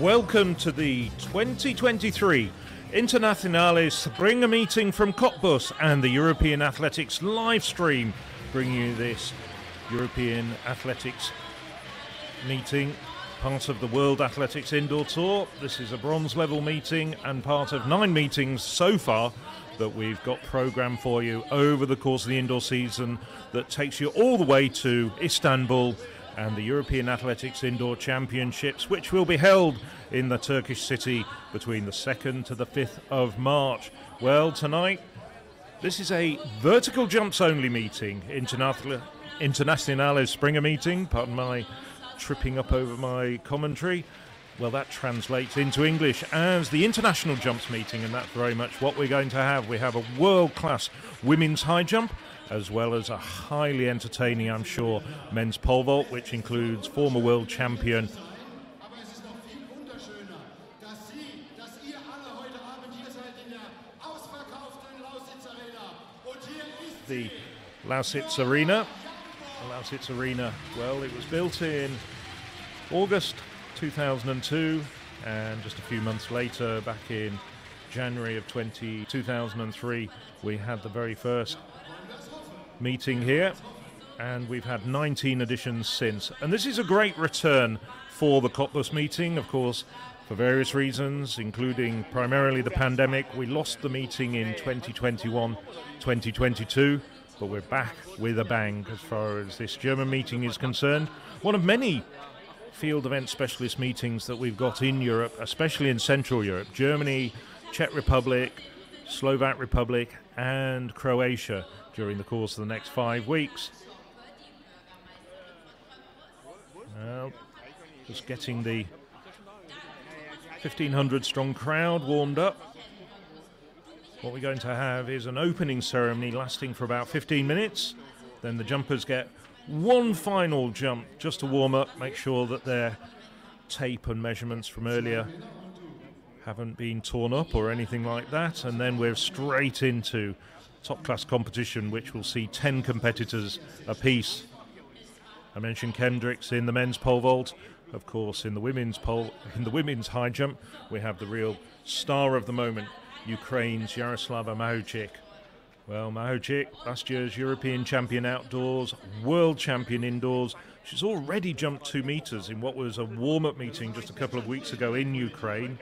Welcome to the 2023 Internationale Springer meeting from Cottbus and the European Athletics live stream, bringing you this European Athletics meeting, part of the World Athletics Indoor Tour. This is a bronze level meeting and part of nine meetings so far that we've got programmed for you over the course of the indoor season that takes you all the way to Istanbul and the European Athletics Indoor Championships, which will be held in the Turkish city between the 2nd to the 5th of March. Well, tonight, this is a vertical jumps only meeting, International Internationale Springer meeting, pardon my tripping up over my commentary. Well, that translates into English as the international jumps meeting, and that's very much what we're going to have. We have a world class women's high jump, as well as a highly entertaining, I'm sure, men's pole vault, which includes former world champion. The Lausitz Arena. Lausitz Arena, well, it was built in August 2002, and just a few months later, back in January of 20, 2003, we had the very first meeting here, and we've had 19 editions since. And this is a great return for the Cottbus meeting, of course, for various reasons, including primarily the pandemic. We lost the meeting in 2021 2022, but we're back with a bang as far as this German meeting is concerned. One of many field event specialist meetings that we've got in Europe, especially in Central Europe Germany, Czech Republic, Slovak Republic, and Croatia during the course of the next five weeks. Well, just getting the 1500 strong crowd warmed up. What we're going to have is an opening ceremony lasting for about 15 minutes. Then the jumpers get one final jump just to warm up, make sure that their tape and measurements from earlier haven't been torn up or anything like that. And then we're straight into top class competition, which will see 10 competitors apiece. I mentioned Kendricks in the men's pole vault. Of course, in the women's pole, in the women's high jump, we have the real star of the moment, Ukraine's Yaroslava Mahuchikh. Well, Mahuchikh, last year's European champion outdoors, world champion indoors. She's already jumped two meters in what was a warm up meeting just a couple of weeks ago in Ukraine.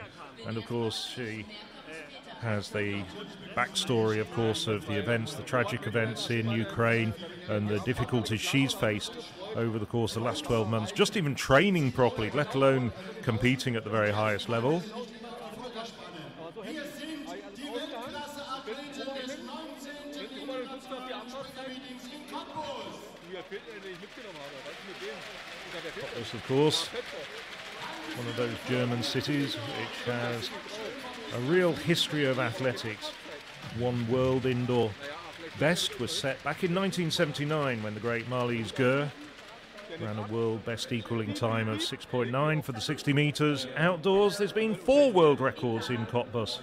And of course, she has the backstory, of course, of the events, the tragic events in Ukraine, and the difficulties she's faced over the course of the last 12 months, just even training properly, let alone competing at the very highest level. This, of course, one of those German cities which has a real history of athletics. One world indoor best was set back in 1979 when the great Marlies Göhr ran a world best equaling time of 6.9 for the 60 metres. Outdoors, there's been four world records in Cottbus.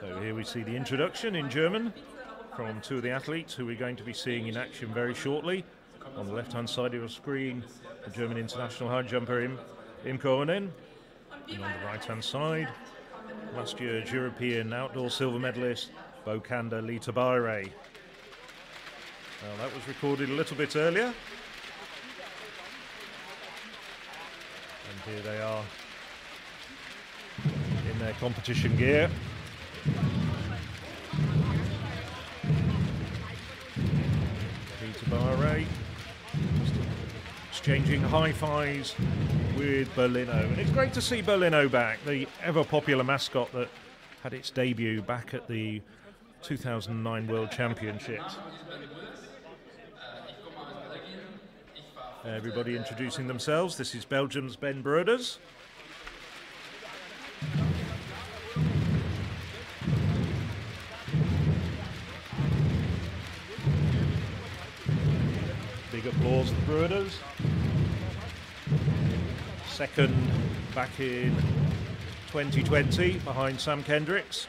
So here we see the introduction in German from two of the athletes who we're going to be seeing in action very shortly. On the left-hand side of your screen, the German international high jumper Im, Imke Onnen. And on the right-hand side, last year's European outdoor silver medalist, Bo Kanda Lita Baehre. Well, that was recorded a little bit earlier. And here they are in their competition gear. Lita Baehre exchanging high fives with Berlino. And it's great to see Berlino back, the ever popular mascot that had its debut back at the 2009 World Championships. Everybody introducing themselves. This is Belgium's Ben Broeders. Big applause for Broeders. Second back in 2020 behind Sam Kendricks.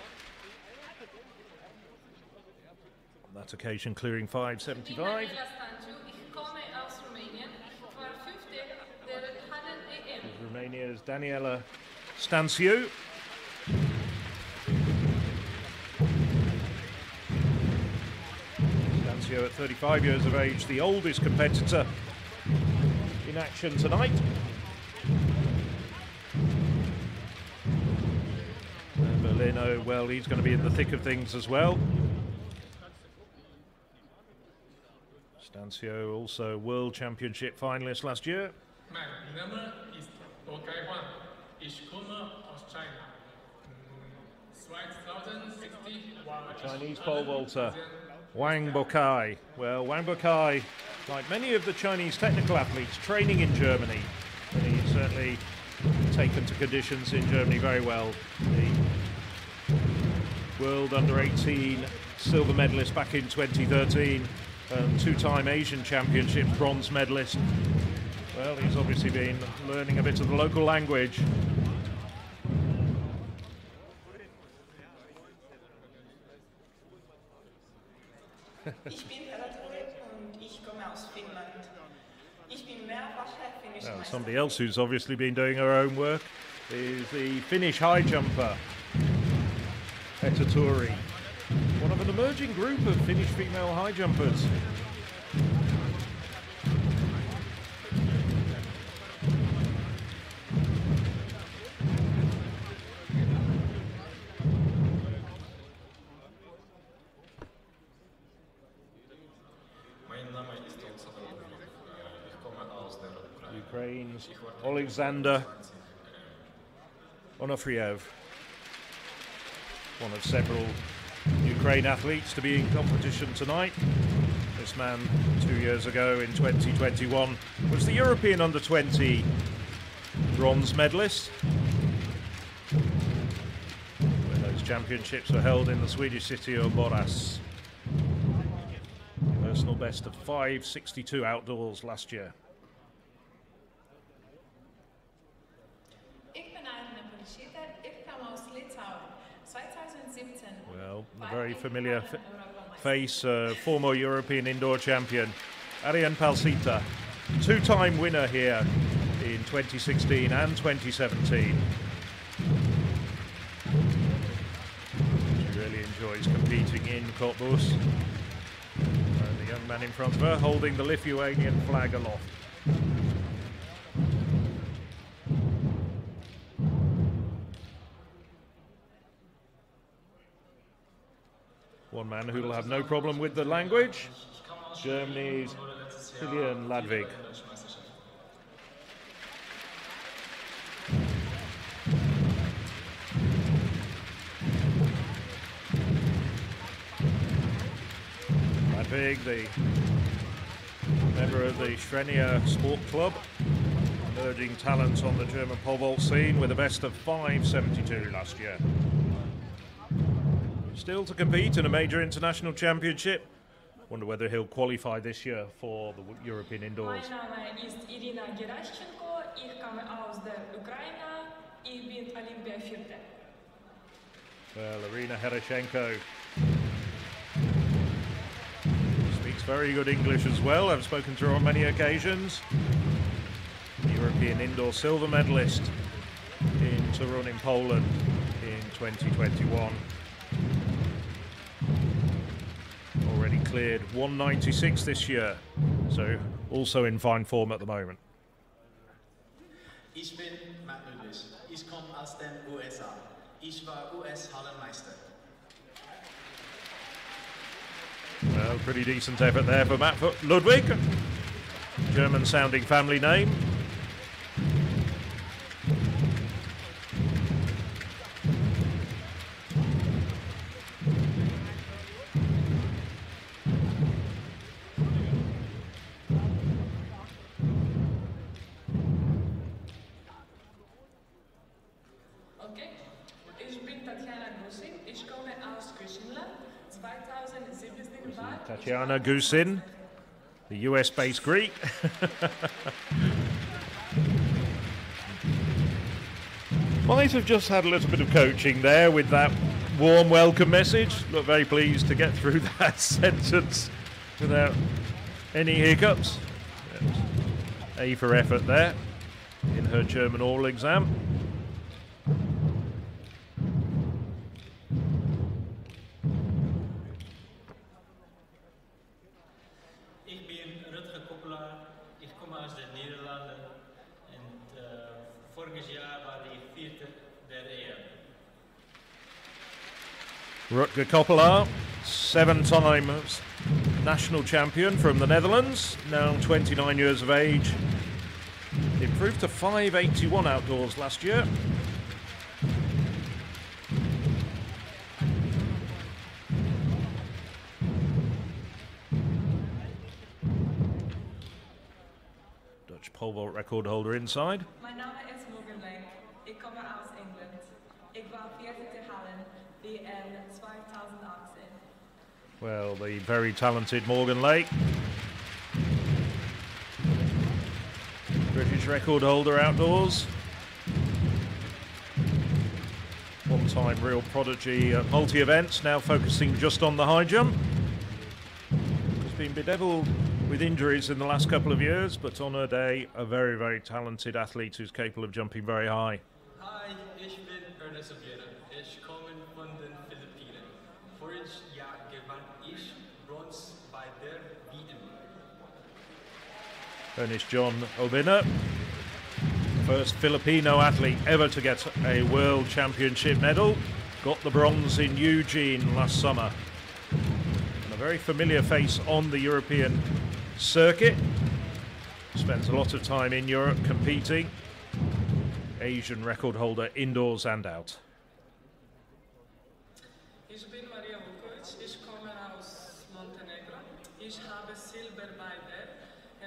On that occasion clearing 575. Romania's Daniela Stanciu. Stanciu at 35 years of age, the oldest competitor in action tonight. And Berlino, well, he's going to be in the thick of things as well. Stanciu, also World Championship finalist last year. My number is Okaiwan, China. Chinese pole vaulter Wang Bokai. Well, Wang Bokai, like many of the Chinese technical athletes, training in Germany. He's certainly taken to conditions in Germany very well. The World Under 18 silver medalist back in 2013 and um, two-time Asian Championship bronze medalist. Well, he's obviously been learning a bit of the local language. Ich bin und ich komme aus Finnland. Ich bin mehrfacher Well, somebody else who's obviously been doing her own work is the Finnish high jumper, Heta Tuuri. One of an emerging group of Finnish female high jumpers. Alexander Onofriev, one of several Ukraine athletes to be in competition tonight. This man, two years ago in 2021, was the European under 20 bronze medalist. When those championships were held in the Swedish city of Boras. Personal best of 5.62 outdoors last year. The very familiar face, uh, former European indoor champion, Airine Palsyte, two-time winner here in 2016 and 2017. She really enjoys competing in Cottbus. And the young man in front of her holding the Lithuanian flag aloft. One man who will have no problem with the language, Germany's Kilian Ladvig. Ladvig, the member of the Schwenia Sport Club, emerging talent on the German pole vault scene with a best of 5.72 last year. Still to compete in a major international championship. Wonder whether he'll qualify this year for the European indoors. Well, Iryna Herashchenko speaks very good English as well. I've spoken to her on many occasions. European indoor silver medalist in Torun in Poland in 2021. Cleared 196 this year, so also in fine form at the moment. Ich bin Matt Ludwig. Ich komme aus den USA. Ich war US-Hallenmeister. Well, pretty decent effort there for Matt Ludwig. German sounding family name. Ich Gusin, the US based Greek. Might have just had a little bit of coaching there with that warm welcome message. Look very pleased to get through that sentence without any hiccups. A for effort there in her German oral exam. Rutger Koppelaar, seven time national champion from the Netherlands, now 29 years of age. Improved to 581 outdoors last year. Dutch pole vault record holder inside. Well, the very talented Morgan Lake. British record holder outdoors. One time real prodigy at multi events, now focusing just on the high jump. Has been bedeviled with injuries in the last couple of years, but on her day, a very, very talented athlete who's capable of jumping very high. Hi, ich bin Ernest Obiena. Ich komme von den Philippinen. Voriges Jahr gewann ich Bronze bei der WM. Ernest John Obiena, first Filipino athlete ever to get a World Championship medal. Got the bronze in Eugene last summer. And a very familiar face on the European circuit. Spends a lot of time in Europe competing. Asian record holder indoors and out. Ich bin Maria Vukovic. Ich komme aus Montenegro. Ich habe Silber bei der Europameisterschaft gewonnen.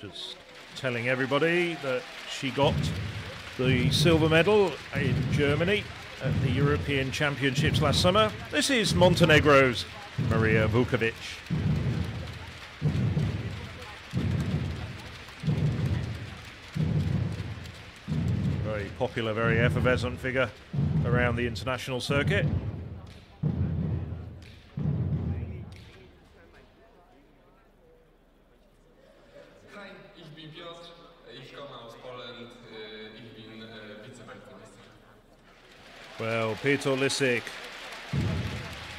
Just telling everybody that she got the silver medal in Germany at the European Championships last summer. This is Montenegro's Maria Vukovic. Very popular, very effervescent figure around the international circuit. Hi, ich bin Piotr, ich komme aus Polen, äh, ich bin äh, Vizeweltmeister. Well, Peter Lisek,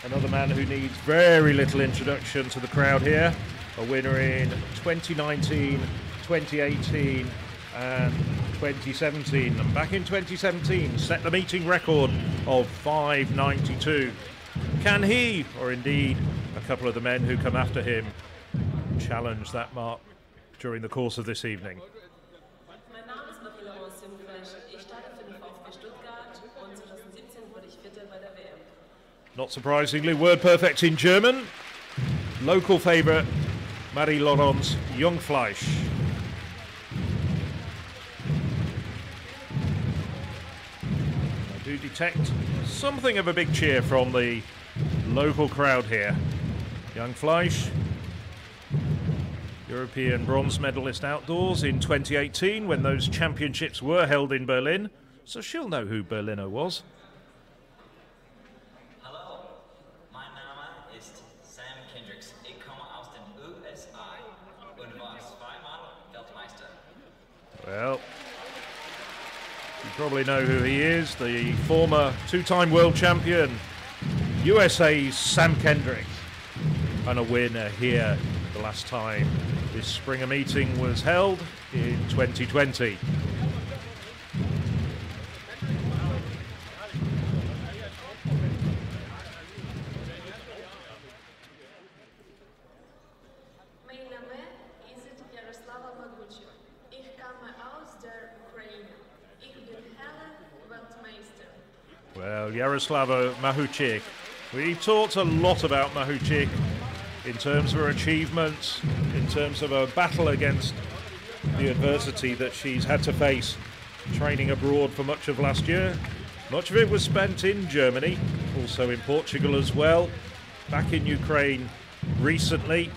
another man who needs very little introduction to the crowd here. A winner in 2019, 2018, and 2017. And back in 2017, set the meeting record of 592. Can he, or indeed a couple of the men who come after him, challenge that mark during the course of this evening? Mein Name ist Marina Simfresh. Ich starte für den VfB Stuttgart und 2017 wurde ich Vierte bei der WM. Not surprisingly, word perfect in German. Local favourite, Marie Laurence Jungfleisch. I do detect something of a big cheer from the local crowd here. Jungfleisch, European bronze medalist outdoors in 2018 when those championships were held in Berlin. So she'll know who Berlino was. Hallo, mein Name ist Sam Kendricks. Ich komme aus den USA und war zweimal Weltmeister. Well, you probably know who he is the former two time world champion, USA's Sam Kendrick, and a winner here the last time this Springer meeting was held in 2020. Mein Name ist Jaroslava Maguchik. Ich komme aus der Ukraine. Ich bin Helle Weltmeister. Well, Yaroslava Mahuchikh. We talked a lot about Mahuchikh in terms of her achievements, in terms of her battle against the adversity that she's had to face training abroad for much of last year. Much of it was spent in Germany, also in Portugal as well, back in Ukraine recently.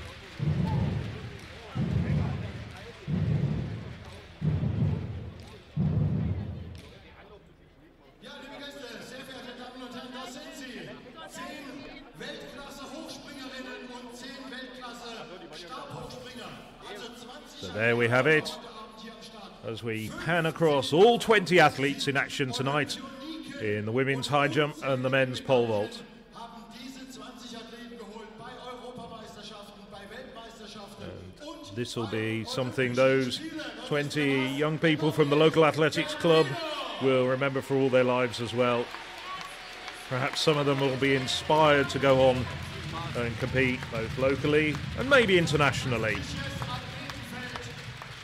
There we have it. As we pan across all 20 athletes in action tonight in the women's high jump and the men's pole vault. haben diese 20 Athleten geholt bei Europameisterschaften, bei Weltmeisterschaften und This will be something those 20 young people from the local athletics club will remember for all their lives as well. Perhaps some of them will be inspired to go on and compete both locally and maybe internationally.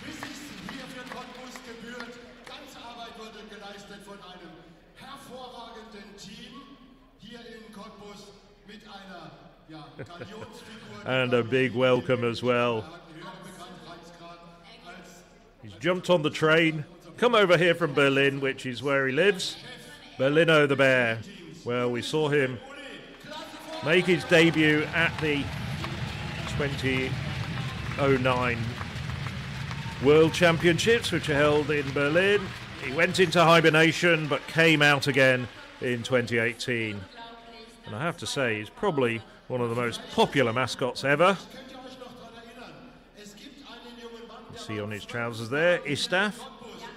bis es hier für Cottbus gebührt. Ganze Arbeit wurde geleistet von einem hervorragenden Team hier in Cottbus mit einer ja, Galionsfigur. And a big welcome as well. He's jumped on the train, come over here from Berlin, which is where he lives. Berlino the Bear. Well, we saw him make his debut at the 2009 World Championships, which are held in Berlin. He went into hibernation but came out again in 2018. And I have to say, he's probably one of the most popular mascots ever. der See on his trousers there, Istaf.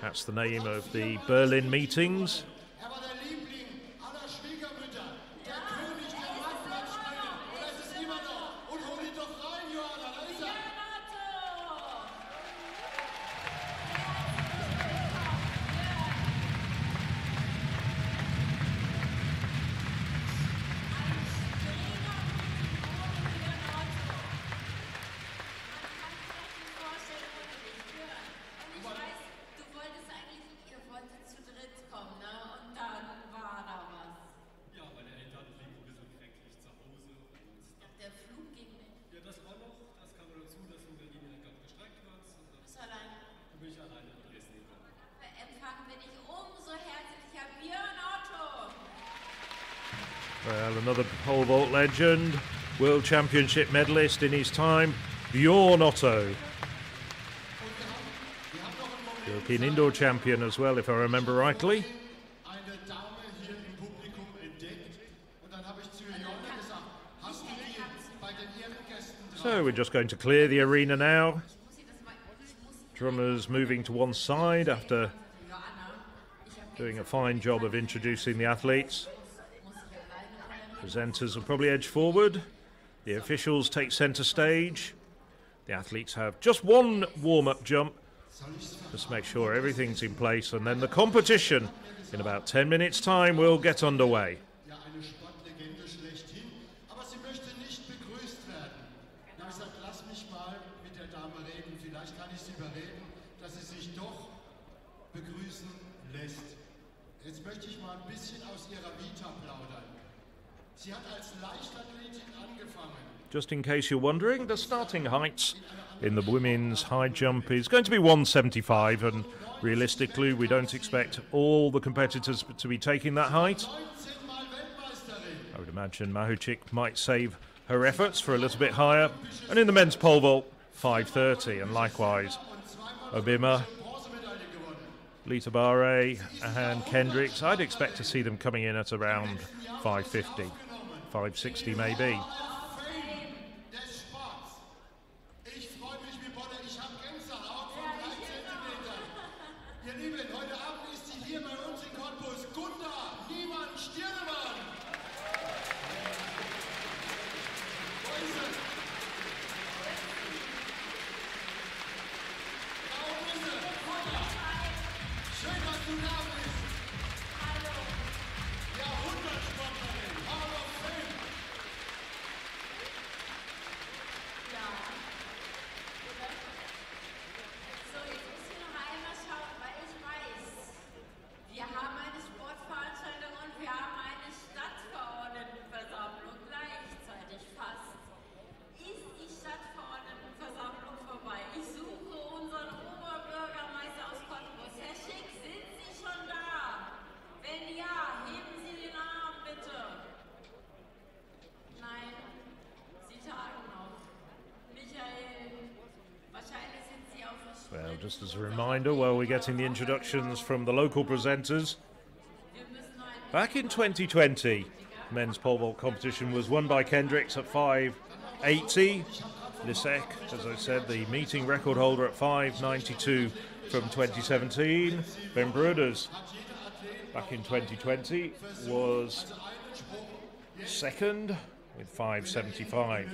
That's the name of the Berlin meetings. Er war der Liebling aller Schwiegermütter, der König der Marktplatzspringen. Und es ist immer noch. Und hol ihn doch rein, Johanna, da ist er. Und ich weiß, du wolltest eigentlich, ihr wolltet zu dritt kommen, ne? Und dann war da was. Ja, meine Eltern liegen ein bisschen kränklich zu Hause. Und Der Flug ging nicht. ja, das auch noch, das kam dazu, dass in Berlin ja gerade gestreikt wird. Und dann Bist allein. bin ich alleine in Dresden gekommen. Empfangen bin ich umso herzlicher. Björn Otto. Well, another pole vault legend, World Championship medalist in his time, Bjorn Otto. European indoor champion as well, if I remember rightly. So we're just going to clear the arena now. Drummers moving to one side after doing a fine job of introducing the athletes. muss ich alleine bleiben. Presenters will probably edge forward. The officials take centre stage. The athletes have just one warm up jump. Just make sure everything's in place, and then the competition in about 10 minutes' time will get underway. Ja, eine Sportlegende schlechthin. Aber sie möchte nicht begrüßt werden. Dann habe ich gesagt, lass mich mal mit der Dame reden. Vielleicht kann ich sie überreden, dass sie sich doch begrüßen lässt. Jetzt möchte ich mal ein bisschen aus ihrer Vita plaudern. Sie hat als Leichtathletin angefangen. Just in case you're wondering, the starting height in the women's high jump is going to be 175, and realistically, we don't expect all the competitors to be taking that height. 19 Mal Weltmeisterin. I would imagine Mahuchikh might save her efforts for a little bit higher. And in the men's pole vault, 530, and likewise, Obiena. Lita Baehre, and Kendricks. I'd expect to see them coming in at around 550, 560 maybe. Getting the introductions from the local presenters, back in 2020, men's pole vault competition was won by Kendricks at 580. Lisek, as I said, the meeting record holder at 5.92 from 2017. Ben Broeders back in 2020 was second with 5.75.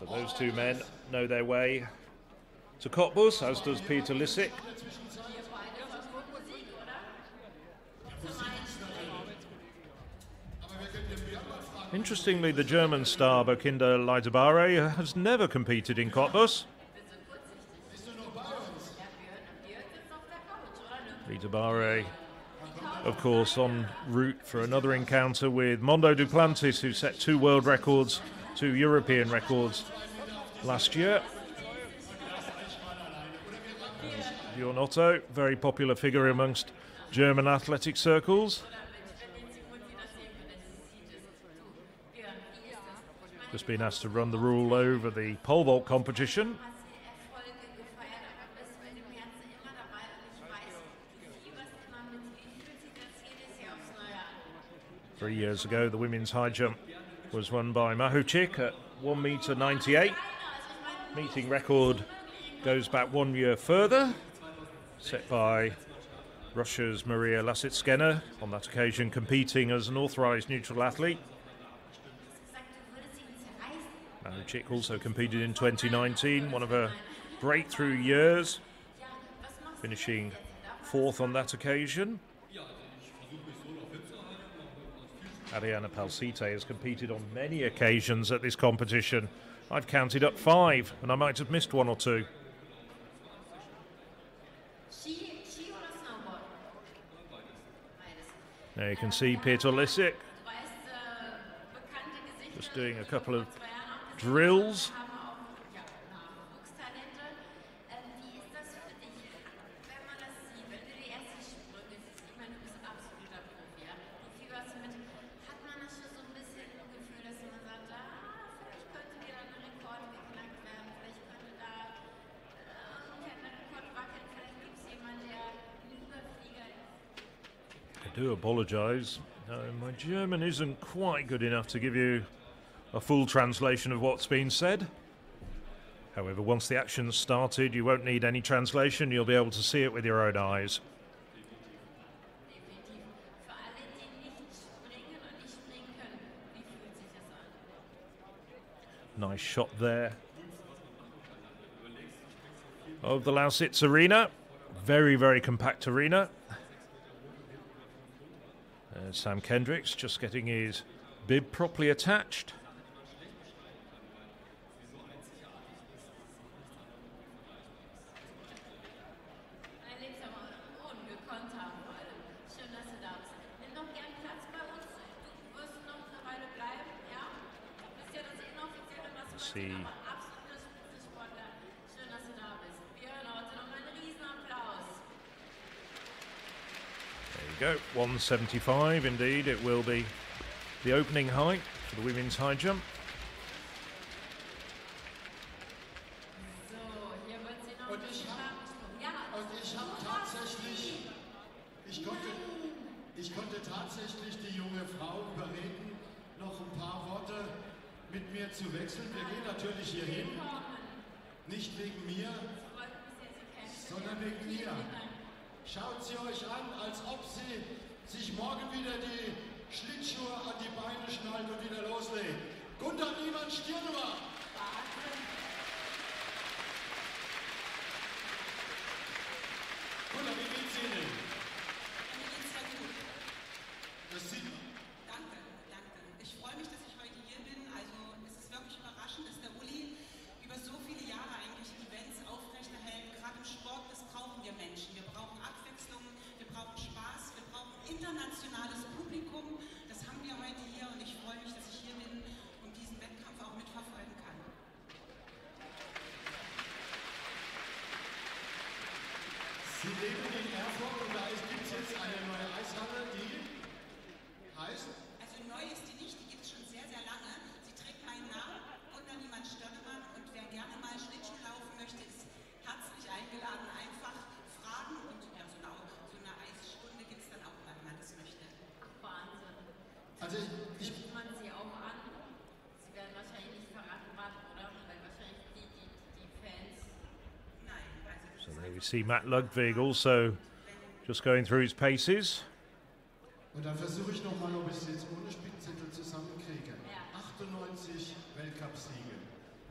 So those two men know their way to Cottbus, as does Peter Lisek. Interestingly, the German star Bo Kanda Lita Baehre has never competed in Cottbus. Lita Baehre, of course, en route for another encounter with Mondo Duplantis, who set two world records, two European records last year. Bjorn Otto, very popular figure amongst German athletic circles. Just been asked to run the rule over the pole vault competition. Three years ago, the women's high jump was won by Mahuchikh at 1 meter 98. Meeting record goes back one year further, set by Russia's Maria Lasitskene, on that occasion competing as an authorised neutral athlete. Mahuchikh also competed in 2019, one of her breakthrough years, finishing fourth on that occasion. Airine Palsyte has competed on many occasions at this competition. I've counted up five, and I might have missed one or two. There you can see Peter Lisek just doing a couple of drills. Do apologise. My German isn't quite good enough to give you a full translation of what's been said. However, once the action's started, you won't need any translation, you'll be able to see it with your own eyes. Nice shot there of the Lausitz Arena. Very, very compact arena. Uh, Sam Kendricks just getting his bib properly attached. see There you go, 175 indeed. It will be the opening height for the women's high jump. Also ich, ich man sie auch an. Sie werden wahrscheinlich nicht verraten oder? Weil wahrscheinlich die, die, die Fans. So there we see Matt Ludwig also just going through his paces. Und dann versuche ich nochmal, ob ich es jetzt ohne Spickzettel zusammenkriege. Ja. 98 Weltcupsiege,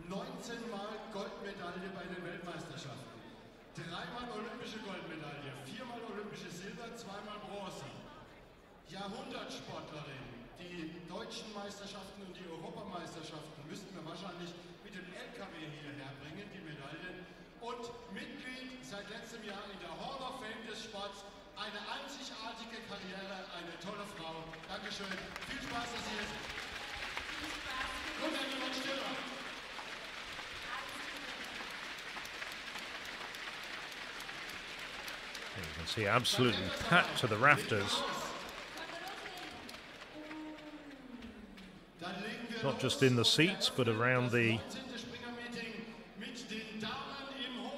19 Mal Goldmedaille bei den Weltmeisterschaften, dreimal olympische Goldmedaille, viermal olympische Silber, zweimal Bronze. Jahrhundertsportlerin. Die deutschen Meisterschaften und die Europameisterschaften müssten wir wahrscheinlich mit dem LKW hierher bringen, die Medaillen. Und Mitglied seit letztem Jahr in der Hall of Fame des Sports. Eine einzigartige Karriere, eine tolle Frau. Dankeschön. Viel Spaß, dass Sie hier sind. Und dann jemand stiller. You can see absolutely packed to the rafters. Not just in the seats, but around the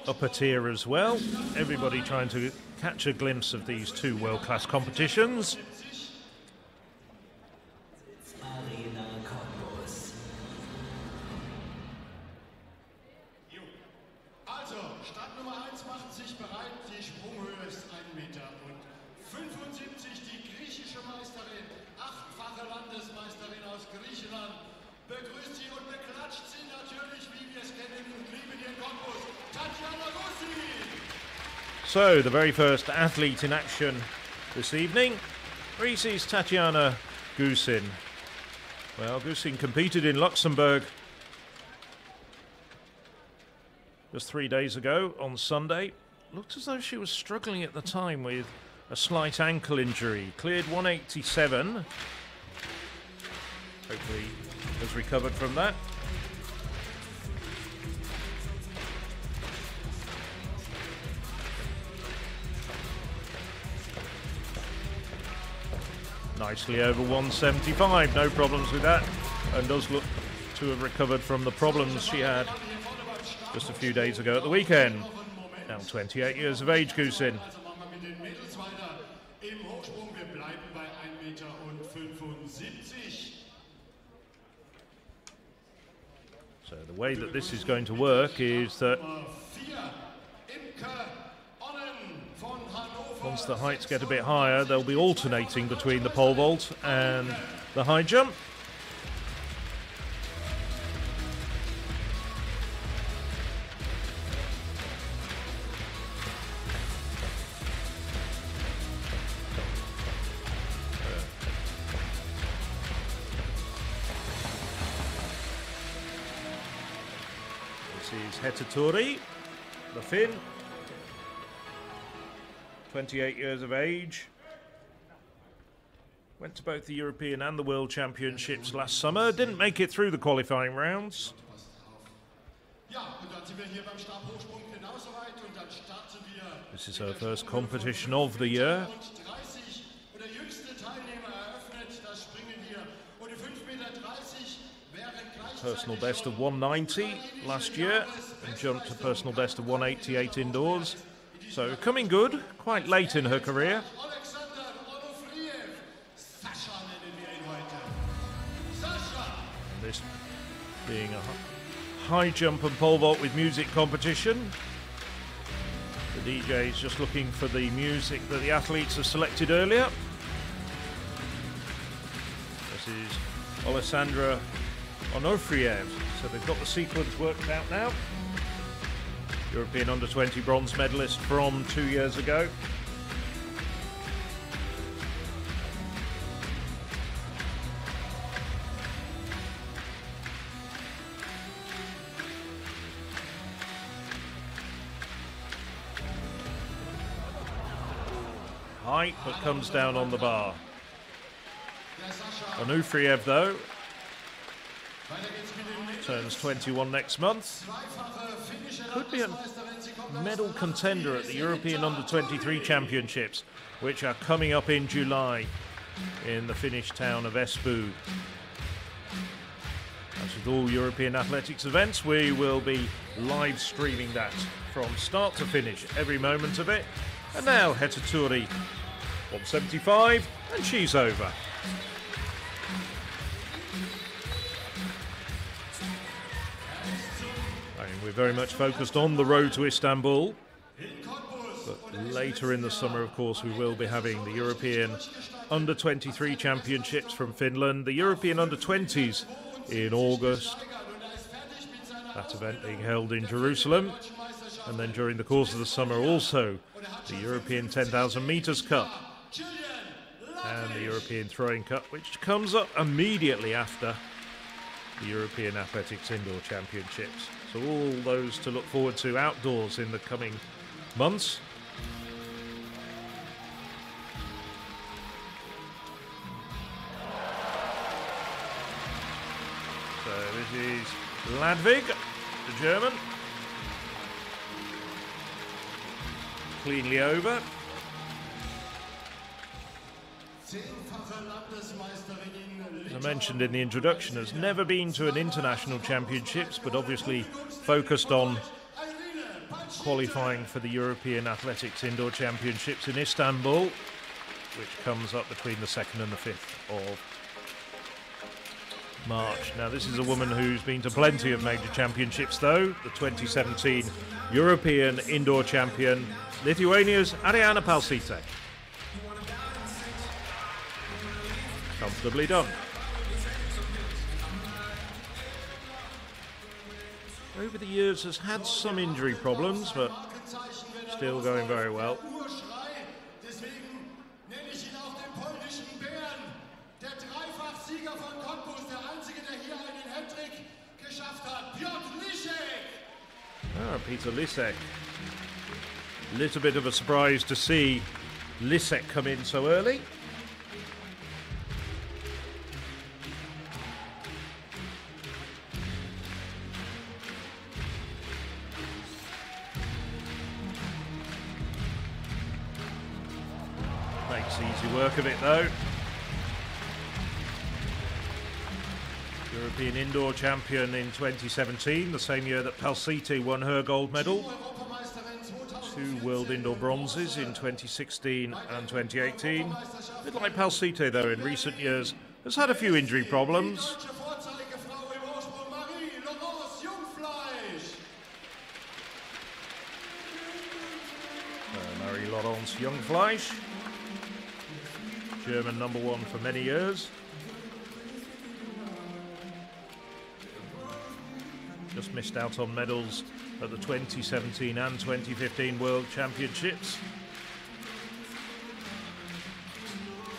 upper tier as well. Everybody trying to catch a glimpse of these two world class competitions. Arena Cottbus. Also, Start Nummer 1 macht sich bereit. Die Sprunghöhe ist 1 Meter und 75. Die griechische Meisterin, achtfache Landesmeisterin aus Griechenland, begrüßt sie und beklatscht sie natürlich, wie wir es kennen und lieben den Cottbus, Tatjana Gussi. So, the very first athlete in action this evening, Greece's Tatiana Gusin. Well, Gusin competed in Luxembourg just three days ago on Sunday. Looked as though she was struggling at the time with a slight ankle injury. Cleared 187. Hopefully, has recovered from that. Nicely over 175, no problems with that. And does look to have recovered from the problems she had just a few days ago at the weekend. Now 28 years of age, Gusin. Also machen wir mit den Mädels weiter im Hochsprung. Wir bleiben bei 1,75 Meter. und 75. So the way that this is going to work is that Vier, Imke Onnen von Hannover. Once the heights get a bit higher, they'll be alternating between the pole vault and the high jump. This is Heta Tuuri, the Finn, 28 years of age. Went to both the European and the World Championships last summer. Didn't make it through the qualifying rounds. This is her first competition of the year. und 30 und der jüngste Teilnehmer eröffnet das Springen hier und die 5,30 Meter wären gleichzeitig Personal best of 190 last year and jumped a personal best of 188 indoors. So coming good, quite late in her career. And this being a high jump and pole vault with music competition. The DJ is just looking for the music that the athletes have selected earlier. This is Alessandra Onofriev. So they've got the sequence worked out now. European under 20 bronze medalist from two years ago. Height, but comes down on the bar. Onufriev, though, turns 21 next month. Could be a medal contender at the European Under 23 Championships, which are coming up in July in the Finnish town of Espoo. As with all European athletics events, we will be live streaming that from start to finish, every moment of it. And now Heta Tuuri, 175, and she's over. We're very much focused on the road to Istanbul. But later in the summer, of course, we will be having the European Under 23 Championships from Finland, the European Under 20s in August. That event being held in Jerusalem. And then during the course of the summer, also the European 10,000 metres Cup and the European Throwing Cup, which comes up immediately after the European Athletics Indoor Championships. So, all those to look forward to outdoors in the coming months. So, this is Ladvig, the German. Cleanly over. As I mentioned in the introduction, has never been to an international championships, but obviously focused on qualifying for the European Athletics Indoor Championships in Istanbul, which comes up between the 2nd and the 5th of March. Now, this is a woman who's been to plenty of major championships, though. The 2017 European Indoor Champion, Lithuania's Airine Palsyte. Comfortably done. Over the years has had some injury problems, but still going very well. Ah, Peter Lisek. Little bit of a surprise to see Lisek come in so early. Makes easy work of it though. European indoor champion in 2017, the same year that Palsyte won her gold medal. Two world indoor bronzes in 2016 and 2018. A bit like though in recent years, has had a few injury problems. Uh, Marie Laurence Jungfleisch, German number one for many years. Just missed out on medals at the 2017 and 2015 World Championships.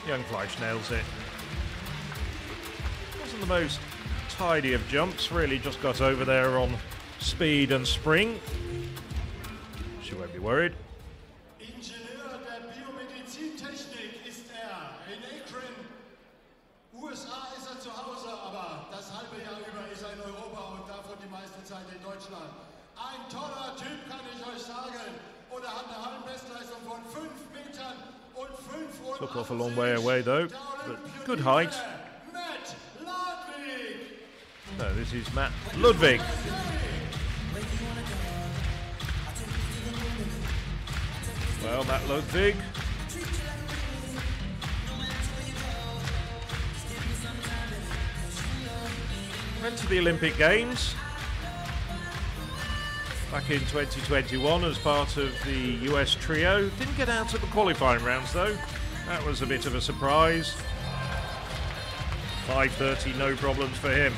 Jungfleisch nails it. Wasn't the most tidy of jumps, really just got over there on speed and spring. She won't be worried. Ingenieur der Biomedizintechnik ist er. In Akron, USA ist er zu Hause, aber das halbe Jahr über ist er in Europa und davon die meiste Zeit in Deutschland. Ein toller Typ, kann ich euch sagen. Und er hat eine Hallenbestleistung von 5 Metern und 5 Took off a long way away though, but good height. This is Matt Ludwig. Well, Matt Ludwig. Went to the Olympic Games back in 2021 as part of the US trio. Didn't get out of the qualifying rounds though. That was a bit of a surprise. 5.30, no problems for him.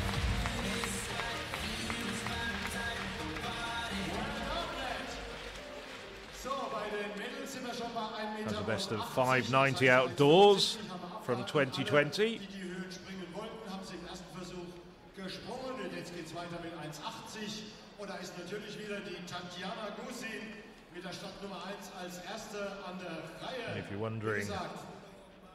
So, bei den Mädels sind wir schon bei 1 Has Meter. a best of 590 outdoors from 2020. Die die Höhen springen wollten, haben sie im ersten Versuch gesprungen. Und jetzt geht es weiter mit 1,80. Und da ist natürlich wieder die Gusin if you're wondering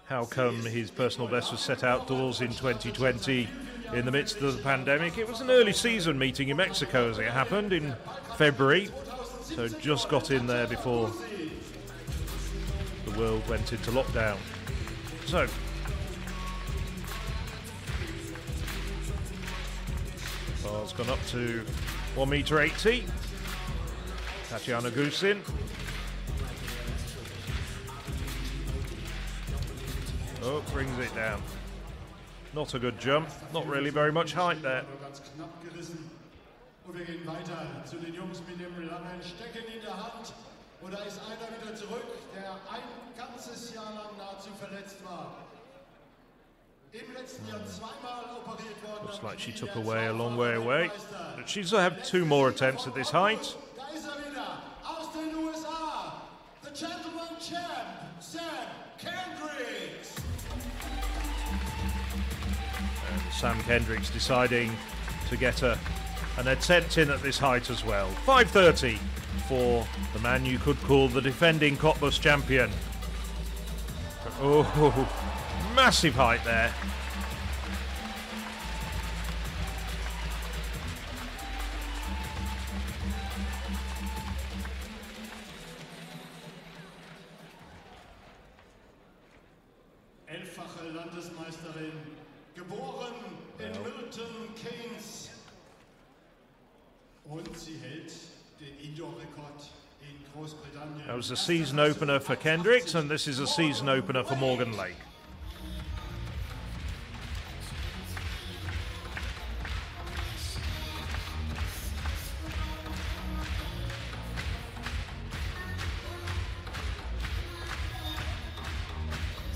how come his personal best was set outdoors in 2020 in the midst of the pandemic, it was an early season meeting in Mexico as it happened in February. So just got in there before the world went into lockdown. So bar's gone up to 1 meter 80. Tatiana Gusin. Oh, brings it down. Not a good jump. Not really very much height there. Und wir gehen weiter zu den Jungs mit dem langen Stecken in der Hand. Ist einer wieder zurück, der ein ganzes Jahr lang nahezu verletzt war. Looks like she took away a long way away. But she's have two more attempts at this height. Da ist er wieder, aus den USA, the Gentleman Champ, Sam Kendricks. And Sam Kendricks deciding to get a, an attempt in at this height as well. 5.30 for the man you could call the defending Cottbus champion. Oh, massive height there. That was a season opener for Kendricks, and this is a season opener for Morgan Lake.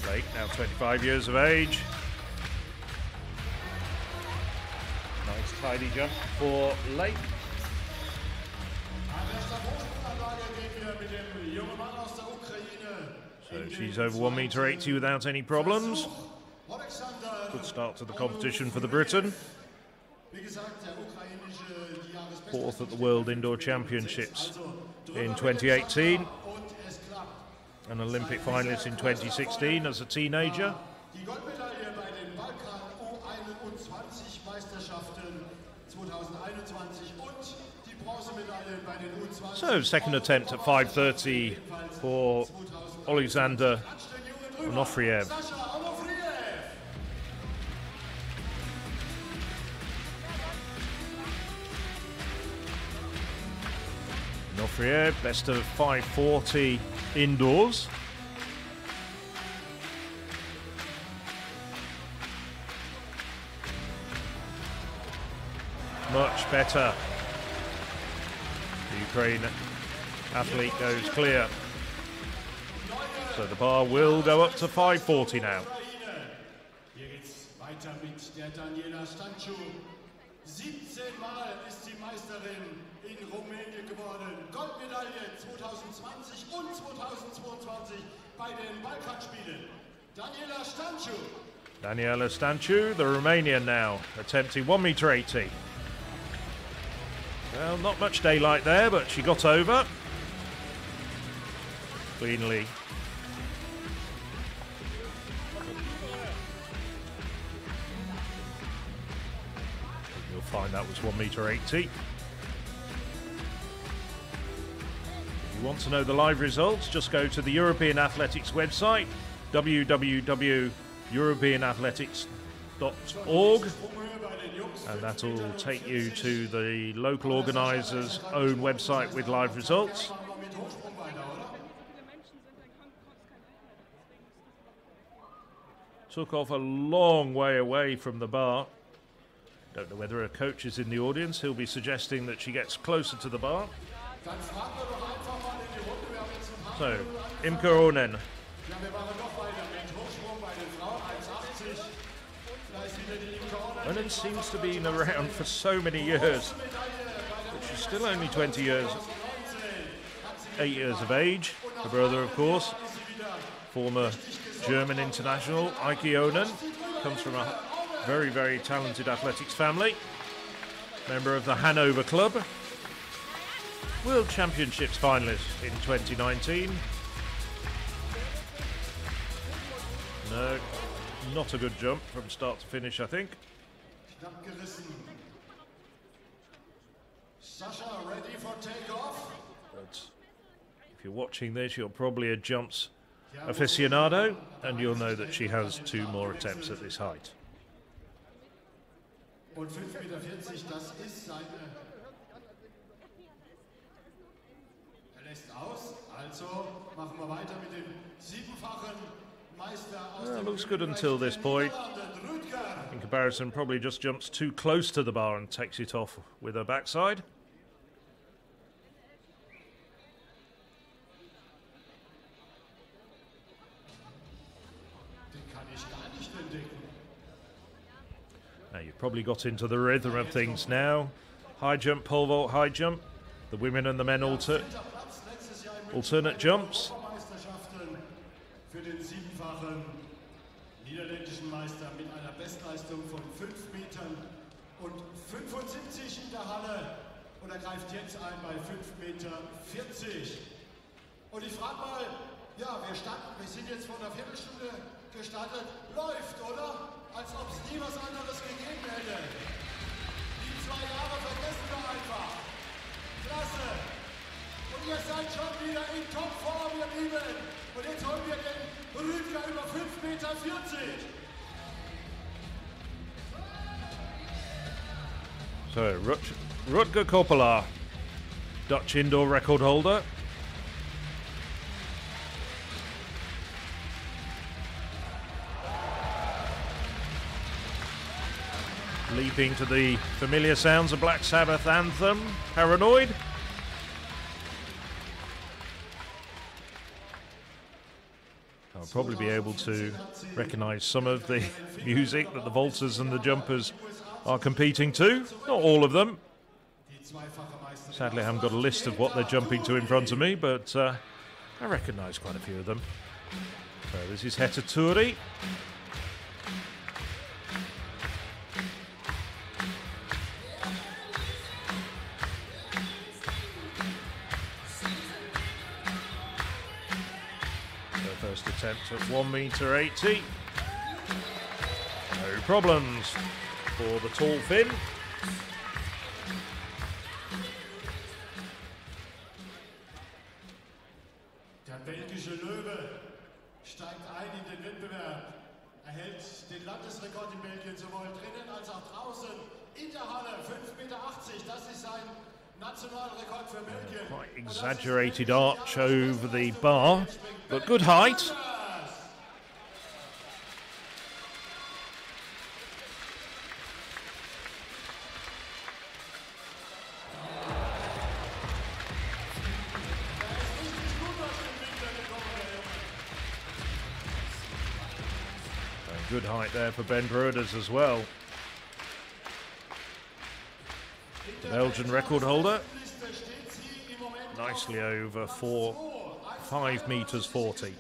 Lake, now 25 years of age. Nice tidy jump for Lake. So she's over 1 meter 80 without any problems. Good start to the competition for the Briton. wie gesagt, der ukrainische die Jahresbeste. Fourth at the World Indoor Championships in 2018. Und es klappt. An Olympic finalist in 2016 as a teenager. Die Goldmedaille bei den Balkan U21 Meisterschaften 2021 und die Bronzemedaille bei den U20 So second attempt at 5.30 for Alexander Onufriev. Onufriev, best of 5.40 indoors. Much better. The Ukraine athlete goes clear. So the bar will go up to 5.40 now. Weiter mit der Daniela Stanciu. 17 Mal ist sie Meisterin in Rumänien geworden. Goldmedaille 2020 und 2022 bei den Balkanspielen. Daniela Stanciu. Daniela Stanciu, the Romanian now, attempting 1 meter 80. Well, not much daylight there, but she got over. Cleanly. You'll find that was 1 meter 80. If you want to know the live results, just go to the European Athletics website, www.europeanathletics.org, and that'll take you to the local organisers' own website with live results. Took off a long way away from the bar. Don't know whether a coach is in the audience. He'll be suggesting that she gets closer to the bar. Dann fragen wir Onnen seems to be in around for so many years, but she's still only 20 years, 8 years of age. Her brother, of course, former German international, Eike Onnen, comes from a very, very talented athletics family. Member of the Hanover Club. World Championships finalist in 2019. No, not a good jump from start to finish, I think. Knapp gerissen. Sascha ready for takeoff. If you're watching this, you're probably a jumps aficionado, and you'll know that she has two more attempts at this height. Und 5,40 Meter, das ist seine. Er lässt aus, also machen wir weiter mit dem siebenfachen Meister aus looks good until this point. In comparison, probably just jumps too close to the bar and takes it off with her backside. Now you've probably got into the rhythm of things now. High jump, pole vault, high jump. The women and the men alter alternate jumps. Greift jetzt ein bei 5 Meter 40. Und ich frage mal, ja, wir starten, wir sind jetzt vor einer Viertelstunde gestartet, läuft, oder? Als ob es nie was anderes gegeben hätte. Die zwei Jahre vergessen wir einfach. Klasse. Und ihr seid schon wieder in Topform, ihr Lieben. Und jetzt holen wir den Rüdiger über 5,40 Meter. So, Rut- Rutger Koppelaar, Dutch indoor record holder. Leaping to the familiar sounds of Black Sabbath anthem, Paranoid. I'll probably be able to recognise some of the music that the vaulters and the jumpers are competing to. Not all of them. Sadly, I haven't got a list of what they're jumping to in front of me, but uh, I recognise quite a few of them. So this is Heta Tuuri. Their first attempt at 1 meter 80. No problems for the tall Finn. Den Wettbewerb. Er hält den Landesrekord in Belgien sowohl drinnen als auch draußen in der Halle. 5,80 Meter, das ist sein Nationalrekord für Belgien. Quite exaggerated arch over the bar, but good height. Height there for Ben Broeders as well. The Belgian record holder, nicely over four, five meters forty.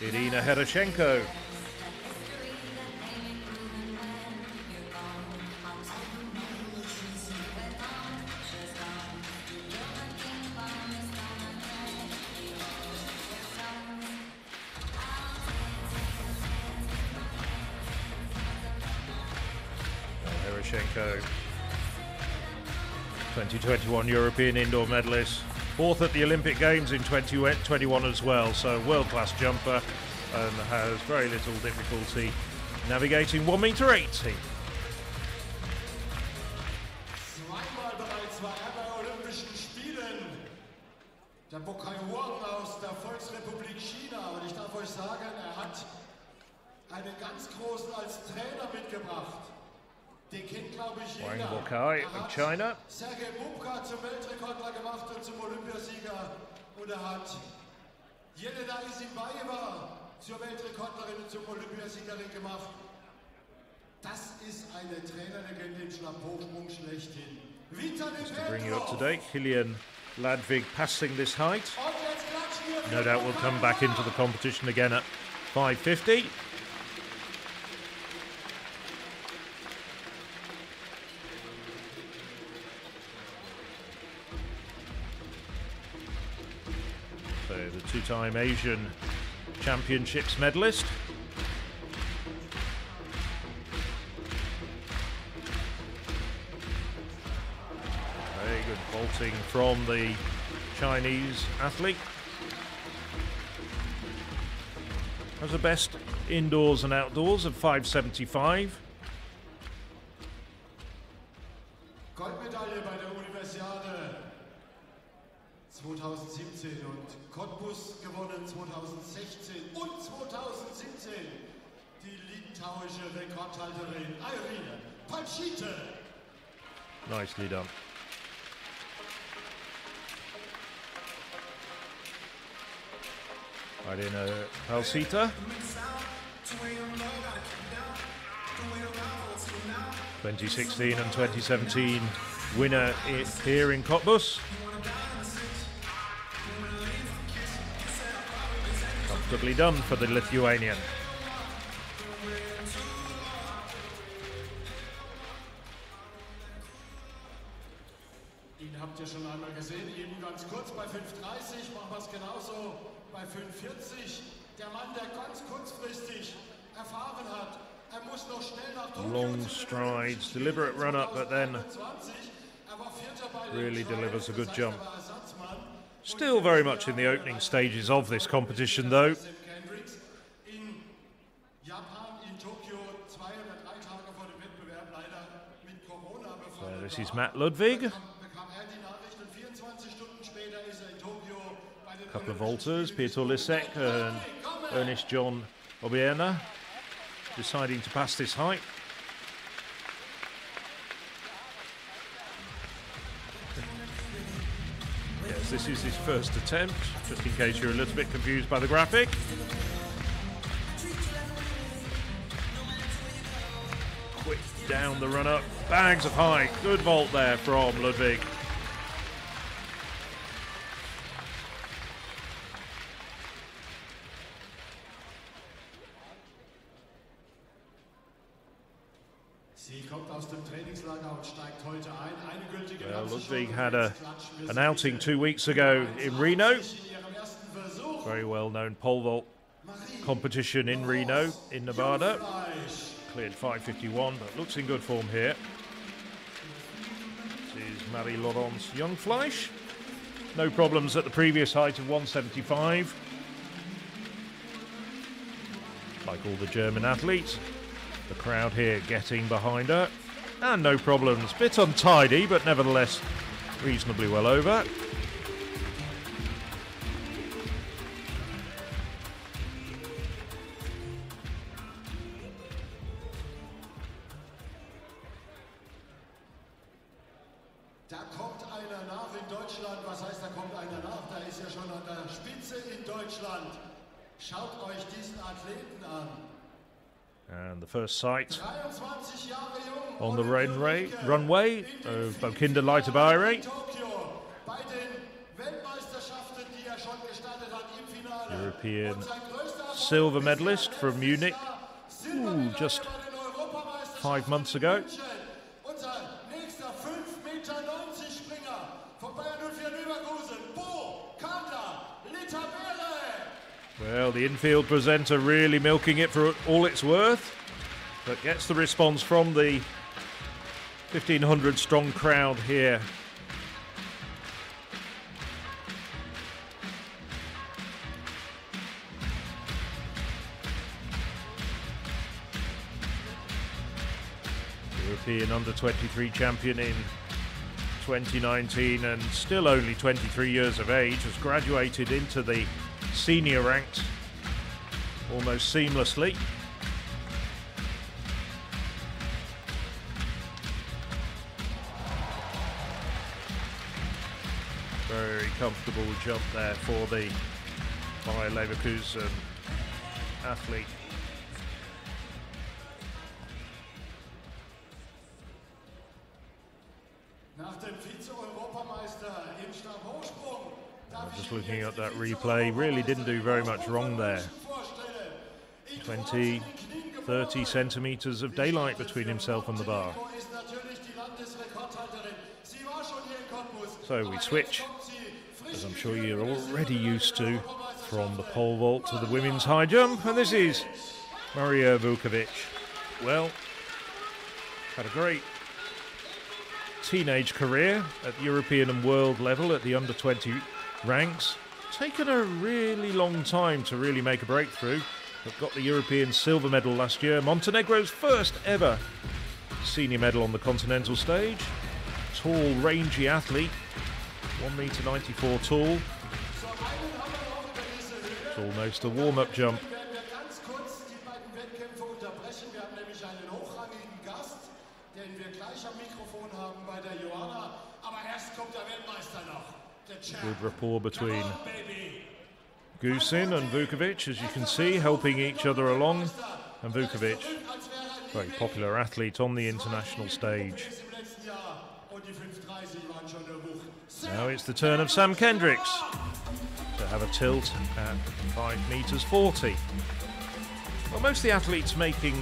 Irina am 2021 European indoor medalist, fourth at the Olympic Games in 2021 as well. So world class jumper and has very little difficulty navigating 1 meter 80. Zweimal bereits war er bei Olympischen Spielen. Der Bokai Huang aus der Volksrepublik China. Und ich darf euch sagen, er hat einen ganz großen als Trainer mitgebracht. Den kennt, glaube ich, Huang. Bokai of China. Sergei Bubka zum Weltrekordler gemacht und zum Olympiasieger. Und er hat Jelena Isinbayeva zur Weltrekordlerin und zum Olympiasiegerin gemacht. Das ist eine Trainerlegende im Stabhochsprung schlechthin. Vitali To bring you up to date, Kilian Ladvig passing this height. Und jetzt klatschen wir für No doubt will come back into the competition again at 550. Two-time Asian Championships medalist. Very good vaulting from the Chinese athlete. Has the best indoors and outdoors of 575. Goldmedaille bei der Universiade 2017 und Cottbus gewonnen 2016 und 2017 die litauische Rekordhalterin Airine Palsyte. Nicely done. Marina Palsyte. 2016 and 2017 winner here in Cottbus. Comfortably done for the Lithuanian. Habt ihr schon einmal gesehen, eben ganz kurz bei 5,30, machen wir es genauso bei 5,40. Der Mann, der ganz kurzfristig erfahren hat, er muss noch schnell nach Tokio Long strides, deliberate run up, but then 20. Er war Vierter bei den really delivers a good jump. Still very much in the opening stages of this competition, though. So this is Matt Ludwig. bekam die Nachricht und 24 Stunden später ist in Tokio bei den couple of vaulters, Piotr Lisek and Ernest John Obiena deciding to pass this height. This is his first attempt, just in case you're a little bit confused by the graphic. Quick down the run up, bags of height, good vault there from Ludwig. Sie kommt aus dem Trainingslager und steigt heute ein. Eine Ludwig had a, an outing two weeks ago in Reno. Very well known pole vault competition in Reno, in Nevada. Cleared 551, but looks in good form here. This is Marie Laurence Jungfleisch. No problems at the previous height of 175. Like all the German athletes, the crowd here getting behind her. And no problems. Bit untidy, but nevertheless reasonably well over. Da kommt einer nach in Deutschland. Was heißt, da kommt einer nach? Da ist ja schon an der Spitze in Deutschland. Schaut euch diesen Athleten an. And the first sight 23 Jahre jung. On the runway, runway of Bo Kanda Lita Baehre. Er. European silver medalist from Munich ooh, just five months ago. Unser nächster 5,90 Meter Springer von Bayer 04 Leverkusen, Bo Kanda Litabere. Well, the infield presenter really milking it for all it's worth, but gets the response from the 1500 strong crowd here. European under 23 champion in 2019 and still only 23 years of age, has graduated into the senior ranks almost seamlessly. Very comfortable jump there for the Bayer Leverkusen athlete. Nach dem Vize-Europameister im Stabhochsprung darf ich Just looking at that replay, really didn't do very much wrong there. 20, 30 centimetres of daylight between himself and the bar. ist natürlich die Landesrekordhalterin. Sie war schon hier in Cottbus. So we switch, as I'm sure you're already used to, from the pole vault to the women's high jump. And this is Maria Vukovic. Well, had a great teenage career at European and world level at the under 20 ranks. Taken a really long time to really make a breakthrough, but got the European silver medal last year. Montenegro's first ever senior medal on the continental stage. Tall, rangy athlete, 1 meter 94 tall. It's almost a warm-up jump. Good rapport between. Gusin and Vukovic, as you can see, helping each other along. And Vukovic, very popular athlete on the international stage. Now it's the turn of Sam Kendricks to have a tilt at 5 metres 40. Well, most of the athletes making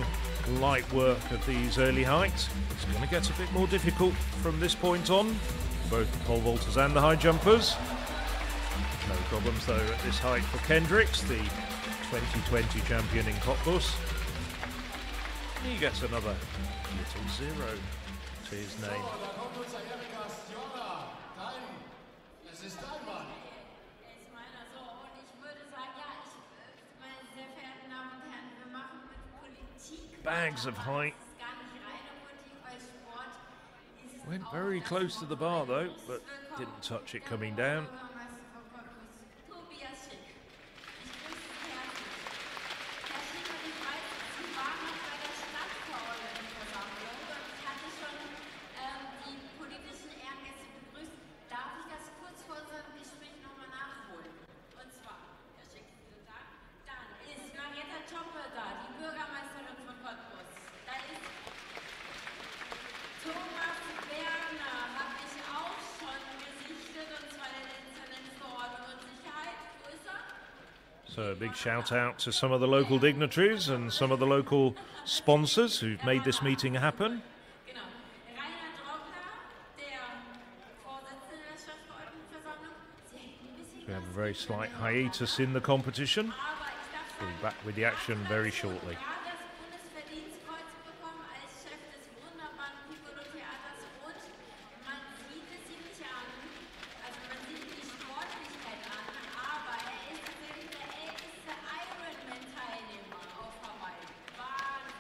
light work of these early heights. It's going to get a bit more difficult from this point on, both the pole vaulters and the high jumpers. No problems though at this height for Kendricks, the 2020 champion in Cottbus. He gets another little zero to his name. Es ist dein Mann. Ist meiner so. Und ich würde sagen, ja, ich, äh, meine sehr verehrten Damen und Herren, wir machen mit Politik Bags of height. Went very close to the bar though, but didn't touch it coming down. Bürgermeister von Cottbus, Tobias Schick. Ich grüße Sie herzlich. Herr Schick, und ich weiß, Sie waren noch bei der Stadtverordnetenversammlung und ich hatte schon ähm, die politischen Ehrengäste begrüßt. Darf ich das kurz vor unserem Gespräch nochmal nachholen? Und zwar, Herr Schick, Sie sind da. Dann ist Marietta Tzschoppe da, die Bürgermeisterin von Cottbus. Da ist Thomas Bergner, habe ich auch schon gesichtet, und zwar der Dezernent für Ordnung und Sicherheit. Wo ist er? So a big shout out to some of the local dignitaries and some of the local sponsors who've made this meeting happen. Bisschen We have a very slight hiatus in the competition. We'll be back with the action very shortly. gerade das Bundesverdienstkreuz bekommen als Chef des wunderbaren Piccolo-Theaters und man sieht es ihm nicht an, also man sieht die Sportlichkeit an, aber er ist tatsächlich der älteste Ironman-Teilnehmer auf Hawaii. Wahnsinn!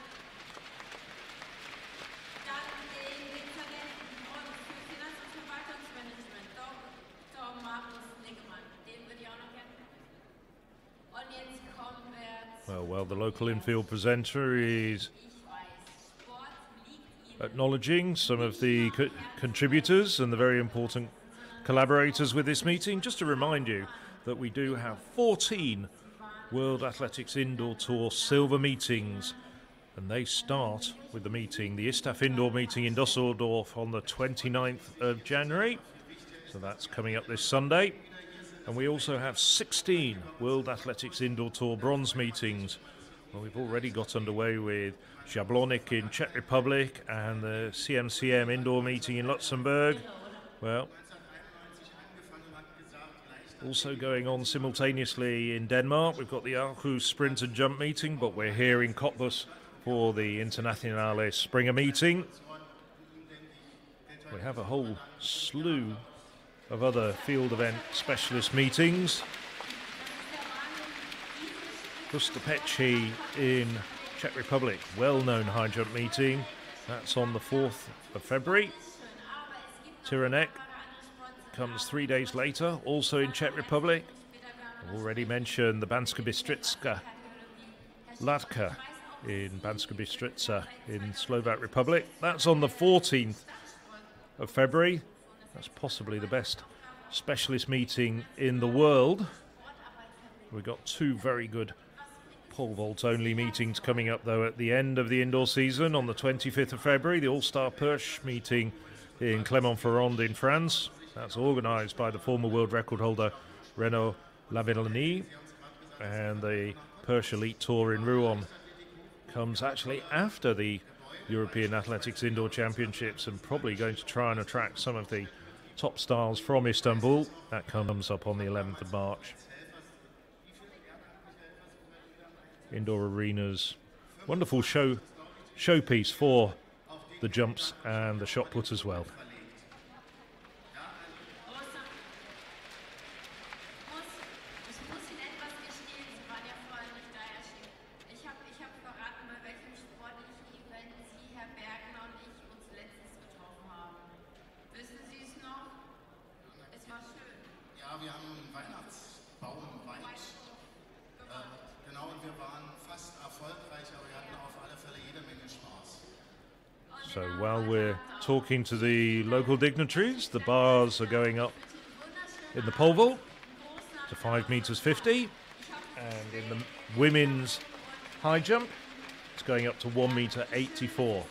Dann den Dezernenten und für Finanz- und Verwaltungsmanagement, Dr. Markus Niggemann, den würde ich auch noch gerne. Und jetzt kommen wir Well, the local infield presenter is acknowledging some of the co- contributors and the very important collaborators with this meeting. Just to remind you that we do have 14 World Athletics Indoor Tour silver meetings, and they start with the meeting, the ISTAF Indoor meeting in Dusseldorf on the 29th of January. So that's coming up this Sunday. And we also have 16 World Athletics Indoor Tour bronze meetings. Well, we've already got underway with Jablonec in Czech Republic and the CMCM indoor meeting in Luxembourg. Well, also going on simultaneously in Denmark, we've got the Aarhus Sprint and Jump meeting, but we're here in Cottbus for the Internationale Springer meeting. We have a whole slew of other field event specialist meetings. Hustopeče in Czech Republic, well-known high jump meeting. That's on the 4th of February. Třinec comes three days later, also in Czech Republic. I've already mentioned the Banska Bystrica Latka in Banska Bystrica in Slovak Republic. That's on the 14th of February. That's possibly the best specialist meeting in the world. We've got two very good pole vault only meetings coming up though at the end of the indoor season on the 25th of February, the All Star Perche meeting in Clermont-Ferrand in France. That's organised by the former world record holder Renaud Lavillenie, and the Perche Elite Tour in Rouen comes actually after the European Athletics Indoor Championships and probably going to try and attract some of the top stars from Istanbul. That comes up on the 11th of March. Indoor arenas, wonderful show showpiece for the jumps and the shot put as well. Ich muss Ihnen etwas gestehen, Sie waren ja vorhin nicht da, Herr Schick. Ich habe ich hab verraten, bei welchem sportlichen Event Sie, Herr Bergner und ich uns letztens getroffen haben. Wissen Sie es noch? Es war schön. Ja, wir haben einen Weihnachtsbaum weit. Äh, genau, und wir waren fast erfolgreich, aber wir hatten auf alle Fälle jede Menge Spaß. So while we're talking to the local dignitaries, the bars are going up in the pole vault to 5 metres 50. And in the women's high jump, it's going up to 1 meter 84.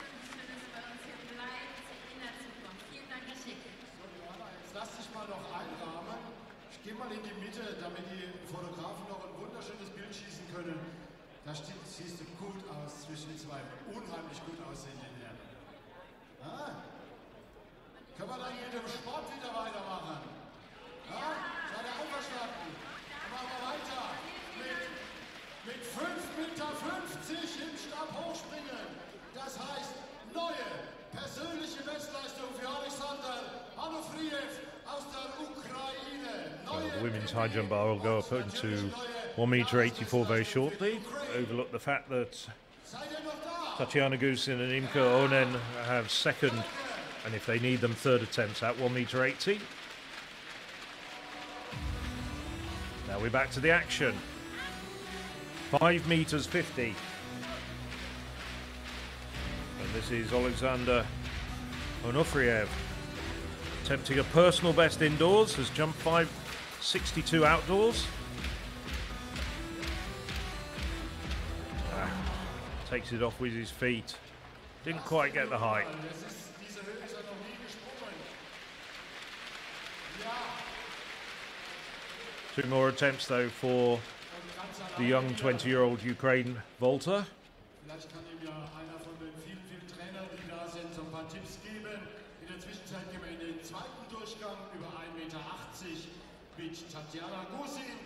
Das heißt, neue persönliche Bestleistung für Alexander aus der Ukraine. Well, the women's high jump bar will go up into 1 meter 84 very shortly. Overlook the fact that Tatiana Gusin and Imke Onnen have second, and if they need them, third attempts at 1 meter 80. Now we're back to the action. 5 meters 50. This is Alexander Onufriev. attempting a personal best indoors, has jumped 562 outdoors. Ah, takes it off with his feet. Didn't quite get the height. Two more attempts though for the young 20 year old Ukraine vaulter. Vielleicht kann ihm ja einer von den vielen, vielen Trainern, die da sind, so ein paar Tipps geben. In der Zwischenzeit gehen wir in den zweiten Durchgang über 1,80 Meter mit Tatjana Gusin.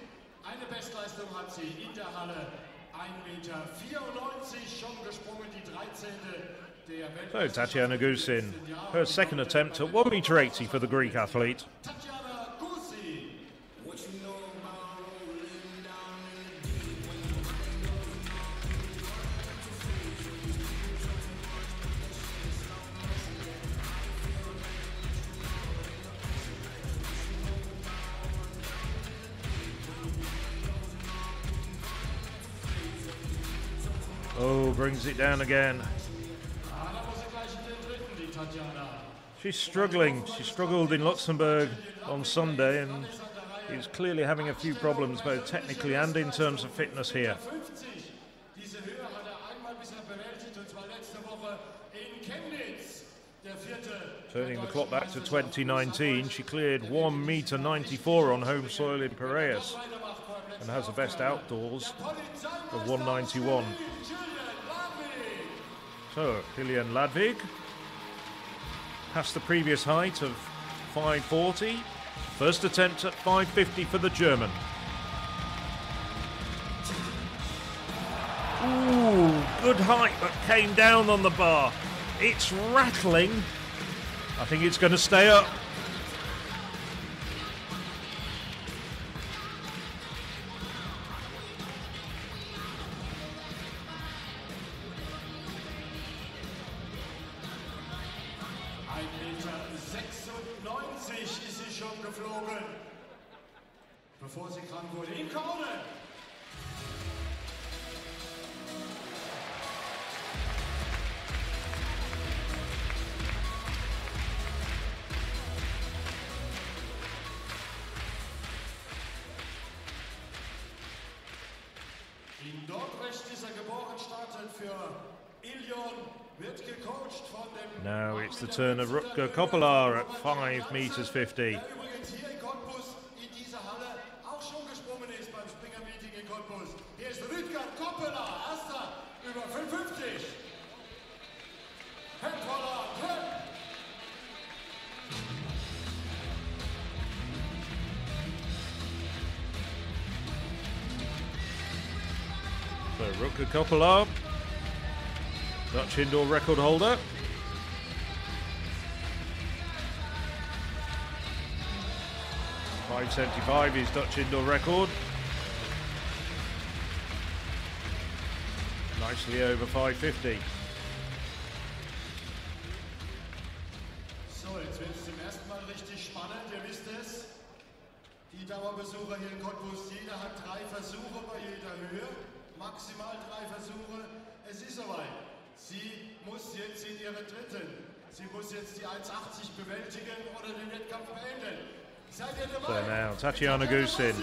Eine Bestleistung hat sie in der Halle. 1,94 Meter schon gesprungen, die 13. So Tatiana Gusin, her second attempt at 1 meter 80 for the Greek athlete. Brings it down again. She's struggling. She struggled in Luxembourg on Sunday and is clearly having a few problems both technically and in terms of fitness here. 50. Diese Höhe hat er einmal bisher bewältigt und zwar letzte Woche in Chemnitz. Der vierte. Turning the clock back to 2019, she cleared 1 meter 94 on home soil in Piraeus and has a best outdoors of 191. So, Hillian Ladvig past the previous height of 540. First attempt at 550 for the German. Ooh, good height, but came down on the bar. It's rattling. I think it's going to stay up. Now it's the turn of Rutger Koppelaar at 5 meters 50. der übrigens hier in Cottbus in dieser Halle auch schon gesprungen ist beim Springer-Meeting in Cottbus. Hier ist Rüdger Koppeler, erster über 55. Hempoller, Pep. So Rutger Koppelaar, Dutch indoor record holder. Five seventy-five is Dutch indoor record. Nicely over five fifty. So, jetzt wird es zum ersten Mal richtig spannend, ihr wisst es. Die Dauerbesucher hier in Cottbus, jeder hat drei Versuche bei jeder Höhe, maximal drei Versuche. Es ist soweit. Sie muss jetzt in ihre dritten. Sie muss jetzt die 1,80 bewältigen oder den Wettkampf beenden. Seid ihr So dabei? now Tatiana Gusin.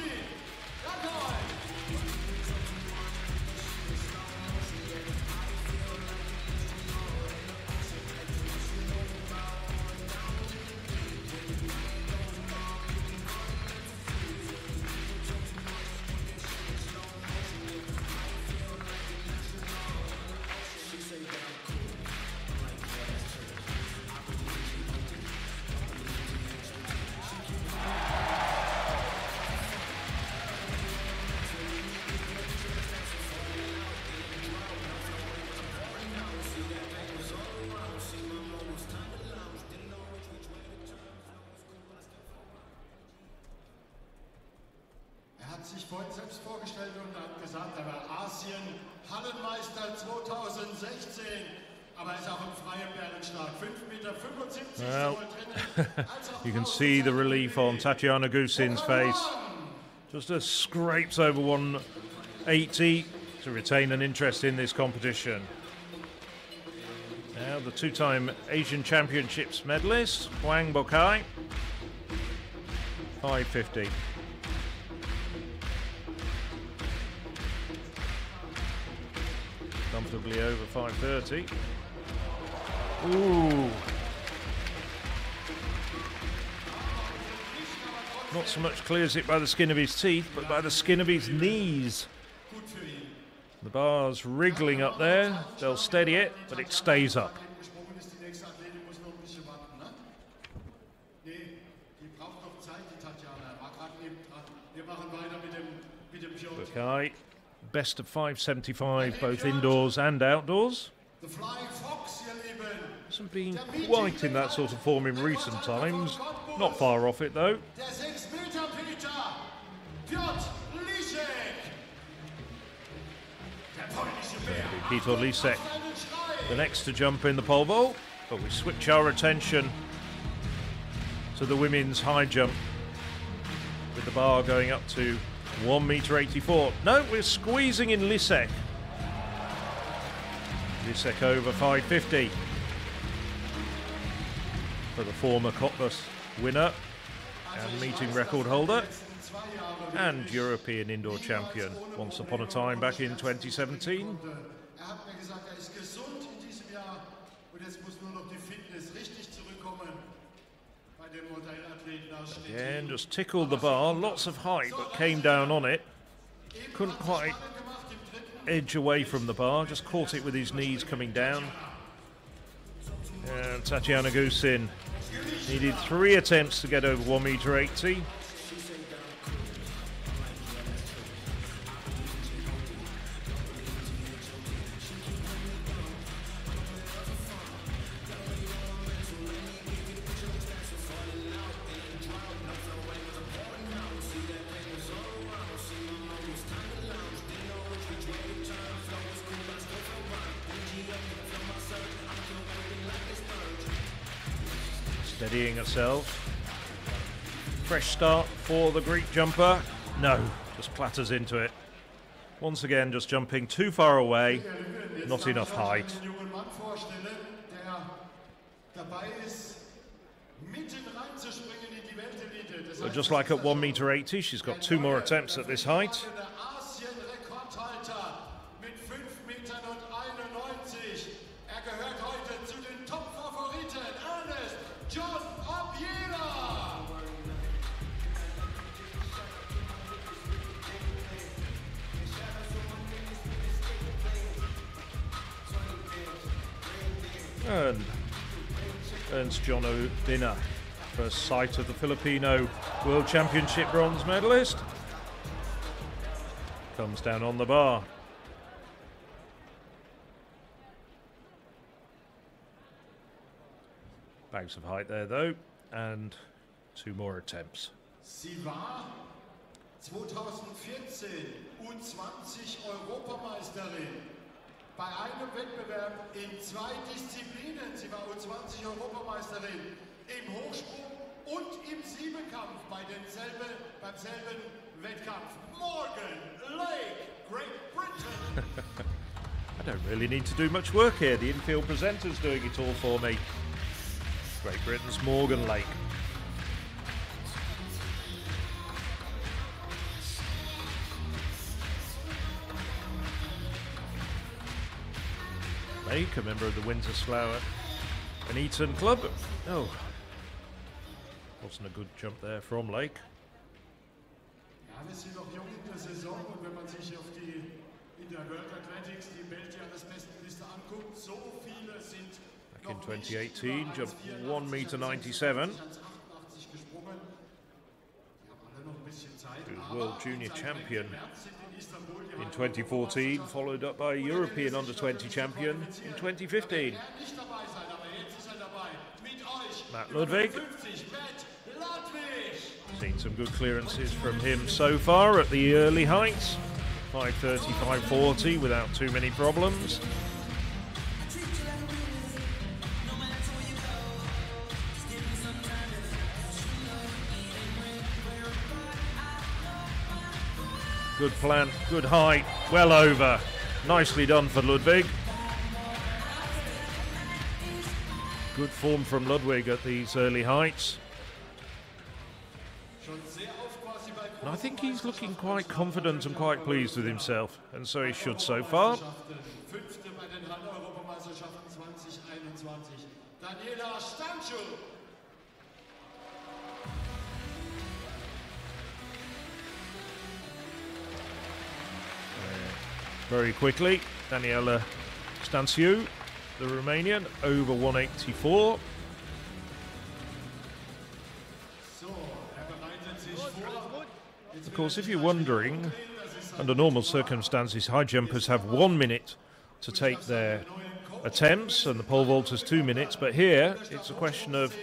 See the relief on Tatiana Gusin's face. Just a scrapes over 180 to retain an interest in this competition. Now the two-time Asian Championships medalist, Huang Bokai, 550. Comfortably over 530. Ooh. Not so much clears it by the skin of his teeth, but by the skin of his knees. The bar's wriggling up there. They'll steady it, but it stays up. Bokai, best of 575, both indoors and outdoors. Hasn't been quite in that sort of form in recent times. Not far off it though. Der 6 Peter. Lisek. Der polnische Bär. Peter Lisek, the next to jump in the pole vault, but we switch our attention to the women's high jump with the bar going up to 1 meter 84. No, we're squeezing in Lisek. Lisek over 550 for the former Cottbus winner and meeting record holder and European indoor champion once upon a time back in 2017. Er hat mir gesagt, er ist gesund in diesem Jahr und jetzt muss nur noch die Fitness richtig zurückkommen bei dem Modellathleten aus Stettin. Again, just tickled the bar, lots of height, but came down on it. Couldn't quite edge away from the bar, just caught it with his knees coming down. And Tatiana Gusin needed three attempts to get over 1 meter 80. Fresh start for the Greek jumper. No, just clatters into it. Once again, just jumping too far away, not enough height. So just like at 1 meter 80, she's got two more attempts at this height. And Ernest John Obiena, first sight of the Filipino World Championship bronze medalist. Comes down on the bar. Bags of height there though, and two more attempts. Sie war 2014 U20 Europameisterin. Bei einem Wettbewerb in zwei Disziplinen. Sie war U20 Europameisterin im Hochsprung und im Siebenkampf bei denselben, beim selben Wettkampf. Morgan Lake, Great Britain. I don't really need to do much work here. The infield presenter's doing it all for me. Great Britain's Morgan Lake. Lake, a member of the Windsor Slough and Eton Club. Oh, wasn't a good jump there from Lake. Ja, wir sind noch jung in der Saison und wenn man sich auf die in der World Athletics die Weltjahresbestenliste anguckt, so viele sind Back in 2018, jumped 1 meter 97. gesprungen. Die haben alle noch ein He was World Junior Champion in Istanbul die in 2014, followed up by European Under 20 champion in 2015. nicht dabei sein, aber jetzt ist er dabei. Mit euch Matt Ludwig. 50, Matt Ludwig. Seen some good clearances from him so far at the early heights. 530, 540 without too many problems. Good plant, good height, well over. Nicely done for Ladwig. Good form from Ladwig at these early heights. And I think he's looking quite confident and quite pleased with himself, and so he should so far. Gruppenmeisterschaften. Fünfte bei den Handeuropameisterschaften 2021. Daniela. Very quickly, Daniela Stanciu, the Romanian, over 184. So, er bereitet sich vor. Jetzt Of course, if you're wondering, under normal circumstances, high jumpers have one minute to take their attempts, and the pole vaulters two minutes. But here, it's a question of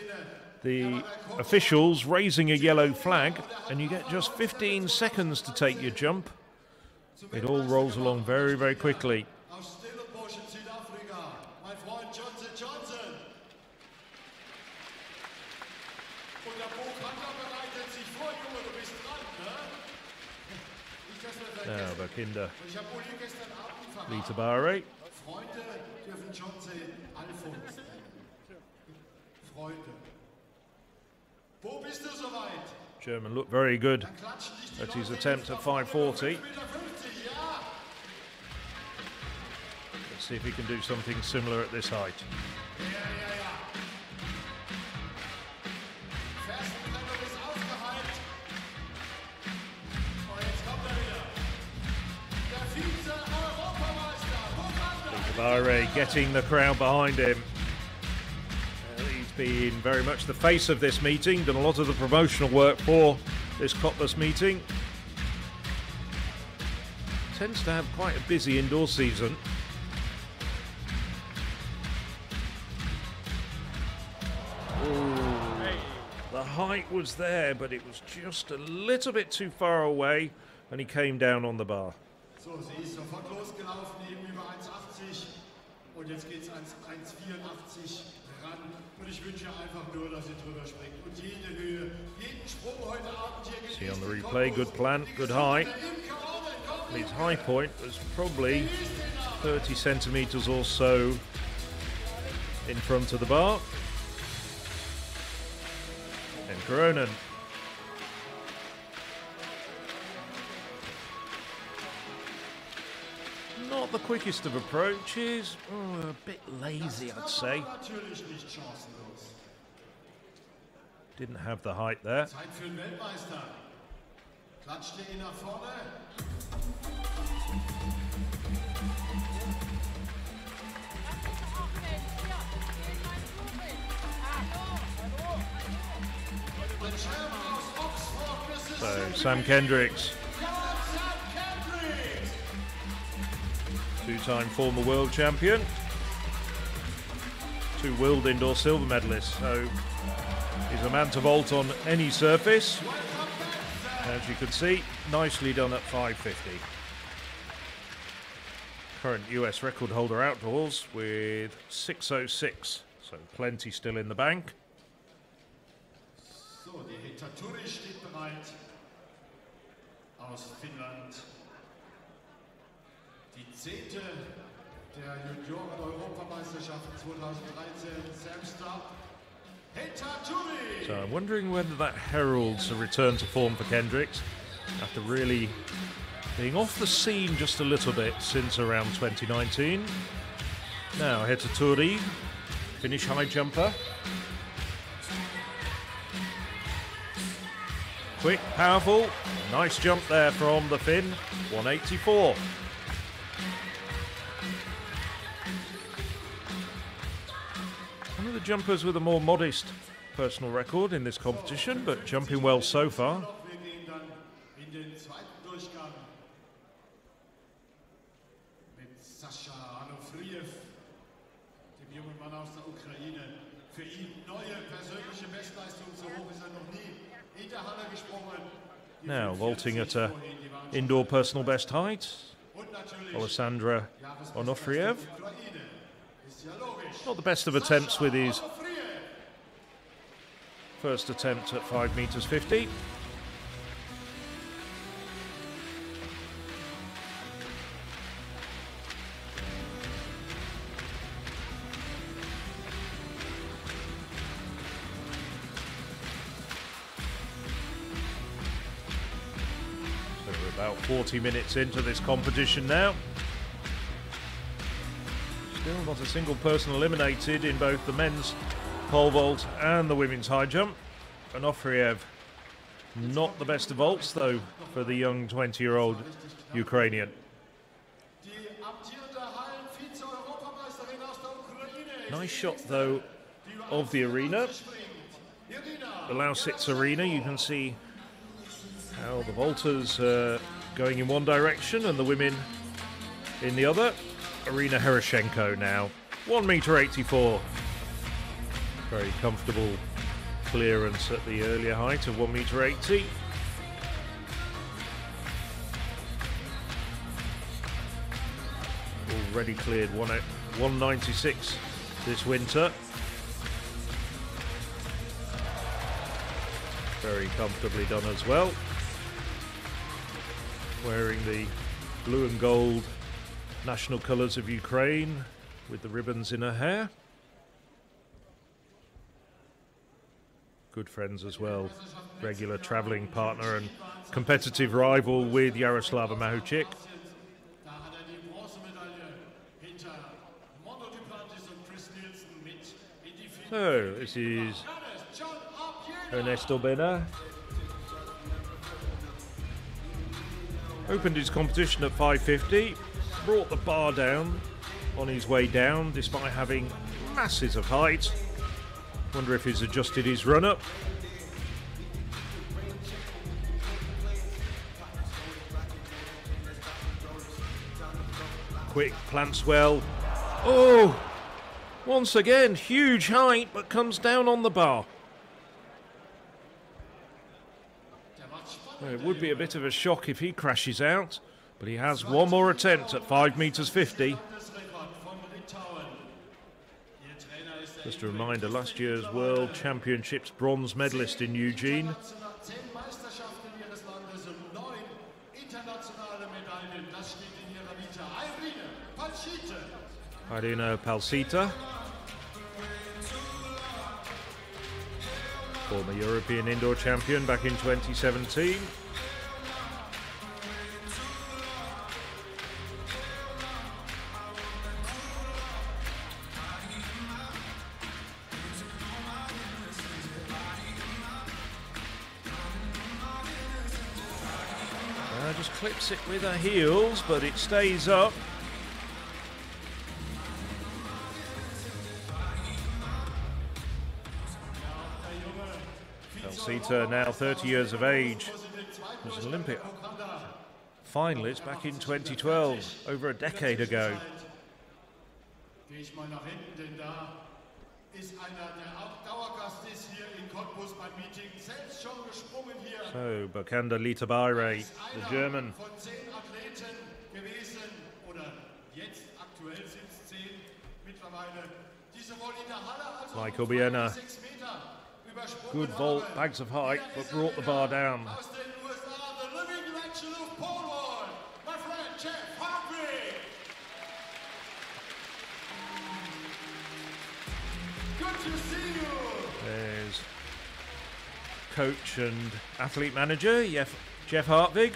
the officials raising a yellow flag, and you get just 15 seconds to take your jump. It all rolls along very, very quickly. aus Stellenbosch in Südafrika. Mein Freund Johnson Johnson. Und der Buchhandler bereitet sich vor, Junge, du bist dran, ne? Nicht, dass wir Now, vergessen. Bakinda, Ich habe Uli gestern Abend verraten. Lita Baehre. Freunde dürfen John sehen. Alfons. Freunde. Wo bist du soweit? German looked very good at his attempt at 540. See if he can do something similar at this height. Baehre getting the crowd behind him. Uh, he's been very much the face of this meeting, done a lot of the promotional work for this Coplas meeting. Tends to have quite a busy indoor season. Height was there, but it was just a little bit too far away, and he came down on the bar. So, sie ist sofort losgelaufen, eben über 1,80. Und jetzt geht's ans 1,84 ran. Und ich wünsche einfach nur, dass sie drüber springt. Und jede Höhe, jeden Sprung heute Abend hier See on the replay, good plant, good height. His high point was probably 30 centimetres or so in front of the bar. And Coronan. Not the quickest of approaches, oh, a bit lazy, I'd say. Natürlich nicht chancenlos. Didn't have the height there. So Sam Kendricks, two-time former world champion, two world indoor silver medalists. So he's a man to vault on any surface. As you can see, nicely done at 550. Current US record holder outdoors with 606. So plenty still in the bank. Steht bereit. Aus Finnland. Die zehnte der Junioren-Europameisterschaften 2013. Sam So I'm wondering whether that heralds a return to form for Kendricks after really being off the scene just a little bit since around 2019. Now Heta Tuuri, Finnish high jumper. Quick, powerful, nice jump there from the Finn, 184. One of the jumpers with a more modest personal record in this competition, but jumping well so far. Wir gehen dann in den zweiten Durchgang mit Sascha Onufriev, dem jungen Mann aus der Ukraine. Für ihn neue persönliche Bestleistung, so hoch ist er noch nie in der Halle gesprungen. Die Now vaulting at a indoor personal best height. Alexander Onufriev. Not the best of attempts with his first attempt at 5 meters 50. 40 minutes into this competition now. Still not a single person eliminated in both the men's pole vault and the women's high jump. Onufriev, not the best of vaults though for the young 20 year old Ukrainian. Nice shot though of the arena. The Lausitz arena, you can see how the vaulters uh, going in one direction and the women in the other. Iryna Herashchenko now, 1 meter 84. Very comfortable clearance at the earlier height of 1 meter 80. Already cleared one 196 this winter. Very comfortably done as well. Wearing the blue and gold national colours of Ukraine with the ribbons in her hair. Good friends as well. Regular travelling partner and competitive rival with Yaroslava Mahuchikh. So, this is Ernest Obiena. Opened his competition at 550, brought the bar down on his way down despite having masses of height. Wonder if he's adjusted his run up. Quick plants well. Oh! Once again, huge height, but comes down on the bar. Well, it would be a bit of a shock if he crashes out, but he has one more attempt at 5 metres 50. Landesrekord von Litauen. Ihr Trainer ist der Just a reminder last year's World Championships bronze medalist in Eugene. international- zehn Former European indoor champion back in 2017. Uh, just clips it with her heels, but it stays up. Elsita, now 30 years of age, was an Olympic finalist back in 2012, over a decade ago. Gehe ich mal nach hinten, denn da ist einer, der auch Dauergast ist hier in Cottbus Meeting, selbst schon gesprungen hier. So, Bo Kanda Lita Baehre, the German, Von zehn Athleten gewesen, oder jetzt aktuell sind es zehn mittlerweile, die sowohl in der Halle als auch Michael auf good vault, bags of height, but brought the bar down. Hartwig. There's coach and athlete manager Jeff, Jeff Hartwig,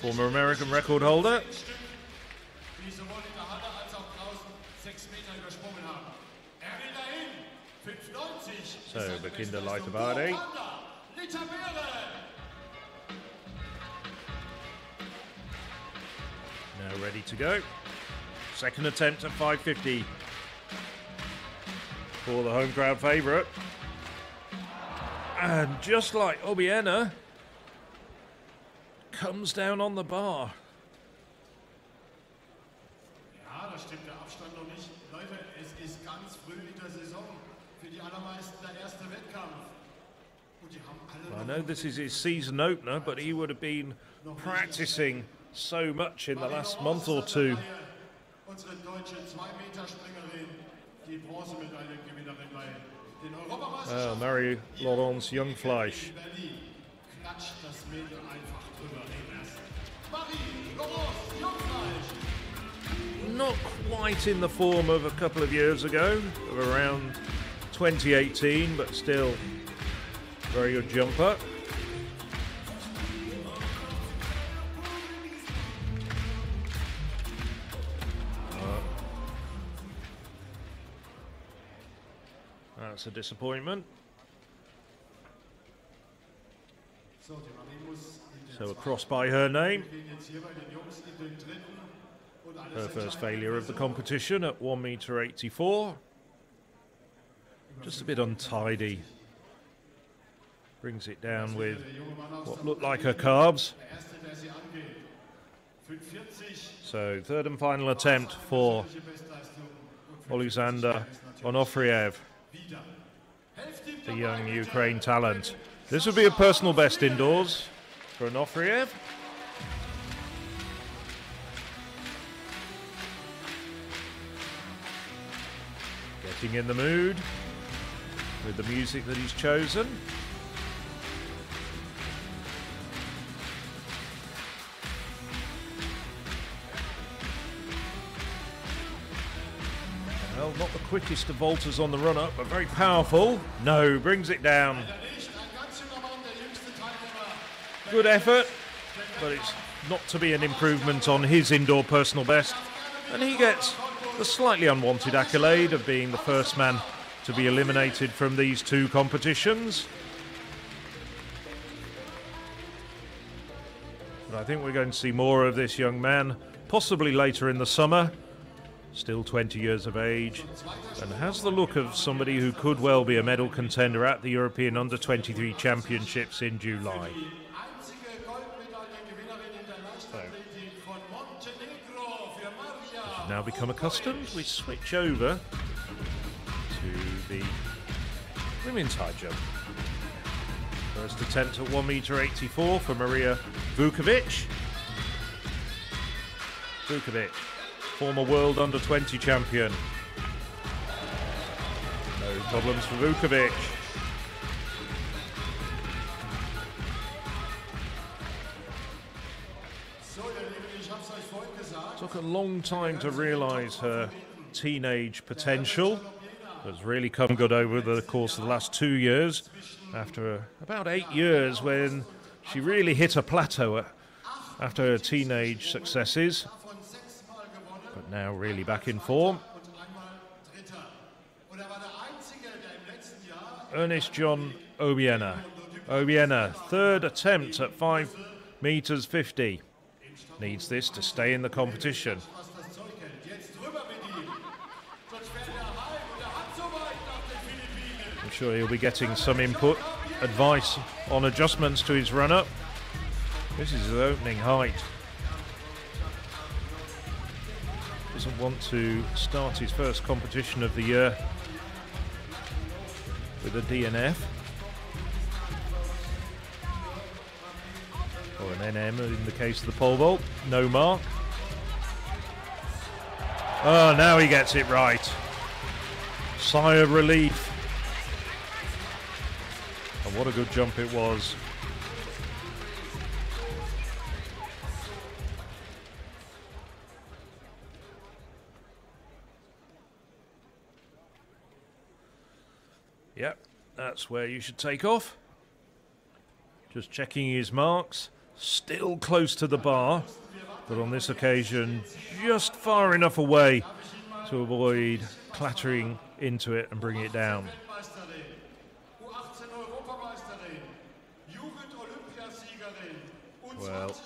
former American record holder. die sowohl in der Halle als auch draußen sechs Meter übersprungen haben. Er will dahin. 5,90. So, Bestleistung. Lita Baehre. Burkanda, Now ready to go. Second attempt at 550 for the home crowd favourite. And just like Obiena, comes down on the bar. Ja, stimmt der Abstand noch nicht. Leute, es ist ganz früh in der Saison für die allermeisten der erste Wettkampf. Und die haben alle I know this is his season opener, but he would have been practicing so much in the last month or two. unsere deutsche 2-Meter-Springerin, die Bronzemedaillengewinnerin bei den Europameisterschaften ah, Marie Laurence Jungfleisch. in Berlin. Klatscht das Mädel einfach drüber den ersten. Marie Laurence Jungfleisch. Not quite in the form of a couple of years ago, of around 2018, but still very good jumper. Uh, That's a disappointment. So, So across by her name. Her first failure of the competition at 1 meter 84. Just a bit untidy. Brings it down with what looked like her calves. Der erste, der sie angeht. 540. So, third and final attempt for Alexander Onufriev, the young Ukraine talent. This would be a personal best indoors for Onufriev. Getting in the mood with the music that he's chosen. Quickest of vaulters on the run up, but very powerful. No, brings it down. Good effort, but it's not to be an improvement on his indoor personal best. And he gets the slightly unwanted accolade of being the first man to be eliminated from these two competitions. But I think we're going to see more of this young man, possibly later in the summer. Still 20 years of age, and has the look of somebody who could well be a medal contender at the European Under 23 Championships in July. Maria. Now become accustomed, we switch over to the women's high jump. First attempt at 1 meter 84 for Maria Vukovic. Vukovic, former world under 20 champion. No problems for Vukovic. Took a long time to realise her teenage potential. Has really come good over the course of the last two years. After about eight years, when she really hit a plateau uh, after her teenage successes, but now really back in form. Er Ernest John Obiena. Obiena, third attempt at 5 metres 50. Needs this to stay in the competition. I'm sure he'll be getting some input, advice on adjustments to his run up. This is his opening height. Doesn't want to start his first competition of the year with a DNF. Or an NM in the case of the pole vault. No mark. Oh, now he gets it right. Sigh of relief. And what a good jump it was. That's where you should take off. Just checking his marks. Still close to the bar, but on this occasion, just far enough away to avoid clattering into it and bringing it down. Weltmeisterin, U18 Europameisterin, Jugend-Olympiasiegerin, Well.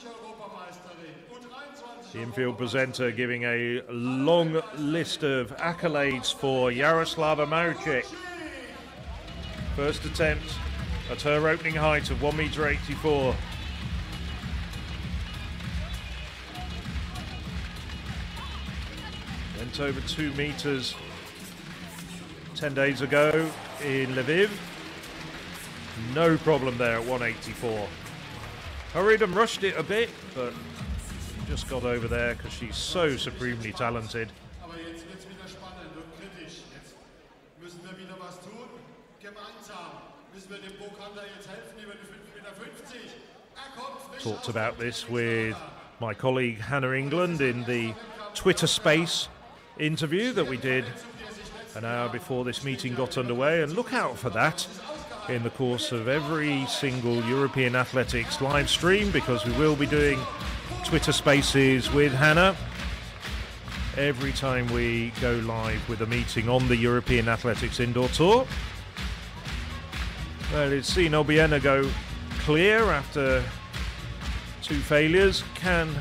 The infield presenter giving a long list of accolades for Yaroslava Mahuchikh. First attempt at her opening height of 1 meter 84. Went over 2 meters 10 days ago in Lviv. No problem there at 184. Hurried and rushed it a bit, but just got over there because she's so supremely talented. Aber jetzt wird's wieder spannend und kritisch. Jetzt müssen wir wieder was tun. Gemeinsam müssen wir dem Burkhander jetzt helfen über die 5,50 Meter. Er kommt frisch Talked about this with my colleague Hannah England in the Twitter Space interview that we did an hour before this meeting got underway. And look out for that in the course of every single European Athletics live stream because we will be doing Twitter Spaces with Hannah every time we go live with a meeting on the European Athletics Indoor Tour. Well, it's seen Obiena go clear after two failures. Can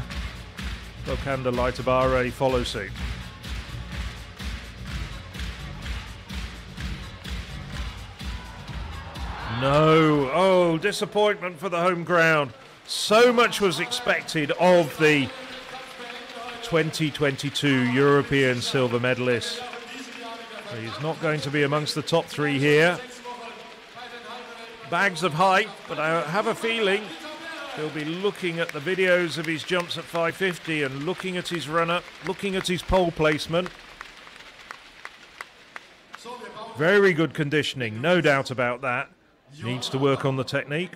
Bo Kanda Lita Baehre follow suit? No. Oh, disappointment for the home ground. So much was expected of the 2022 European silver medalist. He's not going to be amongst the top three here. Bags of height, but I have a feeling he'll be looking at the videos of his jumps at 550 and looking at his run up, looking at his pole placement. Very good conditioning, no doubt about that. Needs to work on the technique.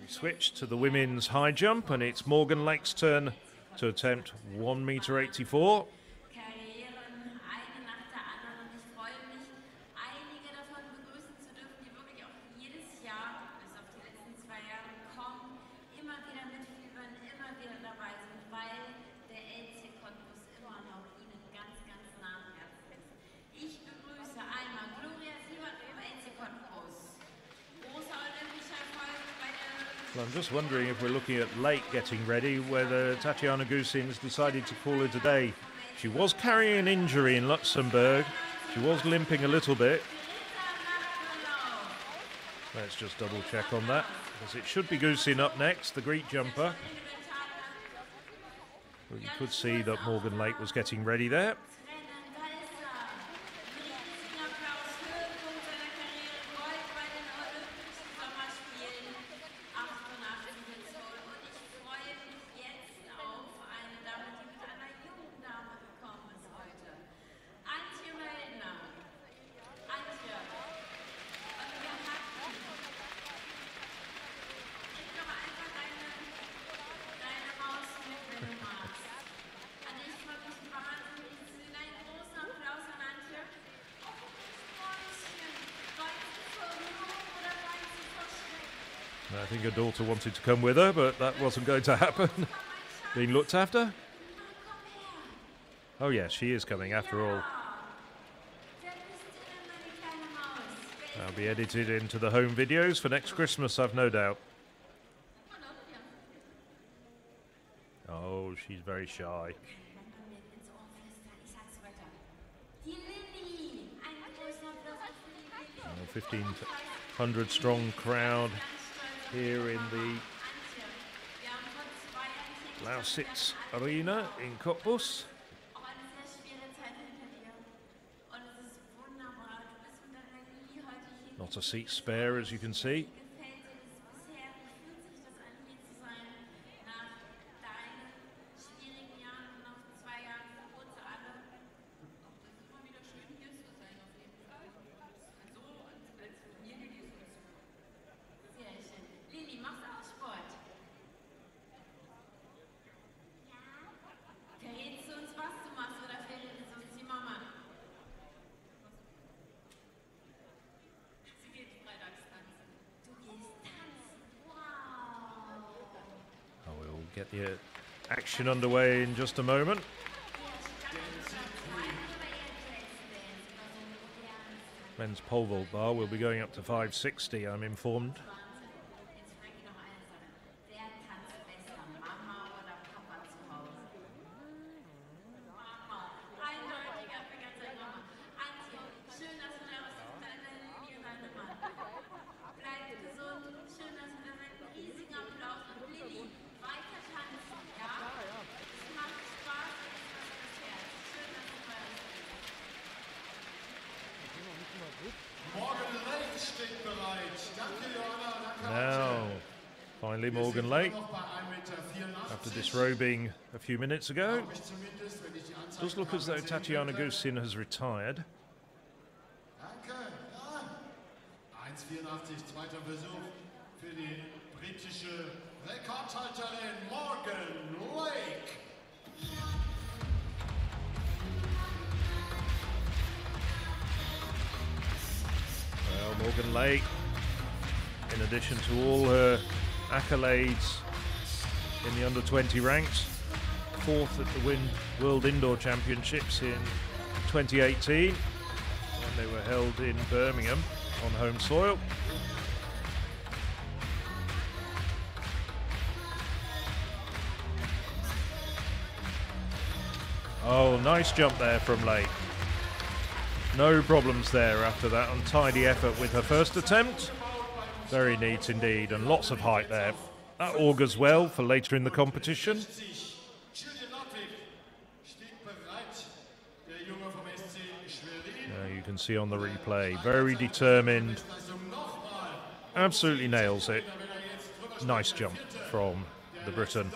We switch to the women's high jump, and it's Morgan Lake's turn to attempt 1 meter 84. Karrieren, eine nach der anderen. Und ich freue mich, einige davon begrüßen zu dürfen, die wirklich auch jedes Jahr, bis auf die letzten zwei Jahre, kommen, immer wieder mitfiebern, immer wieder dabei sind, weil der LC Cottbus immer noch ihnen ganz, ganz nah am Herzen ist. Ich begrüße einmal Gloria Siebert vom LC Cottbus. Großer olympischer Erfolg bei der Well, I'm just wondering if we're looking at late getting ready, whether Tatiana Gusin's decided to call it a day. She was carrying an injury in Luxembourg. She was limping a little bit. Let's just double check on that, because it should be Gusin up next, the Greek jumper. Well, you could see that Morgan Lake was getting ready there. Riesenapplaus, Höhepunkt seiner Karriere, Gold bei den Olympischen Sommerspielen 88 in Seoul. Und ich freue mich jetzt auf eine Dame, die mit einer jungen Dame gekommen ist heute. Antje Möldner. Antje. Und wir hatten. Gib doch einfach deine, deine Maus mit, wenn du magst. Und ich freue mich wahnsinnig. Einen großen Applaus an Antje. I think her wanted to come with her, but that wasn't going to happen. Being looked after? Oh, yes, she is coming after all. I'll be edited into the home videos for next Christmas, I've no doubt. Oh, she's very shy. Oh, 1,500 strong crowd here in the Lausitz Arena in Cottbus. Not a seat spare, as you can see. Gefällt dir das bisher? Wie fühlt sich das an, hier zu sein? Nach deinen schwierigen Jahren und nach zwei Jahren für uns alle? Das ist immer wieder schön, hier zu sein, auf jeden Fall. So als, als Familie, die ist uns sehr schön. Lilly, machst du auch Sport? Ja. Verrätst du uns, was du machst, oder verrät es uns die Mama? Sie geht freitags tanzen. Du gehst tanzen? Wow. Oh, we'll get the uh, action underway in just a moment. Men's pole vault bar will be going up to 560, I'm informed. Jetzt frage ich noch eine Sache. Wer tanzt besser, Mama oder Papa zu Hause? Mama. Eindeutiger für ganz Mama. Antje, schön, dass du da bist. Deine Lilie und deine Mann. Bleib gesund. Schön, dass du da bist. Riesigen Applaus. Und Lilly, weiter tanzen, ja? Es macht Spaß. Morgan Lake steht bereit. Danke, Johanna. Danke, Now, finally, Morgan Lake, noch bei 1,84 Meter. after disrobing a few minutes ago, Anzeige does look as though Tatiana. Gusin has retired. Danke. Ja. 1,84, zweiter Versuch für die britische Rekordhalterin Morgan Lake. Well, Morgan Lake, in addition to all her accolades in the under 20 ranks, fourth at the Win World Indoor Championships in 2018 when they were held in Birmingham on home soil. Oh, nice jump there from Lake. No problems there after that untidy effort with her first attempt. Very neat indeed, and lots of height there. That augurs well for later in the competition. Now you can see on the replay, very determined, absolutely nails it. Nice jump from the Briton.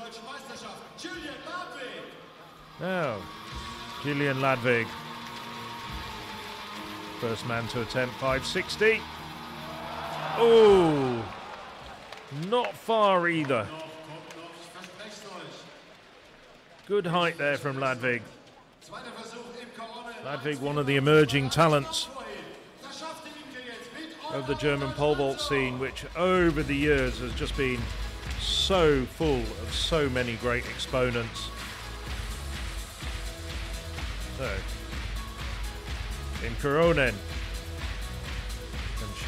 Now, Gillian Ladwig, first man to attempt 560. Oh, not far either. Good height there from Ladwig. Ladwig, one of the emerging talents of the German pole vault scene, which over the years has just been so full of so many great exponents. So, in Koronen,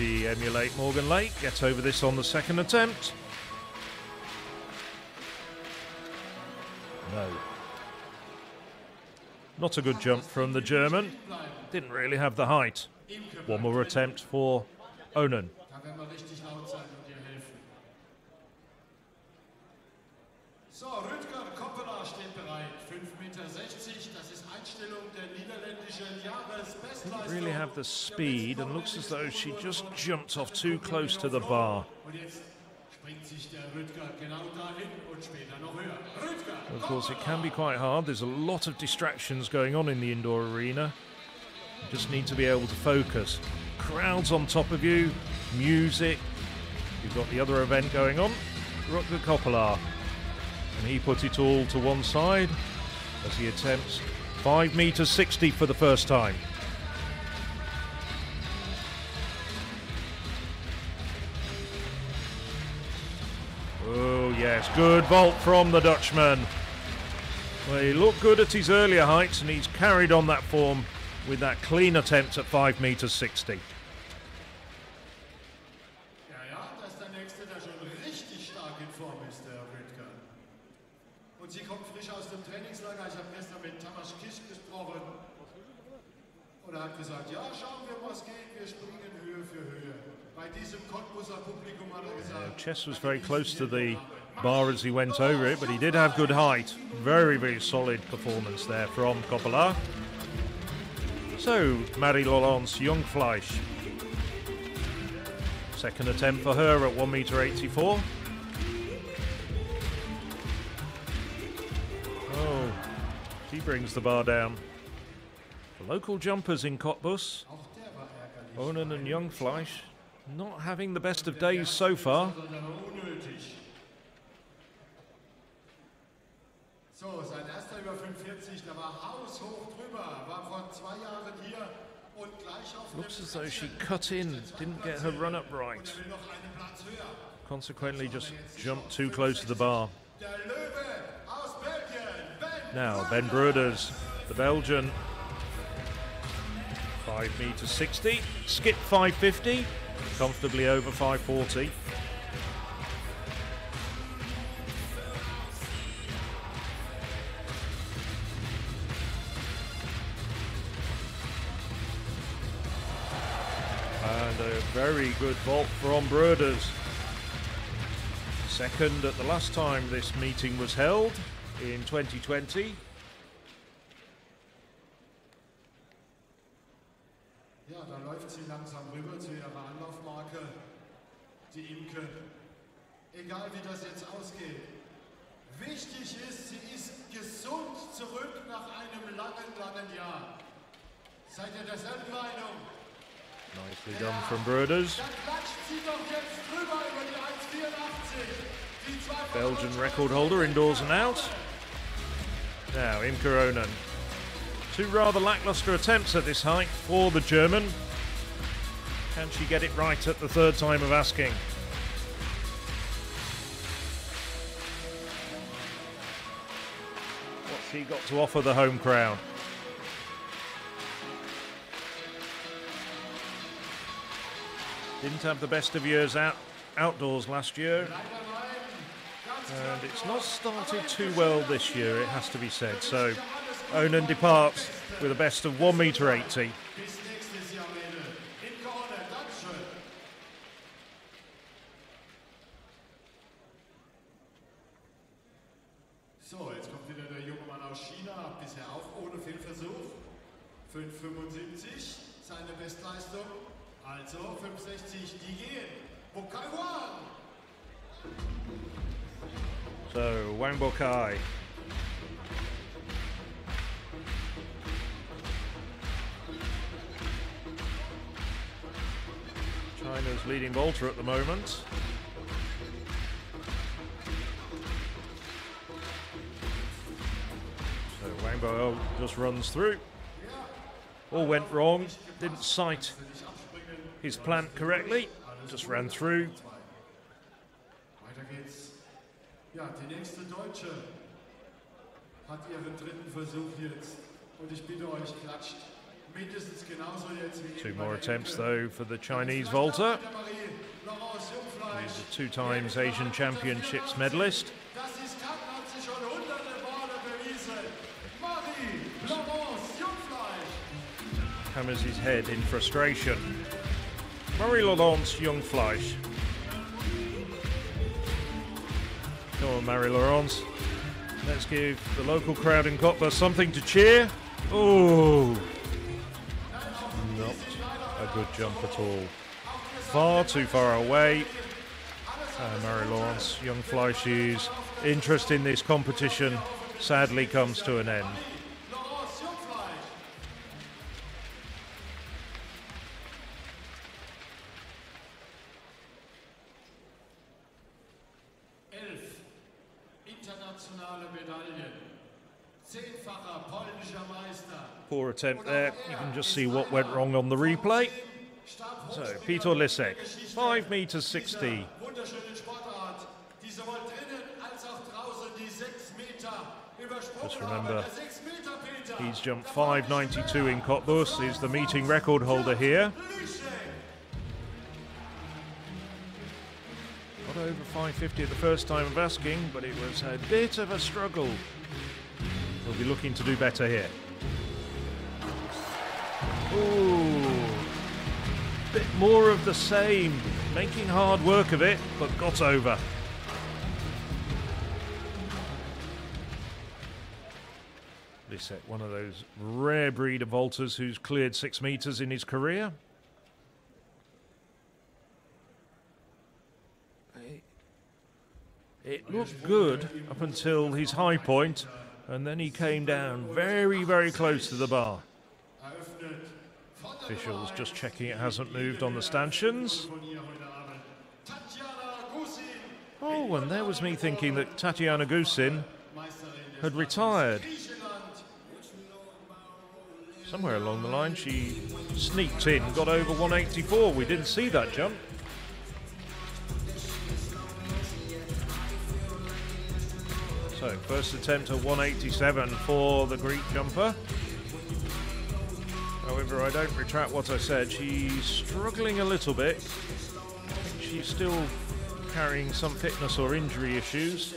emulate Morgan Lake? Get over this on the second attempt. No. Not a good jump from the German. Didn't really have the height. One more attempt for Onnen. Da werden wir richtig laut sein und ihr helfen. So, Rüdger Koppeler steht bereit. 5,60 Meter. Das ist Einstellung der niederländischen Jahresbestleistung. Really have the speed and looks as though she just jumped off too close to the bar. Of course, it can be quite hard. There's a lot of distractions going on in the indoor arena. You just need to be able to focus. Crowds on top of you, music. You've got the other event going on, Rutger Koppelaar. And he put it all to one side as he attempts 5 metres 60 for the first time. Yes, good vault from the Dutchman. Well, he looked good at his earlier heights and he's carried on that form with that clean attempt at 5 metres 60. Ja, ja, das ist der Nächste, der schon richtig stark in Form ist, der Rüdger. Und sie kommt frisch aus dem Trainingslager. Ich habe gestern mit Tamas Kisch gesprochen. Und er hat gesagt, ja, schauen wir, was geht. Wir springen Höhe für Höhe. Bei diesem Cottbuser Publikum hat er gesagt, Chess was very close to the bar as he went over it, but he did have good height. Very, very solid performance there from Koppelaar. So, Marie Laurence Jungfleisch. Second attempt for her at 1 meter 84. Oh, she brings the bar down. The local jumpers in Cottbus, Onnen and Jungfleisch, not having the best of days so far. So, sein erster über 45, da war haushoch drüber, war vor zwei Jahren hier und gleich auf Looks as though she cut in, didn't get her run up right. Er will noch einen Platz höher. Consequently, just jumped too close to the bar. Der Löwe aus Belgien, Ben Now, Ben Broeders, the Belgian, 5 metres 60, skip 550, comfortably over 540. A very good vault from Broeders. Second at the last time this meeting was held in 2020. Ja, da läuft sie langsam rüber zu ihrer Anlaufmarke, die Imke. Egal wie das jetzt ausgeht. Wichtig ist, sie ist gesund zurück nach einem langen, langen Jahr. Seid ihr derselben Meinung? Nicely done from Broeders. Dann klatscht sie doch jetzt drüber über die 1,84. Die zwei von Belgian record holder indoors and out. Now, Imke Onnen. Two rather lackluster attempts at this height for the German. Can she get it right at the third time of asking? What's he got to offer the home crowd? Didn't have the best of years out outdoors last year. And it's not started too well this year, it has to be said. So Onnen departs with a best of 1 meter 80. bis nächstes Jahr, Mädel. Imke Onnen, Dankeschön. So, jetzt kommt wieder der junge Mann aus China, bisher auch ohne Fehlversuch. 5,75 seine Bestleistung. Also 5,60 die gehen. Bokai Wang. So Wang Bokai. China's leading vaulter at the moment. So Wang Bo just runs through. All went wrong. Didn't sight his plant correctly. Just ran through. Ja, die nächste Deutsche hat ihren dritten Versuch jetzt. Und ich bitte euch, klatscht mindestens genauso jetzt wie Two more attempts though for the Chinese vaulter. ab mit der Marie. Laurence Jungfleisch. He's a two times Asian Championships medalist. Das ist kann, hat sie schon hunderte Male bewiesen. Marie Laurence Jungfleisch. hammers his head in frustration. Marie Laurence Jungfleisch. Come on, Marie Laurence. Let's give the local crowd in Cottbus something to cheer. Oh, not a good jump at all. Far too far away. Uh, Marie Laurence Jungfleisch's interest in this competition sadly comes to an end. Attempt there. You can just see what went wrong on the replay. So, Peter Lisek, 5 metres 60. Wunderschöne Sportart, die sowohl drinnen als auch draußen die 6 Meter übersprungen Just remember, haben. Der 6 Meter Peter. He's jumped 5.92 in Cottbus, he's the meeting record holder here. Got over 550 the first time of asking, but it was a bit of a struggle. We'll be looking to do better here. Ooh, bit more of the same, making hard work of it, but got over. Lisek, one of those rare breed of vaulters who's cleared six metres in his career. It looked good up until his high point, and then he came down very, very close to the bar. Officials just checking it hasn't moved on the stanchions. Oh, and there was me thinking that Tatiana Gusin had retired. Somewhere along the line, she sneaked in, got over 184. We didn't see that jump. So, first attempt at 187 for the Greek jumper. However, I don't retract what I said. She's struggling a little bit. She's still carrying some fitness or injury issues.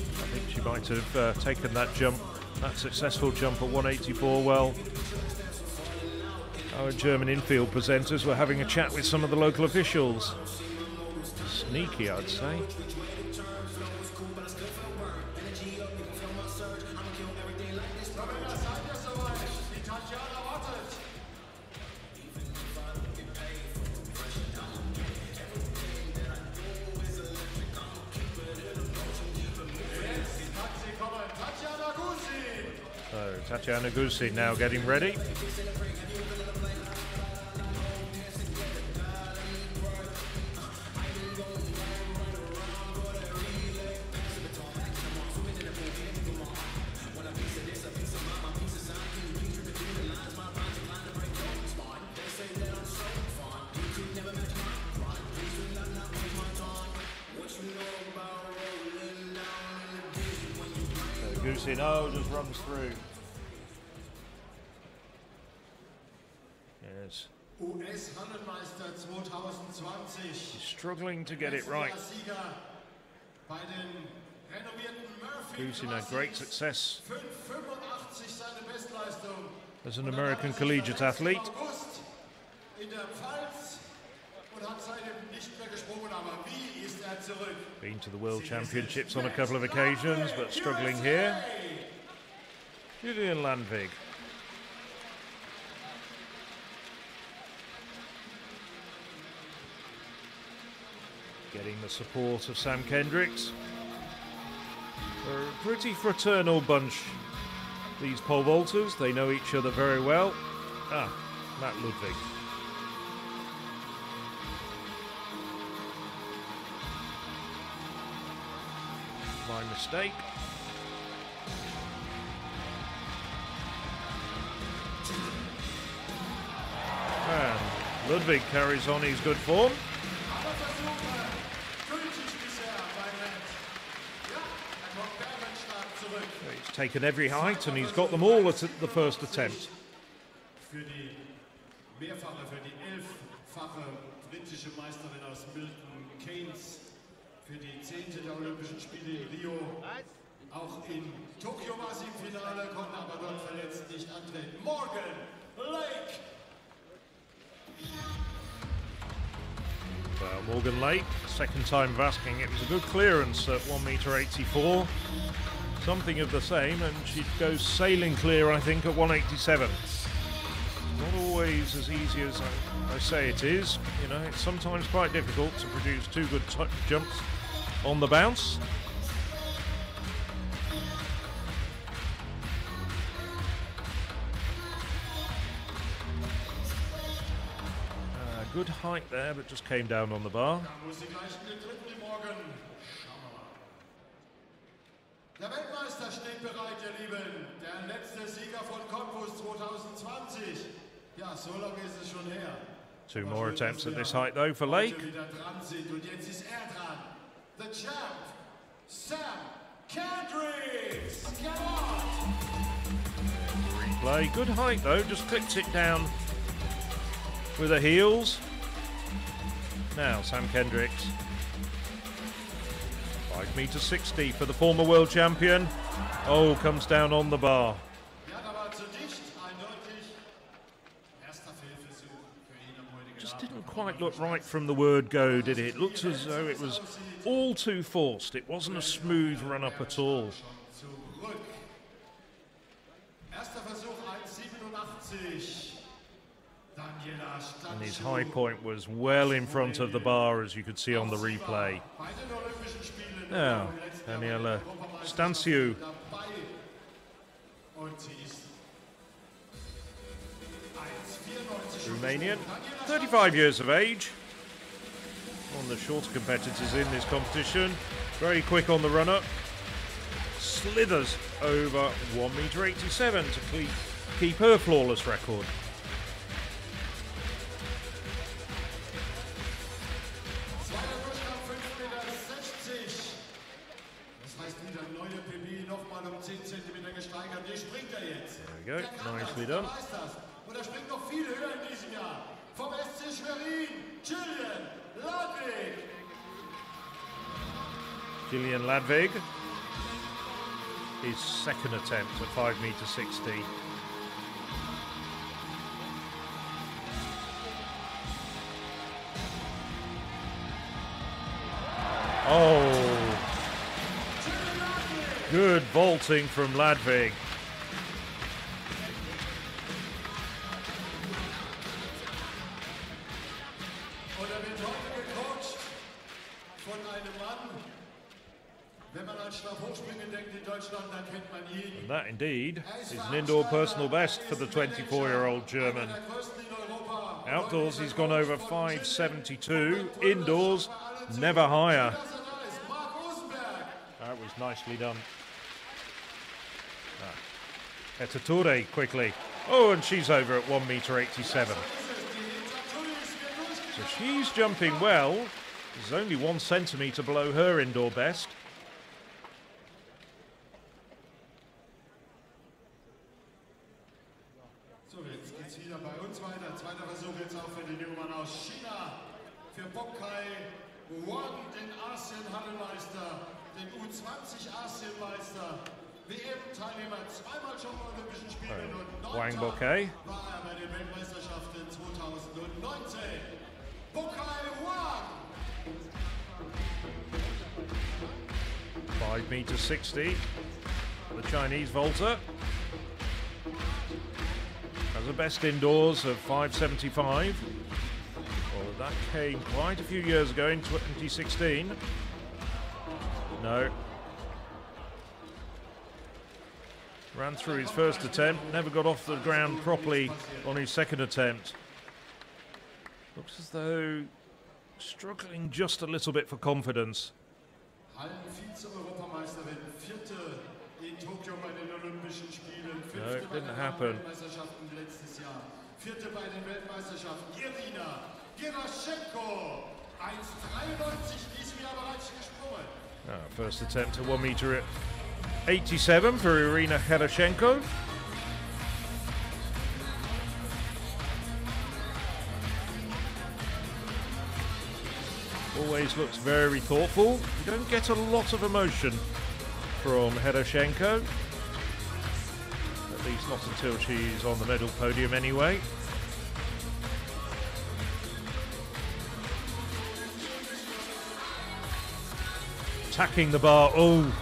I think she might have uh, taken that jump, that successful jump at 184 well. Our German infield presenters were having a chat with some of the local officials. Sneaky, I'd say. Tatiana Gusin now getting ready. Gusi no just runs through. 2020. she's struggling to get it right. Den had great success 585 seine Bestleistung. as an American collegiate athlete. In der Pfalz und hat seitdem nicht mehr gesprungen, aber wie ist er? Been to the World Championships on a couple of occasions, but struggling here. Julian Ladwig. Getting the support of Sam Kendricks. They're a pretty fraternal bunch, these pole vaulters. They know each other very well. Ah, Matt Ludwig. My mistake. And Ludwig carries on his good form. He's taken every height and he's got them all at the first attempt. Für die mehrfache, für die elffache britische Meisterin aus Milton Keynes, für die zehnte der Olympischen Spiele in Rio. Auch in Tokio war sie im Finale, konnte aber dort verletzt nicht antreten. Morgan Lake Well, Morgan Lake, second time of asking, it was a good clearance at 1 metre 84. Something of the same, and she'd go sailing clear, I think, at 187. Not always as easy as I, I say it is. You know, it's sometimes quite difficult to produce two good jumps on the bounce. Uh, good height there, but just came down on the bar. Da muss sie gleich in den dritten, die Morgan. Schauen wir mal. Der Weltmeister steht bereit, ihr Lieben. Der letzte Sieger von Cottbus 2020. Ja, so lange ist es schon her. Two more attempts at this height, though, for Lake. Heute wieder dran sind und jetzt ist er dran. The champ, Sam Kendricks. Replay. Good height, though. Just clipped it down with the heels. Now, Sam Kendricks. 5 metre 60 for the former world champion. Oh, comes down on the bar. Just didn't quite look right from the word go, did it? It looked as though it was all too forced. It wasn't a smooth run up at all. Zurück. Erster Versuch 1,87. Daniela And his high point was well in front of the bar, as you could see on the replay. Bei den Olympischen Spielen Now, Jahr Daniela Europameisterschaft Stanciu. dabei. Und sie ist 1,94 schon Romanian, 35 years of age. One of the shorter competitors in this competition. Very quick on the run up. Slithers over 1 metre 87 to keep her flawless record. Go, nicely done. der weiß das. Und springt noch viel höher in diesem Jahr. Vom SC Schwerin, Julian Ladwig. His second attempt at 5 metre 60. Oh. Good vaulting from Ladwig. And that indeed is an indoor personal best for the 24 year old German. Outdoors, he's gone over 572. Indoors, never higher. That was nicely done. Ah. Etature quickly. Oh, and she's over at 1 meter 87. So she's jumping well. There's only one centimetre below her indoor best. So, jetzt geht's wieder bei uns weiter. Zweiter Versuch jetzt auch für den jungen Mann aus China. Für Bokai Wang, den Asien-Hallenmeister, den U20-Asienmeister, WM-Teilnehmer, zweimal schon bei Olympischen Spielen und Wang neunter Bokai. war er bei den Weltmeisterschaften 2019. Bokai Wang! 5 meters 60. The Chinese vaulter has a best indoors of 575. Well, that came quite a few years ago in 2016. No. Ran through his first attempt, never got off the ground properly on his second attempt. Looks as though struggling just a little bit for confidence. No, didn't happen. Weltmeisterschaften vierte bei den Weltmeisterschaften. Irina Geraschenko, 1,93, die ist mir bereits gesprungen. Ah, first attempt at 1 meter 87 for Iryna Herashchenko. Always looks very thoughtful. You don't get a lot of emotion from Herashchenko. At least not until she's on the medal podium anyway. Attacking the bar. Oh,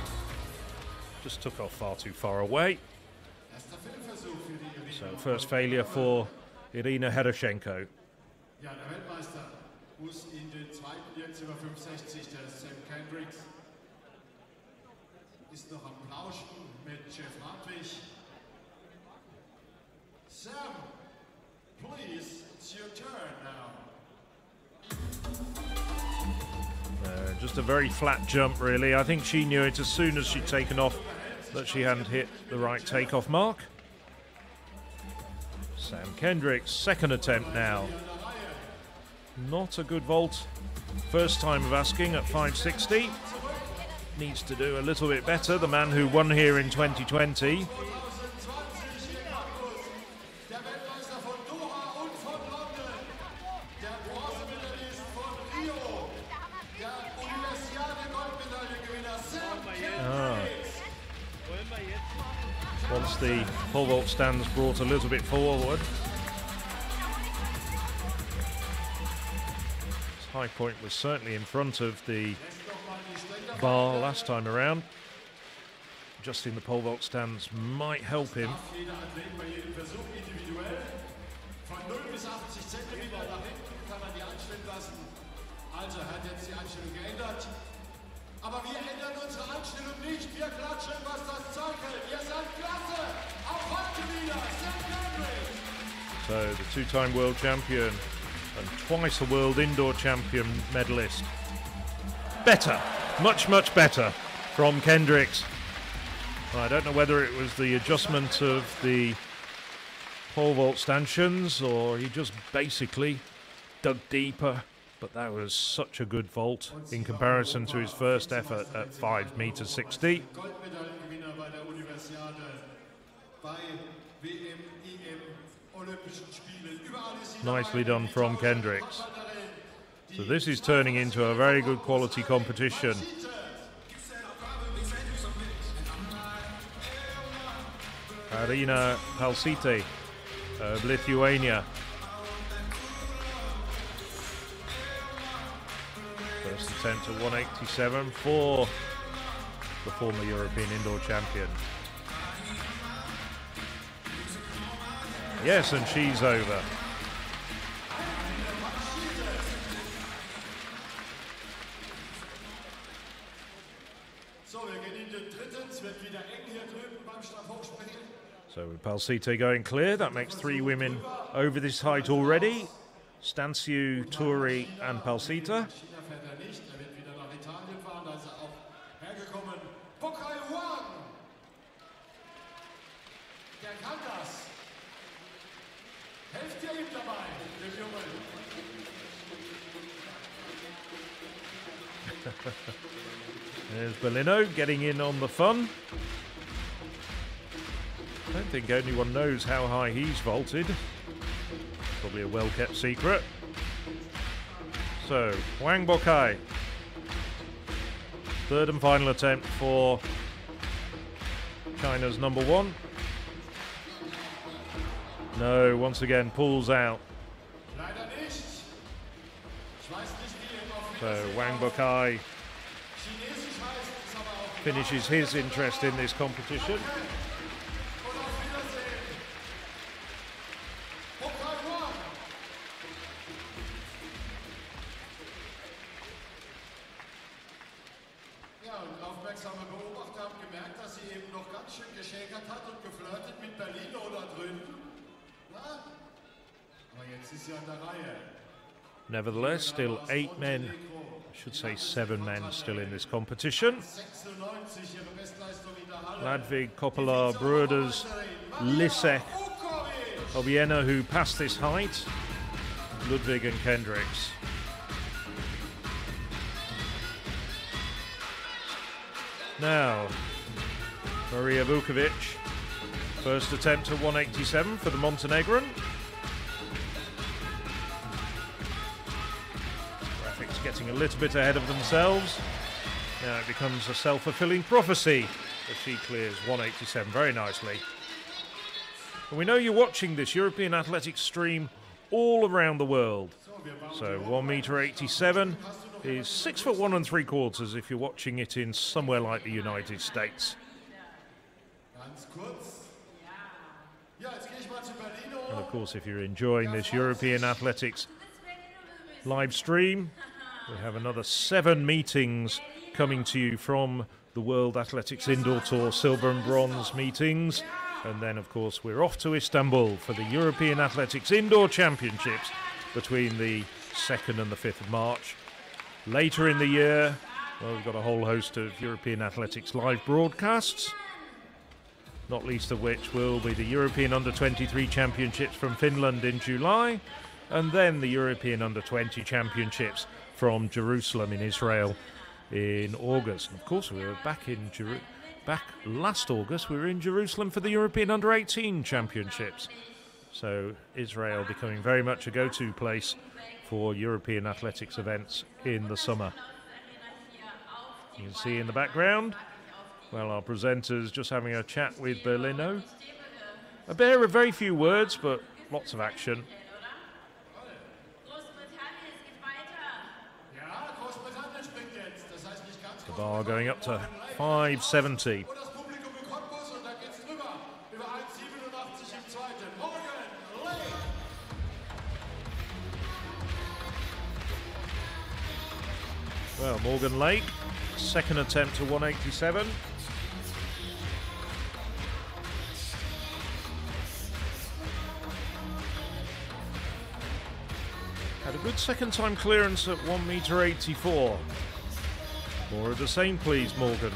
just took off far too far away. Erster Fehlversuch für die Irina. So first failure for Iryna Herashchenko. Ja, der Weltmeister muss in den zweiten jetzt über 560, der Sam Kendricks. Ist noch am Plauschen mit Jeff Hartwig. Sam, please, it's your turn now. Uh, just a very flat jump, really. I think she knew it as soon as she'd taken off that she hadn't hit the right takeoff mark. Sam Kendricks, second attempt now. Not a good vault. First time of asking at 560. Needs to do a little bit better. The man who won here in 2020. The pole vault stands brought a little bit forward. His high point was certainly in front of the bar last time around. Adjusting the pole vault stands might help him. Jeder Athlet bei jedem Versuch individuell. Von 0 bis 80 Zentimeter nach hinten kann man die einstellen lassen. Also hat jetzt die Einstellung geändert. Aber wir ändern unsere Einstellung nicht. Wir klatschen, was das Zeug hält. So the two-time world champion and twice a world indoor champion medalist. Better, much much better from Kendricks. I don't know whether it was the adjustment of the pole vault stanchions or he just basically dug deeper. But that was such a good vault in comparison to his first effort at 5 meters 60. Nicely done from Kendricks. So this is turning into a very good quality competition. Airine Palsyte of Lithuania. First attempt at 187 for the former European indoor champion. Yes, and she's over. So, wir gehen in den dritten. Es wird wieder eng hier So with Palsyte going clear, that makes three women over this height already. Stanciu, Tuuri and Palsyte. China fährt er nicht, er wird wieder nach Italien fahren, da ist er auch hergekommen. Bokai Juan! Der kann das. Dabei, dem Jungen. There's Berlino getting in on the fun. I don't think anyone knows how high he's vaulted. Probably a well kept secret. So, Wang Bokai. Third and final attempt for China's number one. No, once again, pulls out. So, Wang Bokai finishes his interest in this competition. Nevertheless, still eight men, I should say seven men, still in this competition. 96 ihre Bestleistung in der Halle. Ladwig, Koppelaar, Broeders, Lisek, Obiena, who passed this height, Ludwig and Kendricks. Now, Maria Vukovic, first attempt at 187 for the Montenegrin. Getting a little bit ahead of themselves. Now it becomes a self fulfilling prophecy as she clears 187 very nicely. And we know you're watching this European athletics stream all around the world. So 1 meter 87 is 6 foot 1 and 3 quarters if you're watching it in somewhere like the United States. And of course, if you're enjoying this European athletics live stream, we have another seven meetings coming to you from the World Athletics Indoor Tour silver and bronze meetings. And then, of course, we're off to Istanbul for the European Athletics Indoor Championships between the 2nd and the 5th of March. Later in the year, well, we've got a whole host of European Athletics live broadcasts not least of which will be the European Under 23 Championships from Finland in July, and then the European Under 20 Championships from Jerusalem in Israel in August. And of course, we were back in Jeru- back last August. We were in Jerusalem for the European Under 18 Championships. So Israel becoming very much a go-to place for European athletics events in the summer. You can see in the background, well, our presenters just having a chat with Berlino. A bear of very few words, but lots of action. Ja, Großbritannien springt jetzt. Das heißt nicht ganz The bar going up to 570. Und das Publikum in Cottbus und da geht's drüber. Über 1,87 im zweiten. Morgan Lake. Well, Morgan Lake, second attempt to 187. Had a good second time clearance at 1 meter 84. More of the same, please, Morgan.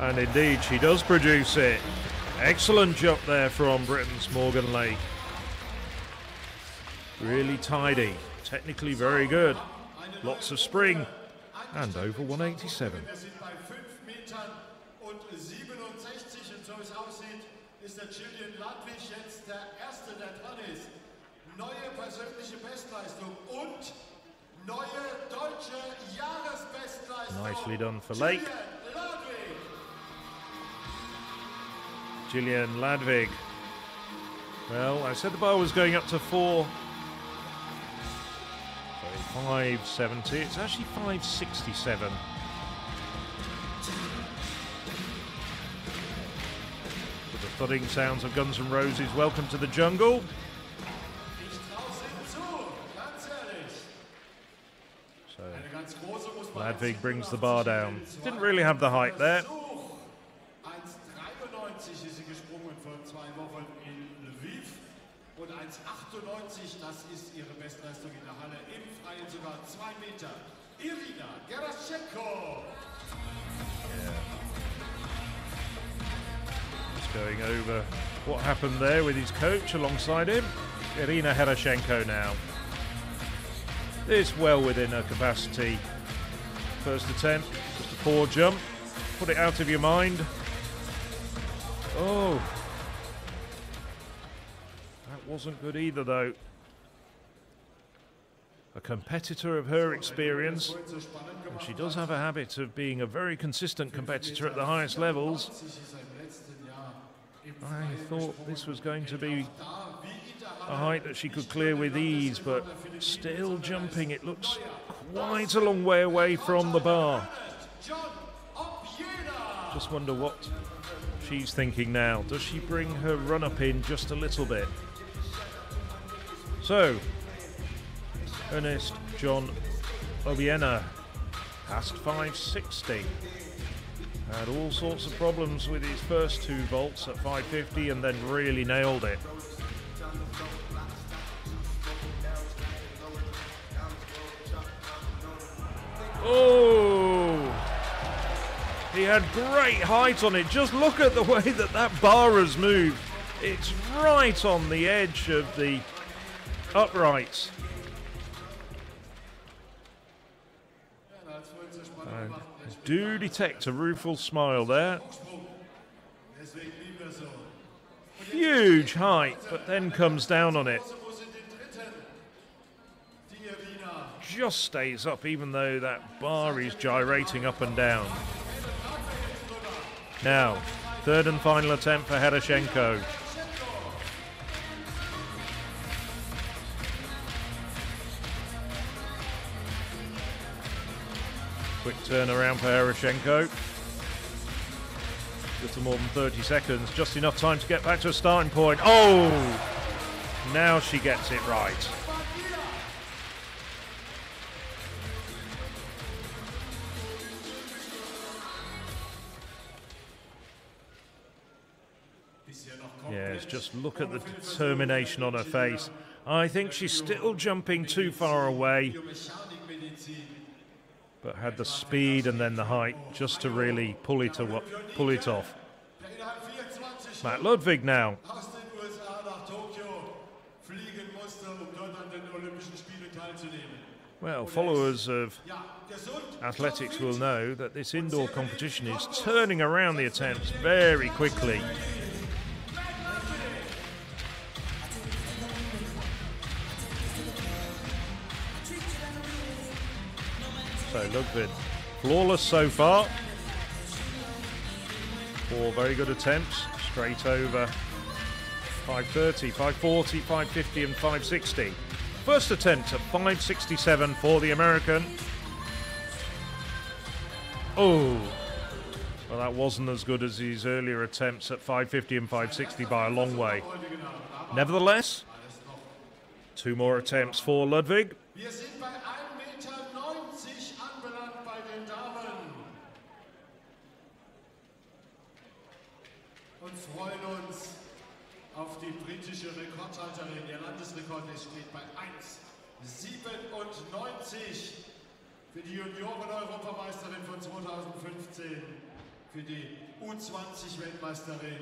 And indeed, she does produce it. Excellent jump there from Britain's Morgan Lake. Really tidy, technically very good. Lots of spring, and over 187. Wir sind bei 5 Metern und 67 und so wie es aussieht, ist der Julian Ludwig jetzt der Erste, der dran ist. Neue persönliche Bestleistung und neue deutsche Jahresbestleistung. Nicely done for Lake. Julian. Gillian Ladwig. Well, I said the bar was going up to four. So 570. It's actually 567. Thudding sounds of Guns N' Roses. Welcome to the jungle. So Ladwig brings the bar down. Didn't really have the height there. 1,93 ist going over what happened there with his coach alongside him. Iryna Herashchenko now. This well within her capacity. First attempt, just a poor jump. Put it out of your mind. Oh. That wasn't good either, though. A competitor of her experience, and she does have a habit of being a very consistent competitor at the highest levels. I thought this was going to be a height that she could clear with ease, but still jumping, it looks quite a long way away from the bar. Just wonder what she's thinking now. Does she bring her run up in just a little bit? So, Ernest John Obiena past 560. Had all sorts of problems with his first two vaults at 550 and then really nailed it. Oh! He had great height on it. Just look at the way that that bar has moved. It's right on the edge of the uprights. Do detect a rueful smile there. Huge height, but then comes down on it. Just stays up, even though that bar is gyrating up and down. Now, third and final attempt for Herashchenko. Quick turnaround for Herashchenko. Little more than 30 seconds, just enough time to get back to a starting point. Oh! Now she gets it right. Yes, just look at the determination on her face. I think she's still jumping too far away, but had the speed and then the height just to really pull it, awa- pull it off. Matt Ludwig now. Well, followers of athletics will know that this indoor competition is turning around the attempts very quickly. So Ludwig, flawless so far. Four very good attempts, straight over 530, 540, 550 and 560. First attempt at 567 for the American. Oh, well, that wasn't as good as his earlier attempts at 550 and 560 by a long way. Nevertheless, two more attempts for Ludwig. Und freuen uns auf die britische Rekordhalterin. Ihr Landesrekord es steht bei 1,97 für die Junioren-Europameisterin von 2015, für die U20-Weltmeisterin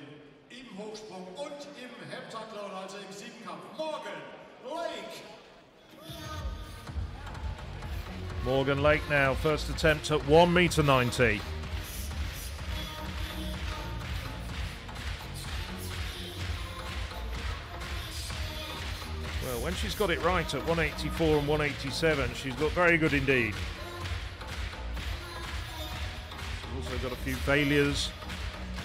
im Hochsprung und im Heptathlon, also im Siebenkampf. Morgan Lake. Morgan Lake now, first attempt at 1 meter 90. When she's got it right at 184 and 187, she's looked very good indeed. She's also got a few failures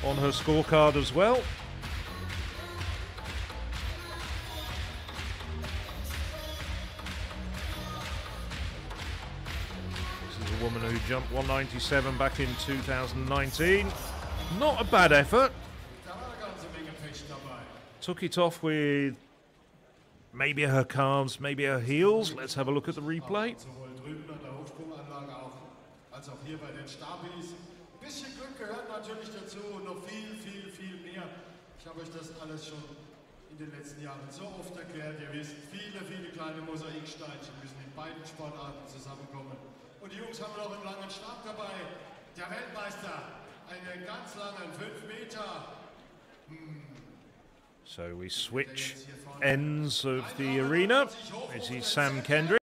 on her scorecard as well. This is a woman who jumped 197 back in 2019. Not a bad effort. Took it off with maybe her calves, maybe her heels. Let's have a look at the replay. Als auch hier bei den Stabis. Ein bisschen Glück gehört natürlich dazu und noch viel, viel, viel mehr. Ich habe euch das alles schon in den letzten Jahren so oft erklärt. Ihr wisst, viele, viele kleine Mosaiksteinchen müssen in beiden Sportarten zusammenkommen. Und die Jungs haben noch einen langen Stab dabei. Der Weltmeister, einen ganz langen, 5 Meter. So we switch ends of the arena. This is Sam Kendrick.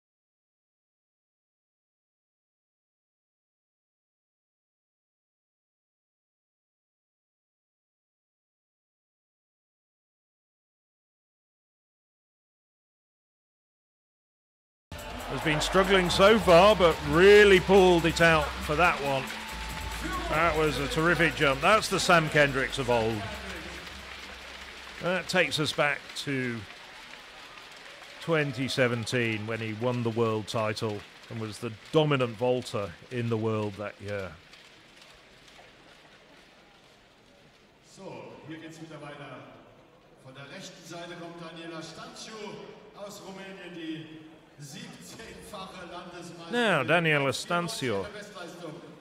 Has been struggling so far, but really pulled it out for that one. That was a terrific jump. That's the Sam Kendricks of old. That takes us back to 2017 when he won the world title and was the dominant vaulter in the world that year. So, hier geht's wieder weiter. Von der rechten Seite kommt Daniela Stanciu aus Rumänien, die 17-fache Landesmeisterin. Now, Daniela Stanciu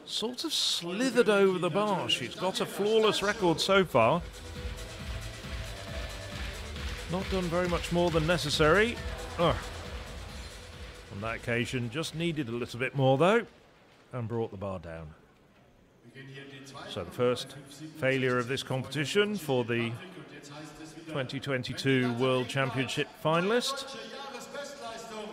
sort of slithered over the bar. She's got a flawless record so far. Not done very much more than necessary. Ugh. On that occasion, just needed a little bit more though, and brought the bar down. So the first failure of this competition for the 2022 World Championship finalist. Deutsche Jahresbestleistung,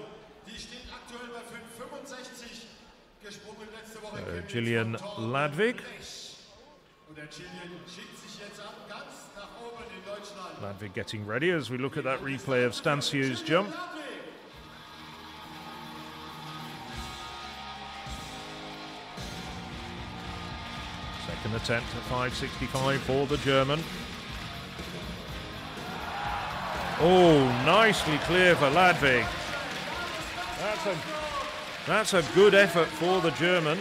die Ladwig getting ready as we look at that replay of Stanciu's jump. Second attempt at 565 for the German. Oh, nicely clear for Ladwig. That's a, that's a good effort for the German.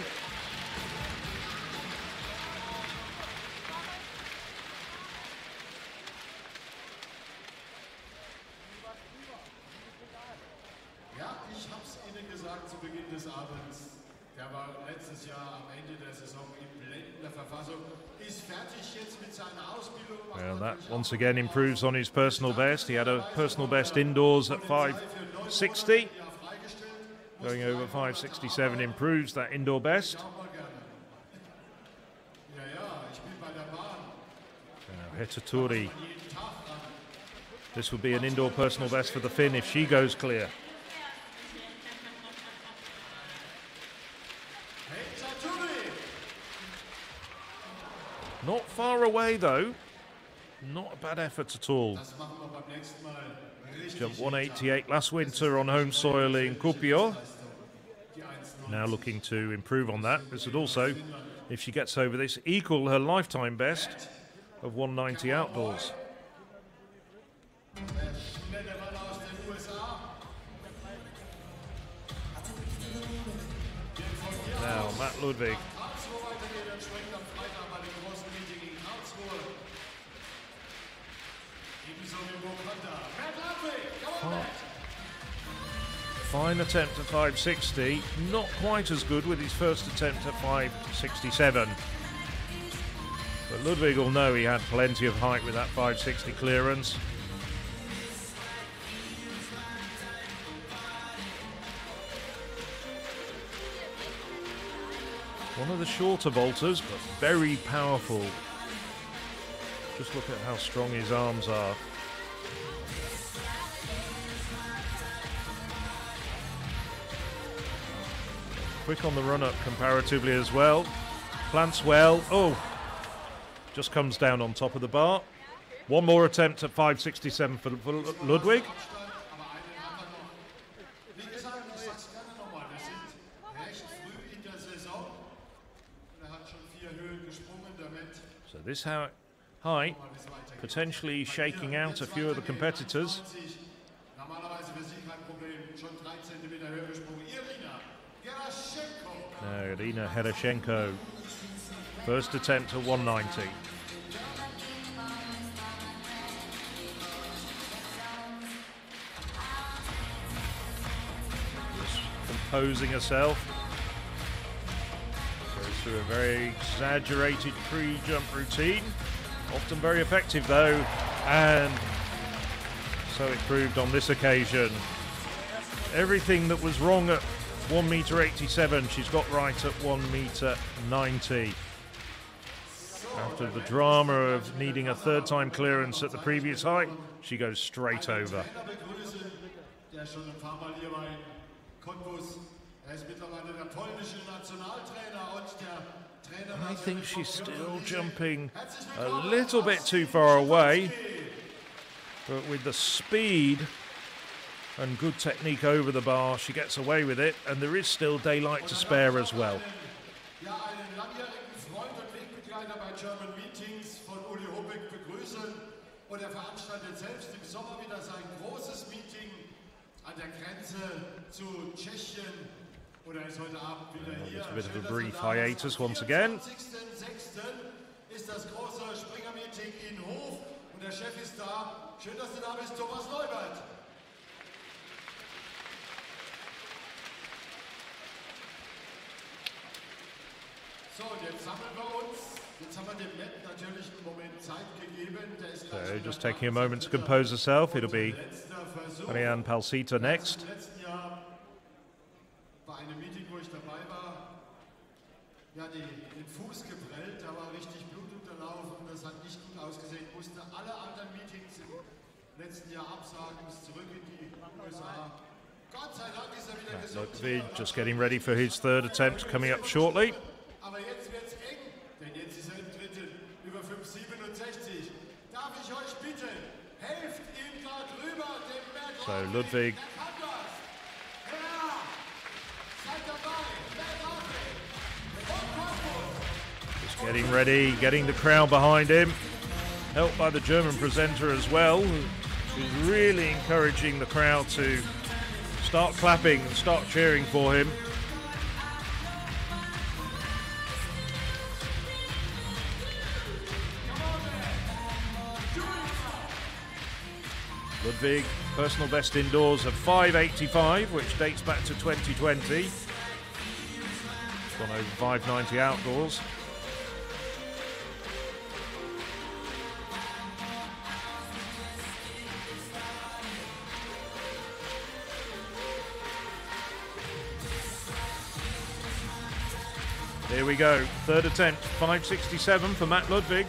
Ja, ich hab's Ihnen gesagt zu Beginn des Abends. Der war letztes Jahr am Ende der Saison in blendender Verfassung. Ist fertig jetzt mit seiner Ausbildung. macht Well, that natürlich once again improves on his personal best. He had a personal best indoors at 560. Going over 567 improves that indoor best. Now. This would be an indoor personal best for the Finn if she goes clear. Not far away though. Not a bad effort at all. Das machen wir beim nächsten Mal. Richtig Jump 188 last winter on home soil in Kuopio. Now looking to improve on that. This would also, if she gets over this, equal her lifetime best of 190 outdoors. Schnelle Mann aus den USA. Now Matt Ludwig. Fine attempt at 560. Not quite as good with his first attempt at 567. But Ludwig will know he had plenty of height with that 560 clearance. One of the shorter vaulters, but very powerful. Just look at how strong his arms are. Quick on the run up comparatively as well. Plants well. Oh, just comes down on top of the bar. One more attempt at 567 for, for Ludwig. So this height potentially shaking out a few of the competitors. Now, Iryna Herashchenko, first attempt at 190. composing herself. Goes through a very exaggerated pre-jump routine, often very effective though, and so it proved on this occasion. Everything that was wrong at 1 meter 87, she's got right at 1 meter 90. After the drama of needing a third time clearance at the previous height, she goes straight over. Er I think she's still jumping a little bit too far away, but with the speed and good technique over the bar, she gets away with it, and there is still daylight to spare as well. ja, einen langjährigen Freund und Wegbegleiter bei German Meetings von Uli Hobeck begrüßen. Und er veranstaltet selbst im Sommer wieder sein großes Meeting an der Grenze zu Tschechien. Oder ist heute Abend wieder hier. It's a bit of a brief hiatus once again. Am 20.06. ist das große Springer-Meeting in Hof und der Chef ist da. Schön, dass du da bist, Thomas Neubert. So, jetzt sammeln wir uns. Jetzt haben wir dem Matt natürlich einen Moment Zeit gegeben. Der ist So just taking a moment to compose herself. It'll be Marianne Palsyte next. Im letzten Jahr bei einem Meeting, wo ich dabei war, ja, die, den Fuß geprellt, da war richtig Blut unterlaufen, das hat nicht gut ausgesehen, musste alle anderen Meetings im letzten Jahr absagen, ist zurück in die USA. Gott sei Dank ist er. Ludwig just getting ready for his third attempt coming up shortly. Aber jetzt wird's eng, denn jetzt ist er im dritten über 5,67. Darf ich euch bitten, helft ihm da drüber, dem Berg. So Ludwig just getting ready, getting the crowd behind him. Helped by the German presenter as well, who's really encouraging the crowd to start clapping and start cheering for him. Ludwig, personal best indoors of 585, which dates back to 2020. Gone over 590 outdoors. Here we go. Third attempt, 567 for Matt Ludwig.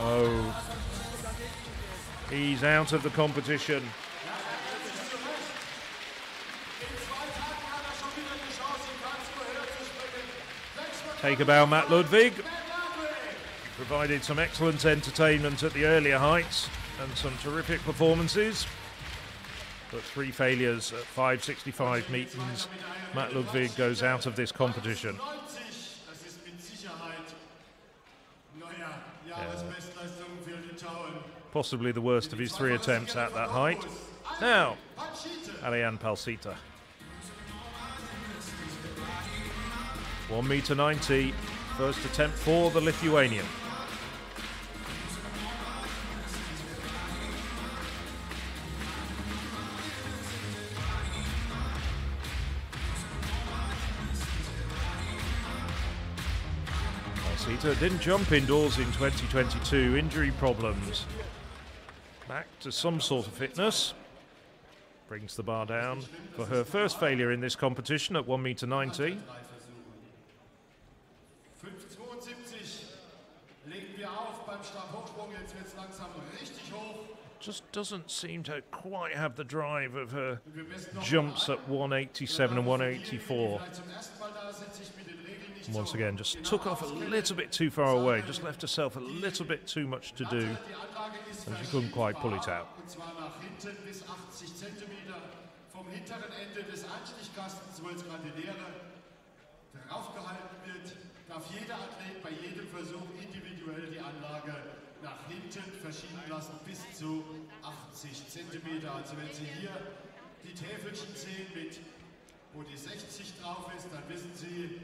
Oh, He's out of the competition. Take a bow, Matt Ludwig. Provided some excellent entertainment at the earlier heights and some terrific performances. But three failures at 565 meetings. Matt Ludwig goes out of this competition. 90, das ist mit Sicherheit, naja, Jahresbestleistung für Litauen. Possibly the worst of his three attempts at that height. Now, Airine Palsyte. 1 meter 90, first attempt for the Lithuanian. Palsyte didn't jump indoors in 2022, injury problems. Back to some sort of fitness. Brings the bar down for her first failure in this competition at 1 meter 90. 5,72 legen wir auf beim Stabhochsprung. Jetzt wird es langsam richtig hoch. Just doesn't seem to quite have the drive of her jumps at 187 and 184. Vielleicht zum ersten Mal da sind sich mit den Regeln nicht And once again, just took off a little bit too far away, just left herself a little bit too much to do, Die Anlage ist and she couldn't quite pull it out. Und zwar nach hinten bis 80 Zentimeter vom hinteren Ende des Einstichkastens, wo jetzt gerade die Leere draufgehalten wird, darf jeder Athlet bei jedem Versuch individuell die Anlage nach hinten verschieben lassen bis zu 80 Zentimeter. Also wenn Sie hier die Täfelchen sehen, mit, wo die 60 drauf ist, dann wissen Sie,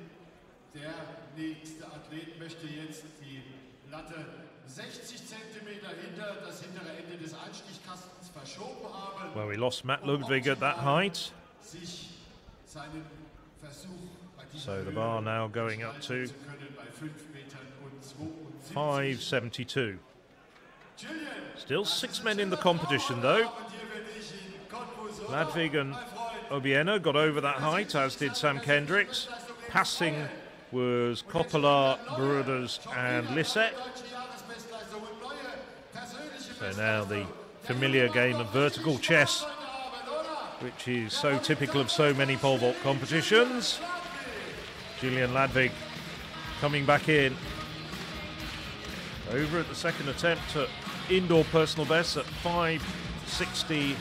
der nächste Athlet möchte jetzt die Latte 60 Zentimeter hinter das hintere Ende des Einstichkastens verschoben haben. Well, we lost Matt um Ludwig at that height. sich seinen Versuch bei dieser So the bar now going up to zu können bei 5 Metern und 72. 572. Still six men in the competition though. und hier werde ich ihn Cottbus Ladwig and Obiena got over that height, as did Sam Kendricks. Passing was Koppelaar, Broeders, and Lisek. deutsche Jahresbestleistung und neue persönliche So now the familiar game of vertical chess, which is so typical of so many pole vault competitions. Julian Ladwig coming back in. Over at the second attempt at indoor personal best at 560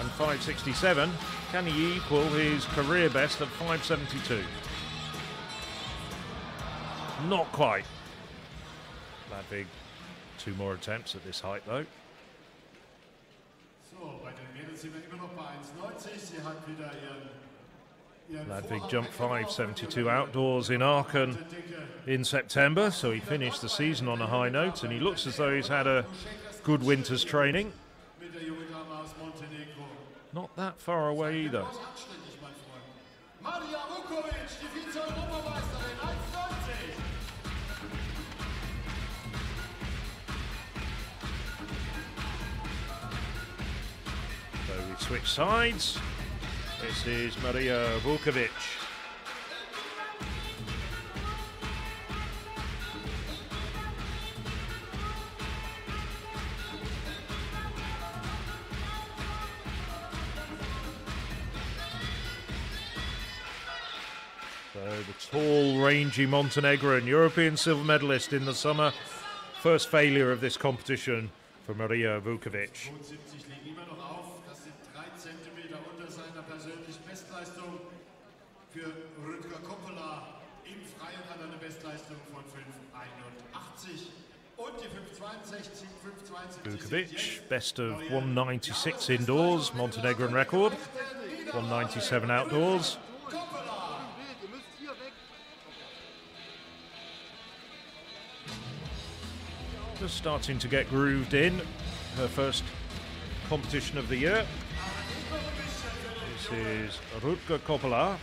and 567. Can he equal his career best at 572? Not quite. Ladwig, two more attempts at this height though. So, bei den Mädels sind wir immer noch bei 1,90. Sie hat wieder ihren, ihren Ladvig Vorhang jumped weggeworfen. 572 outdoors in Aachen in September, so he finished the season on a high note, and he looks as though he's had a good winter's training. Mit der junge Dame aus Montenegro. Not that far away either. Ganz anständig, mein Freund. Marija Vukovic, die Vize-Europameisterin, 1,90. So we switch sides. This is Maria Vukovic. So the tall, rangy Montenegrin, European silver medalist in the summer. First failure of this competition for Maria Vukovic. 72 liegen immer noch auf. Das sind drei Zentimeter unter seiner persönlichen Bestleistung. Für Rutger Koppelaar im Freien hat er eine Bestleistung von 5,81. Und die 5,62, 5,72 sind Vukovic, best of 196 indoors, Montenegrin record, 197 outdoors. Just starting to get grooved in. Her first competition of the year. This is Rutger Koppelaar.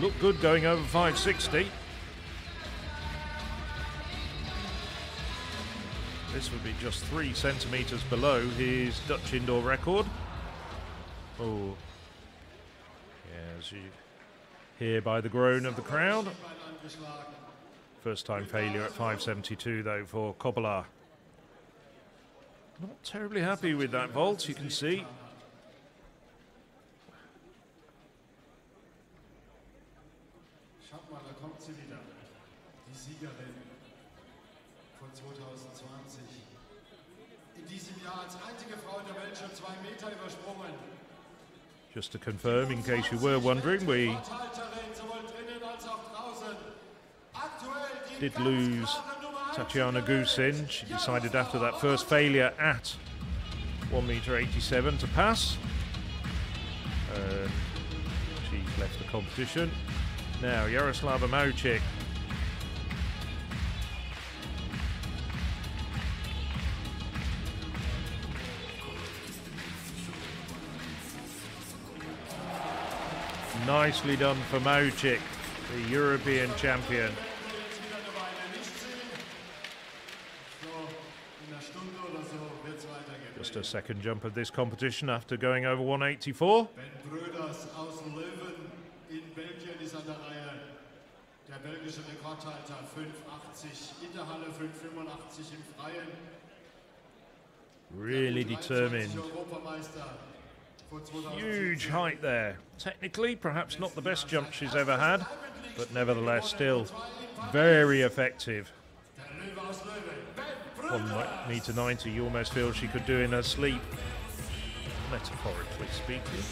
Look good going over 560. This would be just three centimetres below his Dutch indoor record. Oh, yeah, as you hear by the groan of the crowd. First time failure at 572 though for Koppelaar. Not terribly happy with that vault, you can see. Schaut mal, da kommt sie wieder. Die Siegerin von 2020. In diesem Jahr als einzige Frau in der Welt schon zwei Meter übersprungen. Just to confirm, in case you were wondering, we did lose Tatiana Gusin. She decided after that first failure at 1 meter 87 to pass. Uh, she's left the competition. Now Yaroslava Mahuchikh. Nicely done for Mahuchikh, the European champion. Just a second jump of this competition after going over 184. Ben Broeders aus Löwen in Belgien ist an der belgische Rekordhalter 5,80 in der Halle, 5,85 im Freien. Really determined. Europameister von 2017. Huge height there. Technically, perhaps not the best jump she's ever had, but nevertheless, still very effective. One meter 90, you almost feel she could do in her sleep, metaphorically speaking.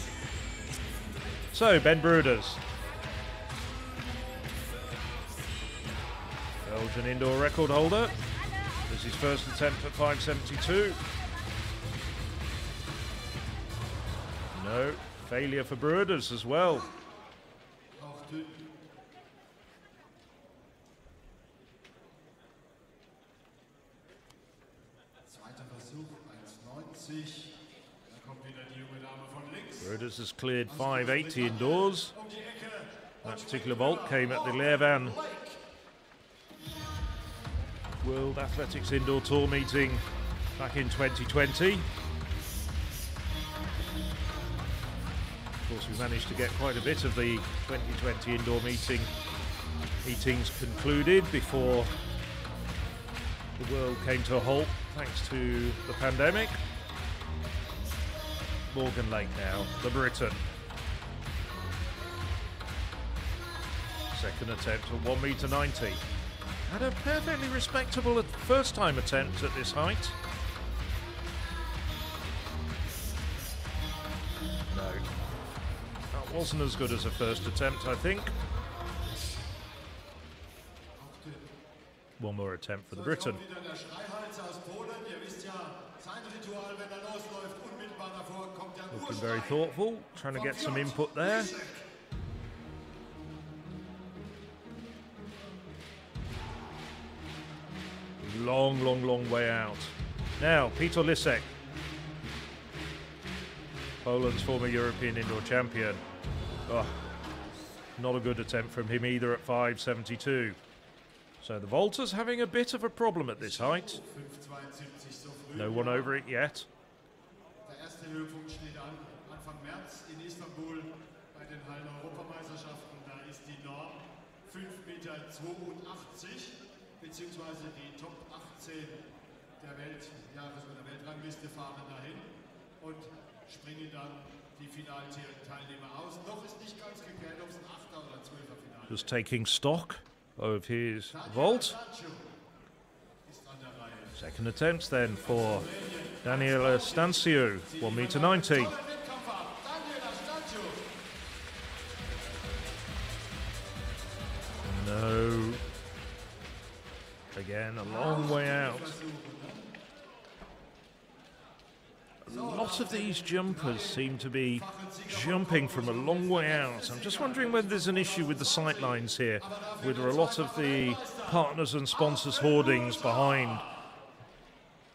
So, Ben Broeders. Belgian indoor record holder. This is his first attempt at 572. No, failure for Broeders as well. Auch dünn. Zweiter Versuch, 1,90. Da Broeders has cleared 580 indoors. That particular vault came at the Leuven World Athletics Indoor Tour meeting back in 2020. Course, we managed to get quite a bit of the 2020 indoor meeting meetings concluded before the world came to a halt thanks to the pandemic. Morgan Lake now, the Briton. Second attempt at 1 metre 90. Had a perfectly respectable first time attempt at this height. Wasn't as good as a first attempt, I think. One more attempt for the Briton. Looking very thoughtful, trying to get some input there. Long, long, long way out. Now, Peter Lisek, Poland's former European indoor champion. Oh, not a good attempt from him either at 5.72. So the Volta's having a bit of a problem at this height. 5,72 so früh. No one over it yet. Der erste Höhepunkt steht an, Anfang März in Istanbul bei den Hallen-Europameisterschaften. Da ist die Norm 5,82 Meter, beziehungsweise die Top 18 der Welt, Jahres- oder Weltrangliste fahren dahin und springen dann die Finalteilnehmer aus. Noch ist nicht ganz geklärt, ob es ein 8er oder 12er Finale Just taking stock of his vault. ist an der Reihe. Second attempts then for Daniela Stanciu, 1 meter 90. No. Again, a long way out. A lot of these jumpers seem to be jumping from a long way out. I'm just wondering whether there's an issue with the sight lines here, with a lot of the partners and sponsors hoardings behind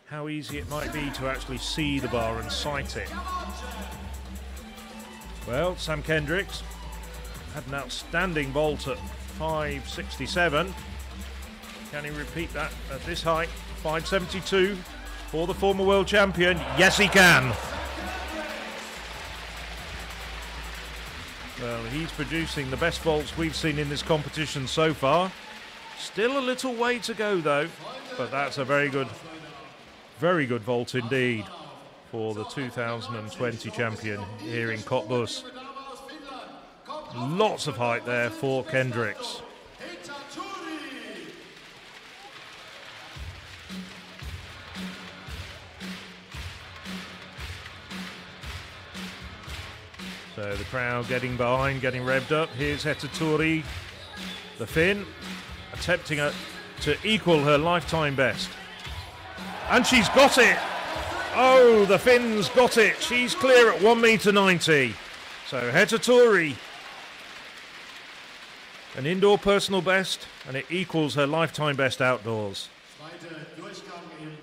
how easy it might be to actually see the bar and sight it. Well, Sam Kendricks had an outstanding vault at 567. Can he repeat that at this height? 572 for the former world champion. Yes, he can. Well, he's producing the best vaults we've seen in this competition so far. Still a little way to go, though, but that's a very good, very good vault indeed for the 2020 champion here in Cottbus. Lots of height there for Kendricks. So the crowd getting behind, getting revved up. Here's Heta Tuuri, the Finn, attempting to equal her lifetime best. And she's got it! Oh, the Finn's got it. She's clear at 1 meter 90. So Heta Tuuri, an indoor personal best, and it equals her lifetime best outdoors. Zweiter Durchgang im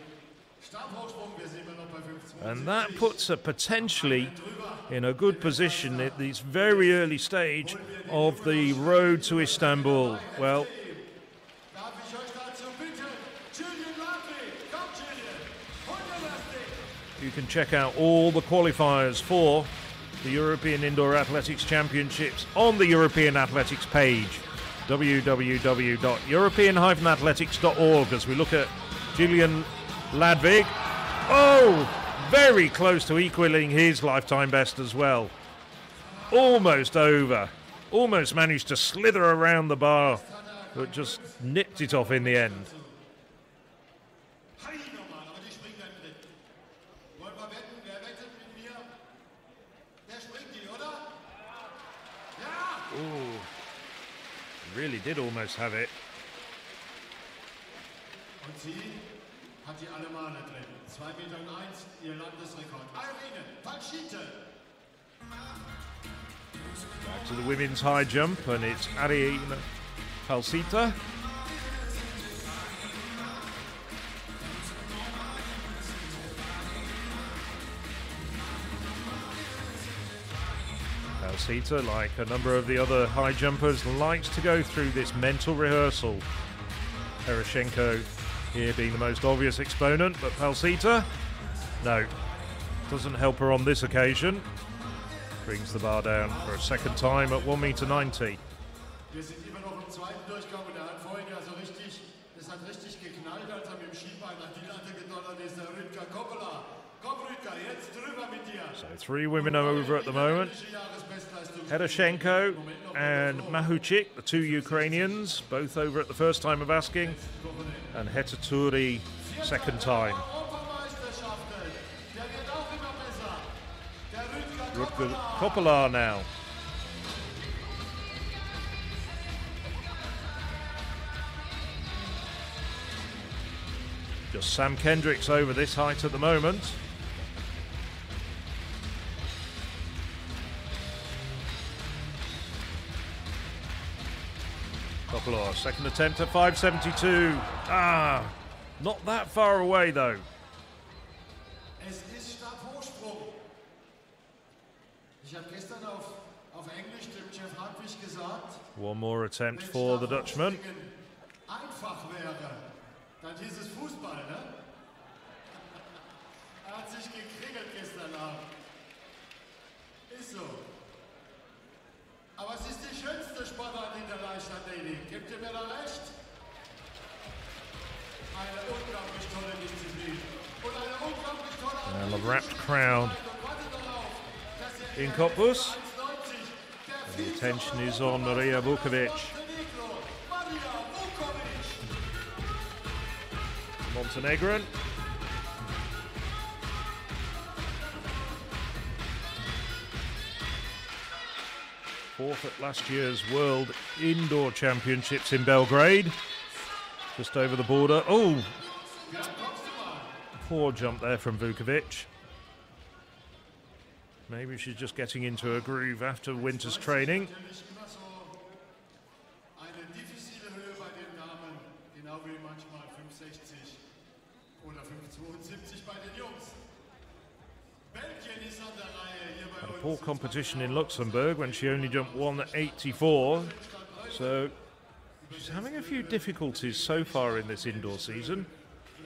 Stabhochsprung. Wir sind immer noch bei 5,72. And that puts her potentially in a good position at this very early stage of the road to Istanbul. Well, you can check out all the qualifiers for the European Indoor Athletics Championships on the European Athletics page www.european-athletics.org as we look at Julian Ladwig. Oh, very close to equaling his lifetime best as well. Almost over. Almost managed to slither around the bar, but just nipped it off in the end. Ooh, really did almost have it. Und sie hat die alle Male drin. 2 Meter und 1, ihr Landesrekord. Airine Palsyte. Back to the women's high jump, and it's Airine Palsyte. Palsyte, like a number of the other high jumpers, likes to go through this mental rehearsal. Herashchenko here being the most obvious exponent, but Palsyte, no, doesn't help her on this occasion. Brings the bar down for a second time at 1 meter 90. Wir sind immer noch im zweiten Durchgang und er hat vorhin ja so richtig, das hat richtig geknallt, als mit dem Schienbein an die Latte gedonnert ist, der Rutger Koppelaar. Komm Rutger, jetzt drüber mit dir. So three women are over at the moment. Herashchenko and Mahuchikh, the two Ukrainians, both over at the first time of asking, and Heta Tuuri second time. Rutger Koppelaar now. Just Sam Kendricks over this height at the moment. Koppelaar, second attempt at 572. Ah, not that far away though. Es ist Stabhochsprung. Ich habe gestern auf, auf Englisch dem Jeff Hartwig gesagt, One more attempt for the Dutchman. Aber es ist die schönste Sportart in der Leichtathletik. Gebt ihr mir da recht? Eine unglaublich tolle Disziplin. Und eine unglaublich tolle rapt crowd in Cottbus. The attention is on Maria Vukovic. Montenegrin. Fourth at last year's World Indoor Championships in Belgrade. Just over the border. Oh, poor jump there from Vukovic. Maybe she's just getting into a groove after winter's training. Eine diffizile Höhe bei den Damen, genau wie manchmal 5,60 oder 5,72 bei den Jungs. Belgien ist an der Reihe hier bei Had a poor competition in Luxembourg when she only jumped 184. So she's having a few difficulties so far in this indoor season.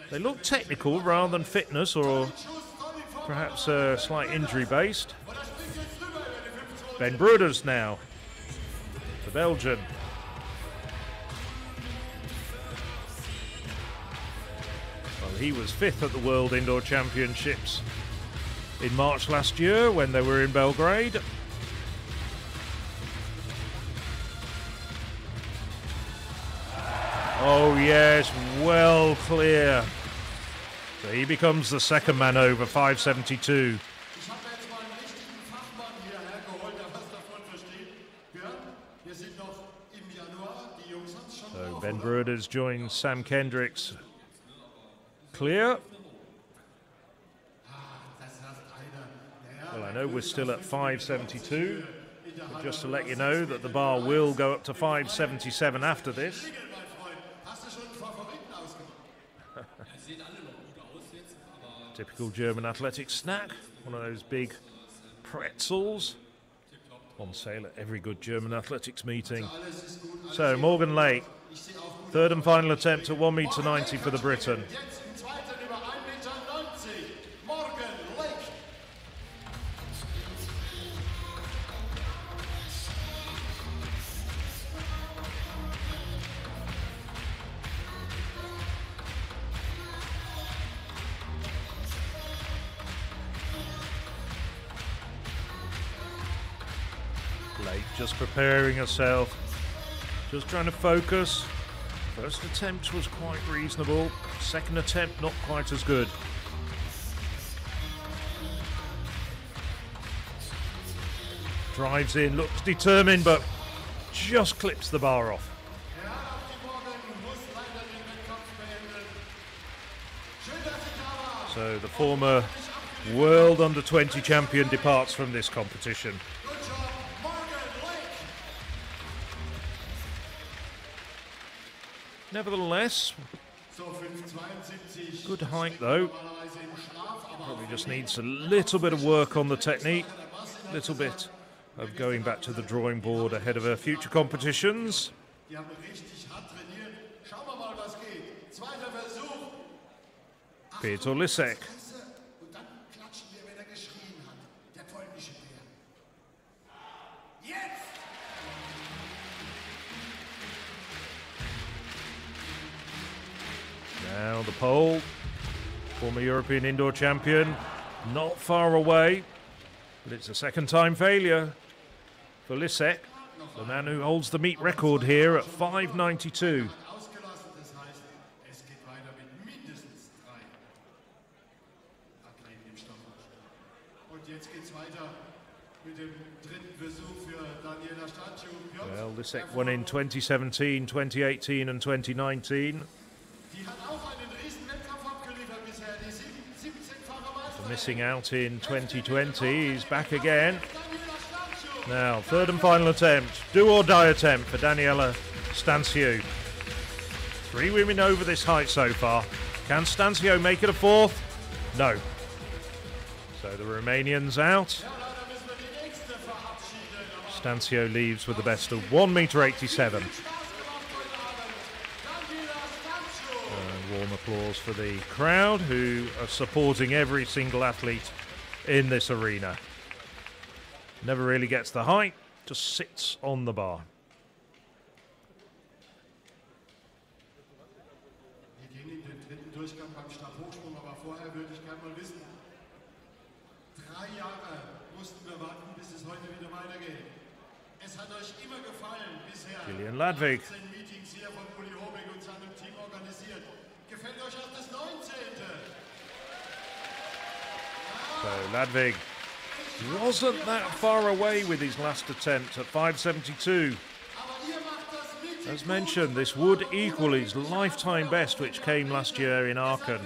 They look technical rather than fitness or perhaps uh, slight injury based. Ben Broeders now, the Belgian. Well, he was fifth at the World Indoor Championships in March last year when they were in Belgrade. Oh, yes, well clear. So he becomes the second man over, 572. Ich habe jetzt mal einen richtigen Fachmann hierher geholt, der was davon versteht. Björn, wir sind noch im Januar, die Jungs haben es schon So drauf, Ben oder? Broeders joins Sam Kendricks. Clear. Das sagt I know we're still at 572. But just to let you know that the bar will go up to 577 after this. Typical German athletic snack, one of those big pretzels. On sale at every good German athletics meeting. So, Morgan Lake, third and final attempt at 1 meter 90 for the Briton. Preparing herself, just trying to focus. First attempt was quite reasonable, second attempt not quite as good. Drives in, looks determined, but just clips the bar off. So the former world under 20 champion departs from this competition. Nevertheless, good height though. Normalerweise im Schlaf, aber Probably just needs a little bit of work on the technique, a little bit of going back to the drawing board ahead of her future competitions. Die haben Now the pole, former European indoor champion, not far away, but it's a second time failure for Lisek, the man who holds the meet record here at 592. Ausgelassen, das heißt, es geht weiter mit mindestens drei Athleten im Stabhochsprung. Und jetzt geht's weiter mit dem dritten Versuch für Daniela Stanciu. Well, Lisek won in 2017, 2018, and 2019. Missing out in 2020, he's back again. Now, third and final attempt, do or die attempt for Daniela Stanciu. Three women over this height so far. Can Stanciu make it a fourth? No. So the Romanians out. Stanciu leaves with the best of 1 meter 87. Applause for the crowd who are supporting every single athlete in this arena. Never really gets the height, just sits on the bar. Wir gehen in den dritten Durchgang beim Stabhochsprung, aber vorher würde ich gerne mal wissen. Drei Jahre mussten wir warten, bis es heute wieder weitergeht. Es hat euch immer gefallen bisher. Julian Ladwig. 18 Meetings hier von Uli Hobeck und seinem Team organisiert. Gefällt euch auch das 19. So Ladwig wasn't that far away with his last attempt at 572. As mentioned, this would equal his lifetime best, which came last year in Aachen.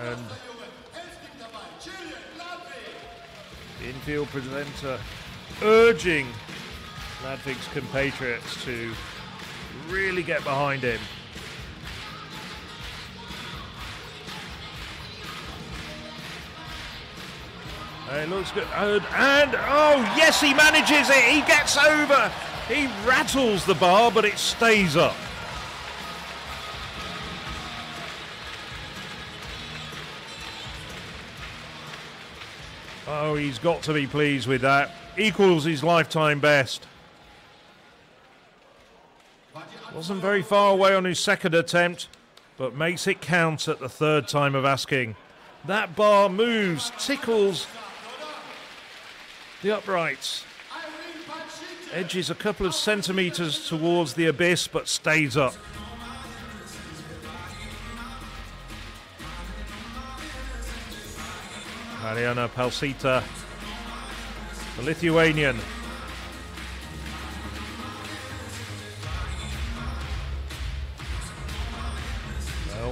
And- infield presenter urging Ladwig's compatriots to really get behind him. It looks good. And, and oh, yes, he manages it. He gets over. He rattles the bar, but it stays up. Oh, he's got to be pleased with that. Equals his lifetime best. Wasn't very far away on his second attempt, but makes it count at the third time of asking. That bar moves, tickles the uprights, edges a couple of centimetres towards the abyss, but stays up. Mariana Palsyte, the Lithuanian.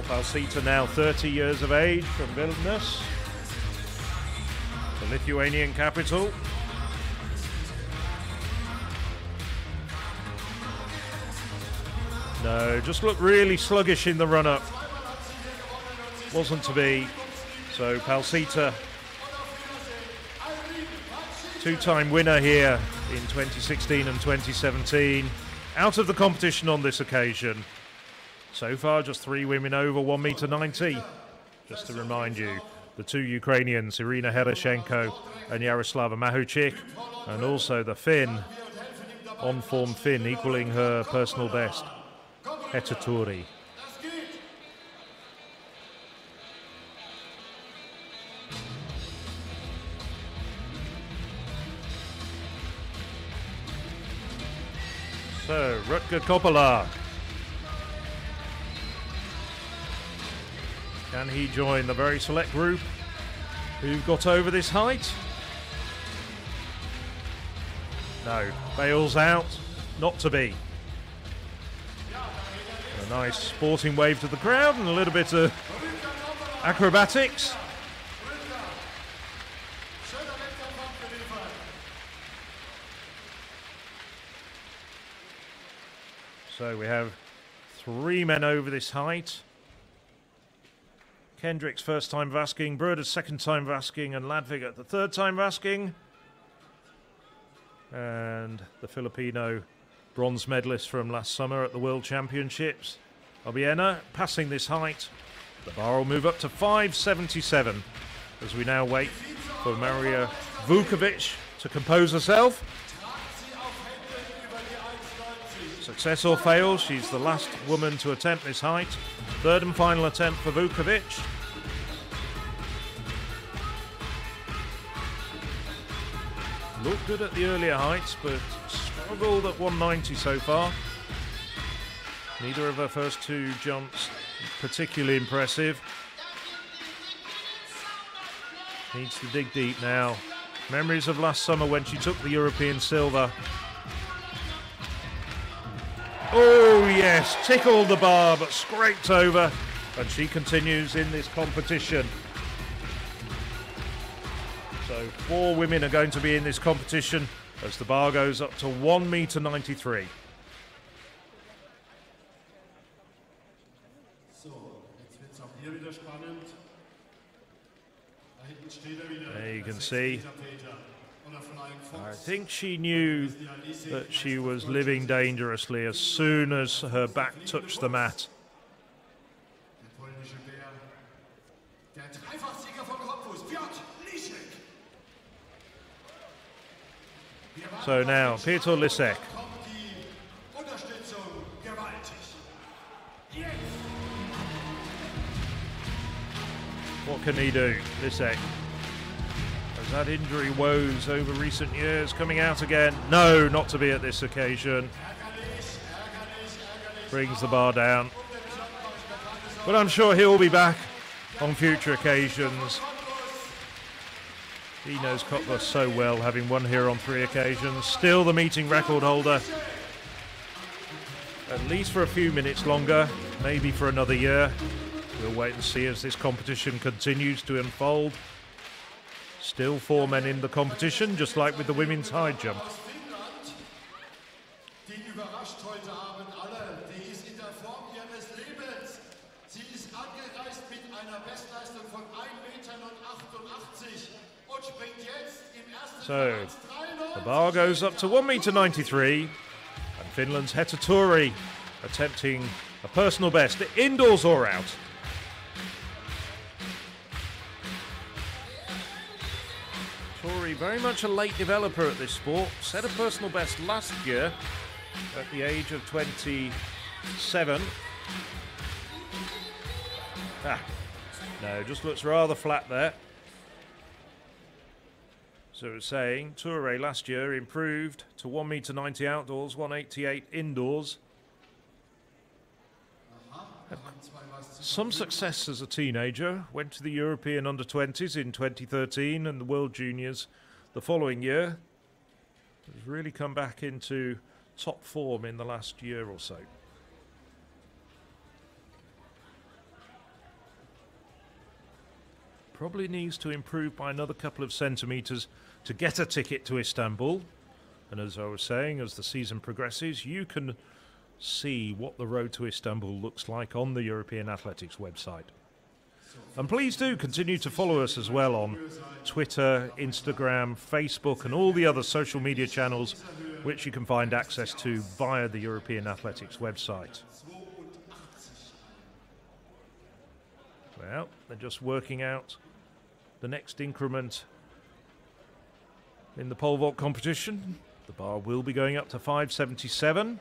Well, now 30 years of age from Vilnius, the Lithuanian capital. No, just looked really sluggish in the run up. Wasn't to be. So Palsyte, two time winner here in 2016 and 2017, out of the competition on this occasion. So far, just three women over 1 meter 90. Just to remind you, the two Ukrainians, Iryna Herashchenko and Yaroslava Mahuchikh, and also the Finn, on form Finn, equaling her personal best, Heta Tuuri. So, Rutger Koppelaar. Can he join the very select group who've got over this height? No, bails out, not to be. A nice sporting wave to the crowd and a little bit of acrobatics. So we have three men over this height Kendricks first time vasking, Broder second time vasking, and Ladwig at the third time vasking. And the Filipino bronze medalist from last summer at the World Championships, Obiena, passing this height. The bar will move up to 577 as we now wait for Maria Vukovic to compose herself. Success or fail, she's the last woman to attempt this height. Third and final attempt for Vukovic. Looked good at the earlier heights, but struggled at 190 so far. Neither of her first two jumps particularly impressive. Needs to dig deep now. Memories of last summer when she took the European silver. Oh, yes, tickled the bar but scraped over, and she continues in this competition. So, four women are going to be in this competition as the bar goes up to 1 meter 93. So, jetzt wird auch hier wieder spannend. Da hinten steht er wieder. There you can see. 16 Peter. Oder Flying I Fox. Think she knew that she was living dangerously as soon as her back touched the mat. So now, Piotr Lisek. What can he do? Lisek has had injury woes over recent years, coming out again. No, not to be at this occasion. Brings the bar down. But I'm sure he'll be back on future occasions. He knows Cottbus so well, having won here on three occasions. Still the meeting record holder. At least for a few minutes longer, maybe for another year. We'll wait and see as this competition continues to unfold. Still four men in the competition, just like with the women's high jump. Aus Finnland, die überrascht heute Abend alle. Die ist in der Form ihres Lebens. Sie ist angereist mit einer Bestleistung von 1,88 Meter und springt jetzt im ersten So, the bar goes up to 1 meter 93, and Finland's Heta Tuuri attempting a personal best, the indoors or out. Tuuri, very much a late developer at this sport, set a personal best last year at the age of 27. Ah, no, just looks rather flat there. So it's saying Tuuri last year improved to 1 meter 90 outdoors, 188 indoors. Some success as a teenager, went to the European under 20s in 2013 and the World Juniors the following year. Has really come back into top form in the last year or so. Probably needs to improve by another couple of centimetres to get a ticket to Istanbul. And as I was saying, as the season progresses, you can see what the road to Istanbul looks like on the European Athletics website. And please do continue to follow us as well on Twitter, Instagram, Facebook, and all the other social media channels which you can find access to via the European Athletics website. Well, they're just working out the next increment in the pole vault competition. The bar will be going up to 577.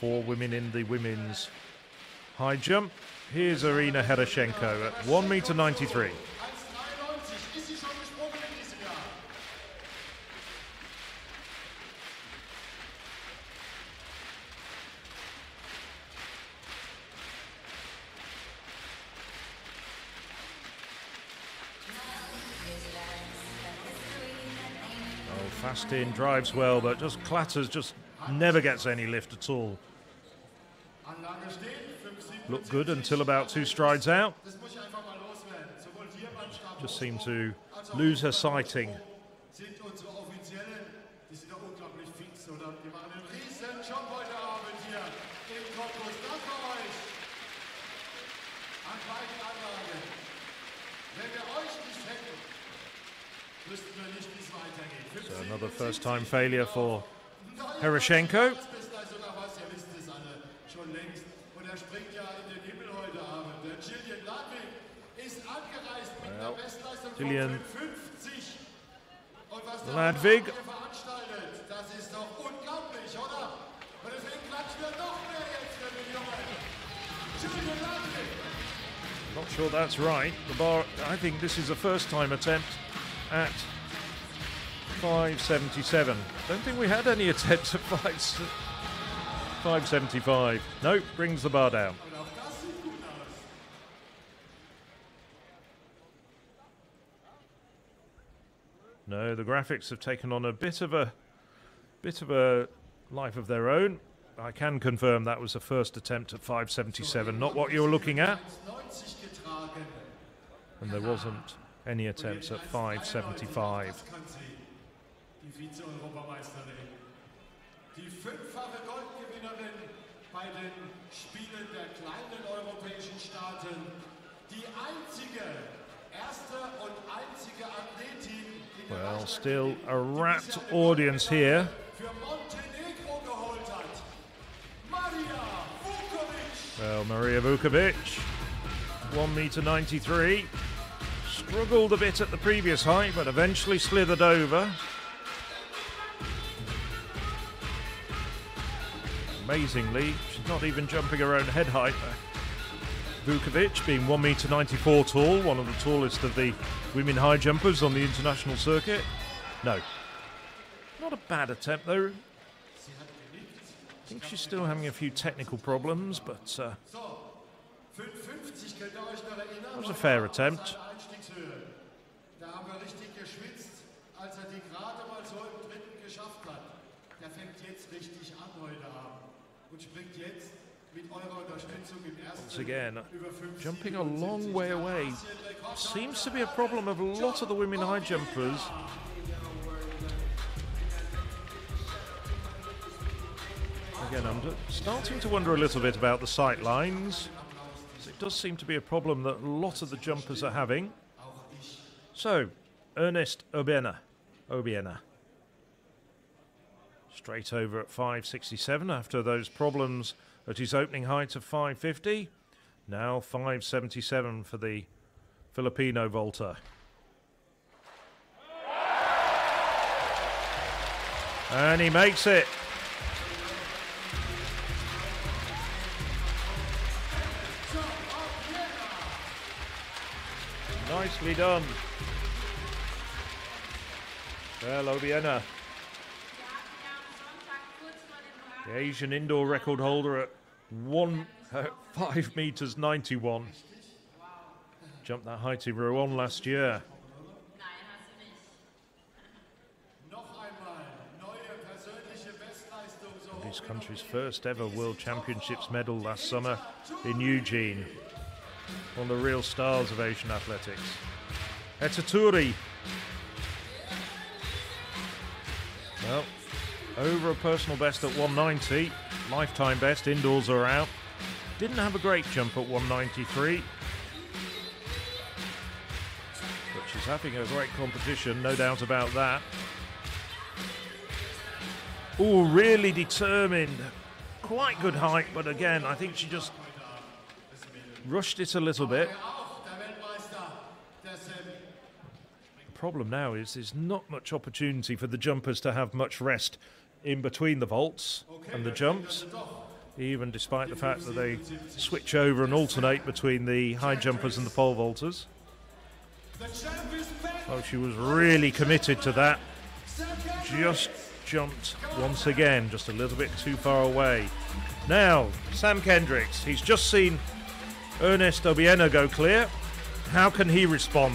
Four women in the women's high jump. Here's Iryna Herashchenko at 1 meter 93. 1,93 ist sie schon gesprungen in diesem Jahr. Oh, fast in, drives well, but just clatters, just never gets any lift at all. Anlage steht, 5,77. Looked good until about two strides out. Just seemed to lose her sighting. sind unsere Offiziellen, die sind ja unglaublich hier veranstaltet, das ist doch unglaublich, oder? Und deswegen klatschen wir noch mehr jetzt für den Jungen. Julian Ladwig. Not sure that's right. The bar. I think this is a first-time attempt at 577. Don't think we had any attempts at 5, 575. Nope, brings the bar down. Und auch das sieht gut aus. No, the graphics have taken on a bit of a bit of a life of their own. I can confirm that was the first attempt at 577, not what you were looking at, and there wasn't any attempts at 575. Das kann sie, die einzige, erste und einzige Athletin, Well, still a rapt audience here. Well, Maria Vukovic, 1 meter 93, struggled a bit at the previous height, but eventually slithered over. Amazingly, she's not even jumping her own head height. Vukovic, being 1 meter 94 tall, one of the tallest of the women high jumpers on the international circuit. No. Not a bad attempt though. I think she's still having a few technical problems, but uh, So, 550 könnt ihr euch noch erinnern? That was a fair attempt. Seine Einstiegshöhe. Da haben wir richtig geschwitzt, als er die gerade mal so im dritten geschafft hat. Der fängt jetzt richtig an heute Abend und springt jetzt mit eurer Unterstützung im ersten once again, jumping a long way away seems to be a problem of a lot of the women high jumpers. Again, I'm starting to wonder a little bit about the sight lines. It does seem to be a problem that a lot of the jumpers are having. So, Ernest Obiena. Obiena. Straight over at 567 after those problems at his opening height of 550. Now 577 for the Filipino vaulter. And he makes it. Nicely done. Well, Obiena, the Asian indoor record holder at one uh, five meters ninety-one. Jumped that height in Rouen last year. His country's first ever World Championships medal last summer in Eugene. One of the real stars of Asian athletics. Heta Tuuri. Well, over a personal best at 190. Lifetime best, indoors or out. Didn't have a great jump at 193. But she's having a great competition, no doubt about that. Oh, really determined. Quite good height, but again, I think she just rushed it a little bit. The problem now is there's not much opportunity for the jumpers to have much rest in between the vaults and the jumps, even despite the fact that they switch over and alternate between the high jumpers and the pole vaulters. The champ is back. Oh, she was really committed to that. Just jumped once again, just a little bit too far away. Now, Sam Kendricks, he's just seen Ernest Obiena go clear. How can he respond?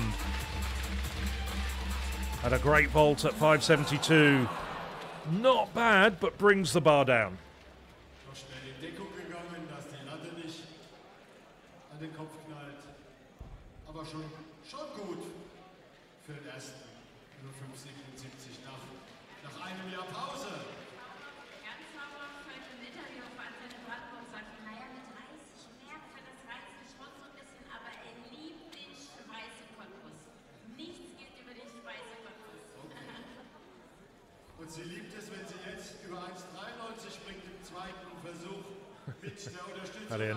Had a great vault at 572. Not bad, but brings the bar down. So schnell in Deckung gegangen, dass die Latte nicht an den Kopf knallt. Aber schon, schon gut für den ersten 0577 nach, nach einem Jahr Pause. Ganz sauber für ein Interview von Antenne Brandenburg sagt, naja, mit 30 mehr kann das Reizen schon so ein bisschen sie liebt es, wenn sie jetzt über 1,93 springt im zweiten Versuch mit der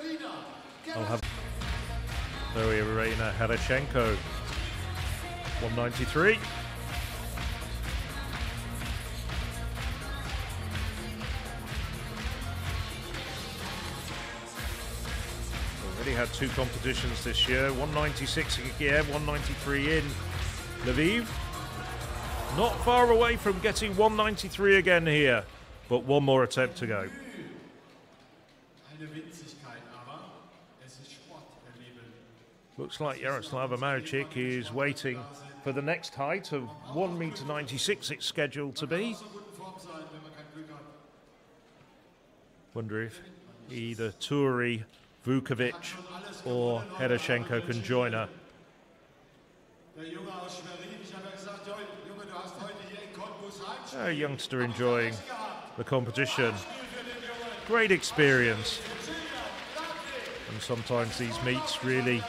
Irina, I'll have Zoe Iryna Herashchenko. 193. Already had two competitions this year 196 in Kiev, 193 in Lviv. Not far away from getting 193 again here, but one more attempt to go. Eine Winzigkeit, aber es ist Sport. Looks like Yaroslava Mahuchikh is waiting for the next height of 1 meter 96 it's scheduled to be. So gut in Form sein, wenn man kein Glück hat. Wonder if either Tuuri, Vukovic or Herashchenko can join her. Der Junge aus Schwerin, ich habe ja gesagt, "Junge, Junge, du hast heute hier in Cottbus Heimspiel." A youngster enjoying the competition. Great experience. And sometimes these meets really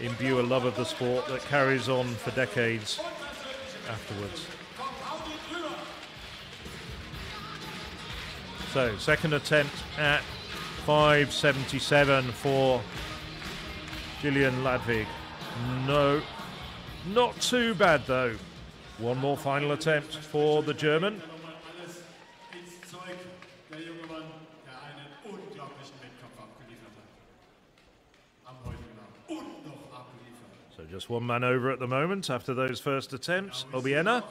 imbue a love of the sport that carries on for decades afterwards. So, second attempt at 577 for Julian Ladwig. No, not too bad though. One more final attempt for the German. Nochmal alles ins Zeug. Der junge Mann, der einen unglaublichen Wettkampf abgeliefert hat. Am heutigen Abend. Und noch abliefert. So just one man over at the moment after those first attempts. Obiena.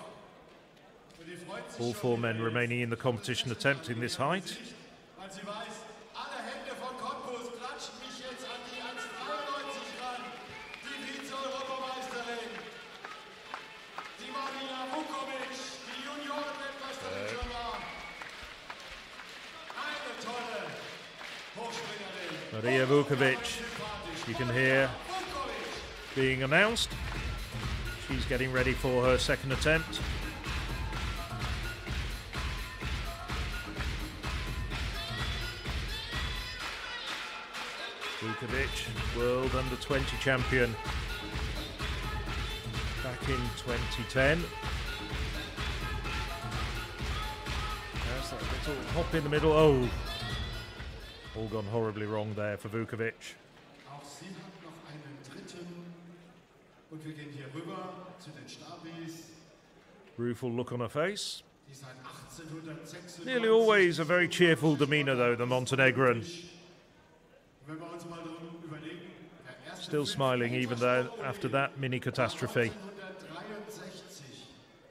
All four men remaining in the competition attempting this height. Weil sie weiß, alle Hände von Cottbus klatschen mich jetzt an die 1,93 ran. Die Vize-Europameisterin. Die Marina Vukovic, die Junioren-Weltmeisterin schon war. Eine tolle Hochspringerin. Maria Vukovic, you can hear being announced. She's getting ready for her second attempt. Vukovic, world under 20 champion back in 2010. There's that little hop in the middle. Oh, all gone horribly wrong there for Vukovic. Auch sie hat noch einen dritten. Und wir gehen hier rüber zu den Stabis, Rueful look on her face. die seit 1896 Nearly always a very cheerful demeanour, though, the Montenegrin. Wenn wir uns mal drum überlegen, der erste Still smiling even though after that mini catastrophe. 1963,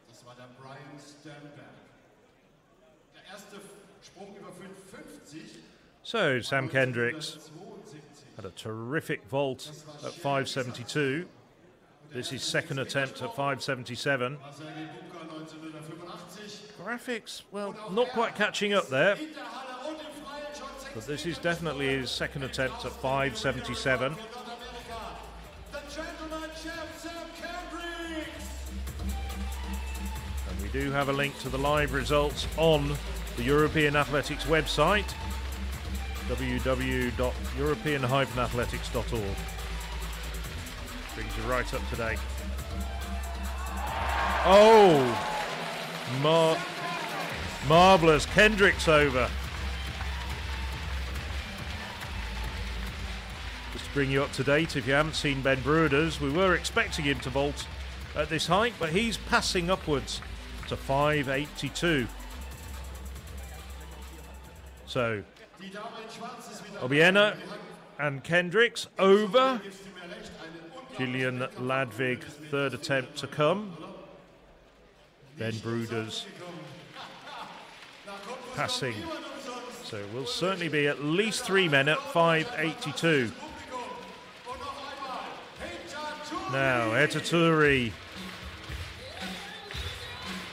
das war der Brian Sternberg. Der erste Sprung über 550 So, Sam Kendricks had a terrific vault at 572. This is second attempt at 577. Sergei Bubka 1985. Graphics, well, not quite catching up there, but this is definitely his second attempt at 577. in Nordamerika. The gentleman champ Sam Kendricks. And we do have a link to the live results on the European Athletics website, www.european-athletics.org. Brings you right up to date. Oh, mar- marvellous. Kendrick's over. Just to bring you up to date, if you haven't seen Ben Broeders, we were expecting him to vault at this height, but he's passing upwards to 582. So, Obiena and Kendricks over. Gibst du mir recht, eine Julian Ladwig, third attempt to come. Ben Broeders passing. So we'll certainly be at least three men at 582. Now, Heta Tuuri.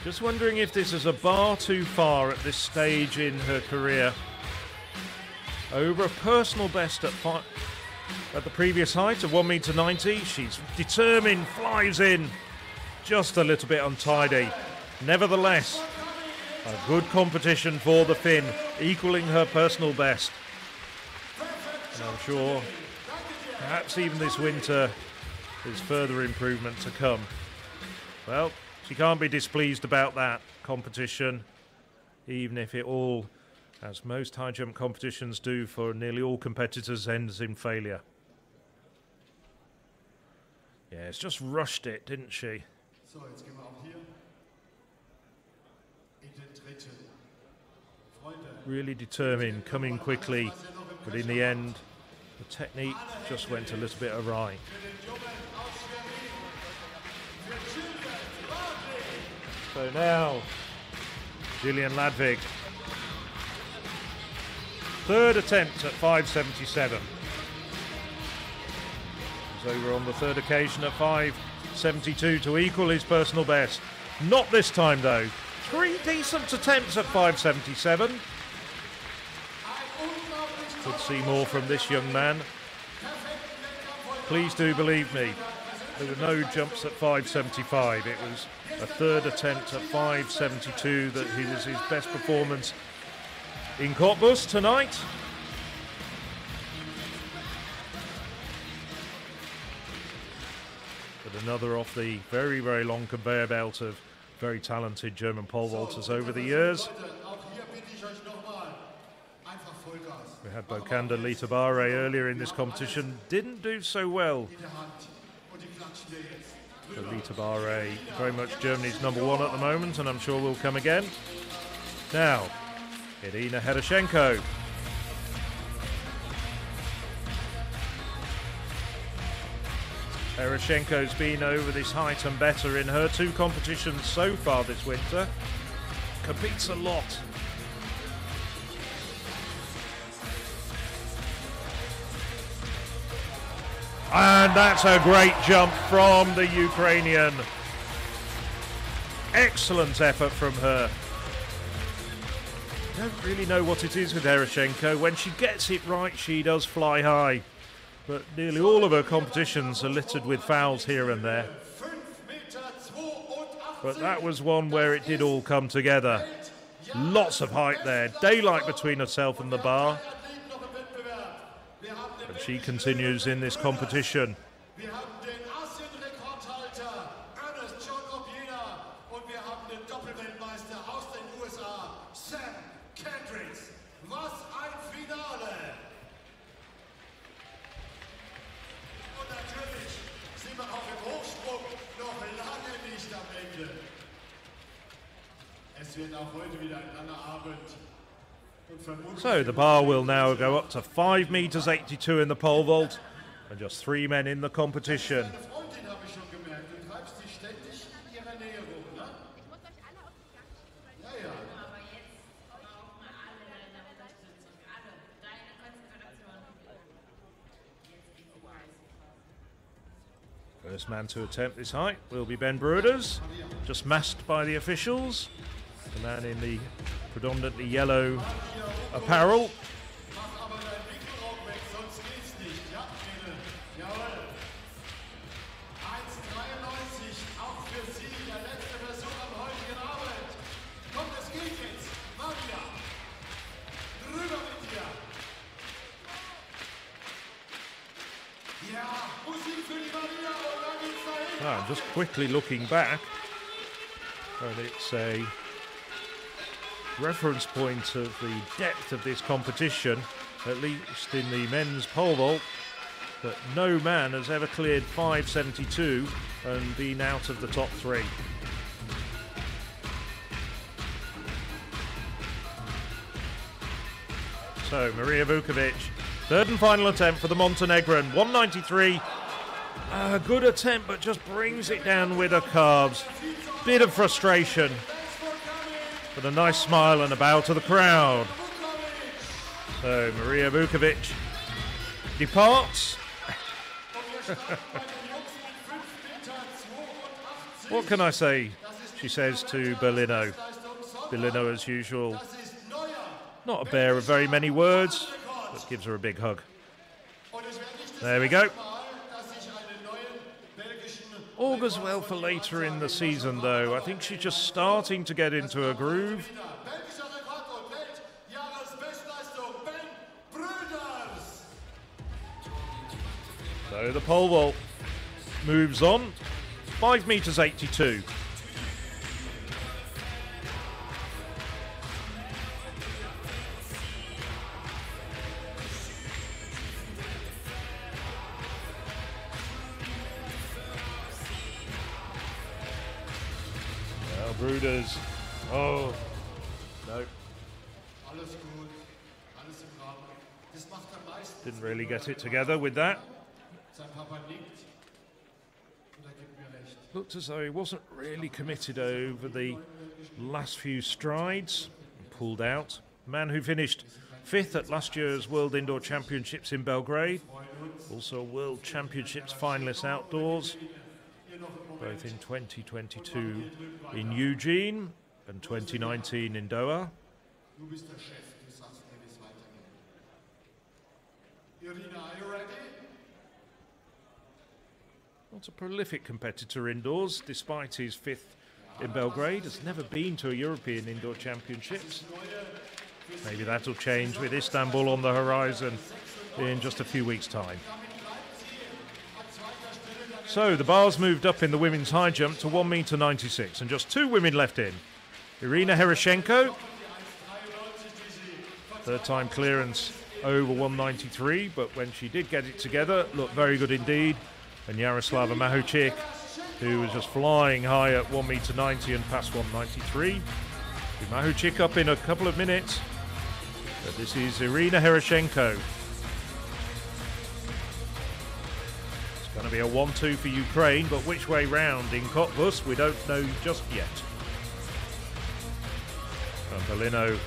Just wondering if this is a bar too far at this stage in her career. Over a personal best at fi- at the previous height of 1 meter 90. She's determined, flies in, just a little bit untidy. Nevertheless, a good competition for the Finn, equaling her personal best. And I'm sure perhaps even this winter there's further improvement to come. Well, She can't be displeased about that competition, even if it all, as most high jump competitions do for nearly all competitors, ends in failure. Yeah, it's just rushed it, didn't she? So, jetzt gehen wir auch hier in den dritten. Really determined, coming quickly, but in the end, the technique just went a little bit awry. So now, Julian Ladwig. Third attempt at 577. He's over on the third occasion at 572 to equal his personal best. Not this time though. Three decent attempts at 577. Could see more from this young man. Please do believe me, there were no jumps at 575. It was a third attempt at 572 that he was his best performance in Cottbus tonight. But another off the very, very long conveyor belt of very talented German pole vaulters over the years. We had Bo Kanda Lita Baehre earlier in this competition, didn't do so well. Lita Baehre, very much Germany's number one at the moment, and I'm sure will come again. Now, Iryna Herashchenko. Herashchenko's been over this height and better in her two competitions so far this winter. Competes a lot. And that's a great jump from the Ukrainian. Excellent effort from her. Don't really know what it is with Herashchenko. When she gets it right, she does fly high. But nearly all of her competitions are littered with fouls here and there. But that was one where it did all come together. Lots of height there, daylight between herself and the bar. And she continues in this competition. Wir haben den Asienrekordhalter Ernest John Obiena und wir haben den Doppelweltmeister aus den USA, Sam Kendricks. Was ein Finale! Und natürlich sind wir auch im Hochsprung noch lange nicht am Ende. Es wird auch heute wieder ein langer Abend. Und vermutlich So the bar will now go up to 5 metres 82 in the pole vault and just three men in the competition. Deine Freundin habe ich schon gemerkt, du treibst dich ständig in ihrer Nähe rum, ne? Ja, ja. First man to attempt this height will be Ben Broeders, just masked by the officials. The man in the predominantly yellow apparel. Mach aber dein Mikro weg, sonst geht's nicht. Ja, bitte. Jawohl. 1,93 auch für Sie, der letzte Versuch am heutigen Abend. Kommt, es geht jetzt. Maria. Drüber mit dir. Ja, Musik für die Maria und dann geht's dahin. Ah, just quickly looking back, and it's a reference point of the depth of this competition, at least in the men's pole vault, that no man has ever cleared 572 and been out of the top three. So, Maria Vukovic, third and final attempt for the Montenegrin, 193. A good attempt, but just brings it down with her calves. Bit of frustration. But a nice smile and a bow to the crowd. So Maria Vukovic departs. what can I say? She says to Berlino. Berlino, as usual, not a bear of very many words, but gives her a big hug. There we go. Augurs well for later in the season, though. I think she's just starting to get into a groove. So the pole vault moves on. 5 metres 82. It together with that. Looked as though he wasn't really committed over the last few strides. Pulled out. Man who finished fifth at last year's World Indoor Championships in Belgrade. Also World Championships finalist outdoors. Both in 2022 in Eugene and 2019 in Doha. Du bist der Chef, du sagst mir, wie es weitergeht. Irina, are you ready? Not a prolific competitor indoors, despite his fifth in Belgrade. Has never been to a European Indoor Championships. Maybe that'll change with Istanbul on the horizon in just a few weeks' time. So the bars moved up in the women's high jump to 1 meter 96, and just two women left in. Iryna Herashchenko, third time clearance over 193, but when she did get it together, looked very good indeed. And Yaroslava Mahuchikh, who was just flying high at 1 meter 90 and past 193. Mahuchikh up in a couple of minutes. But this is Iryna Herashchenko. It's going to be a 1 2 for Ukraine, but which way round in Cottbus, we don't know just yet. Berlino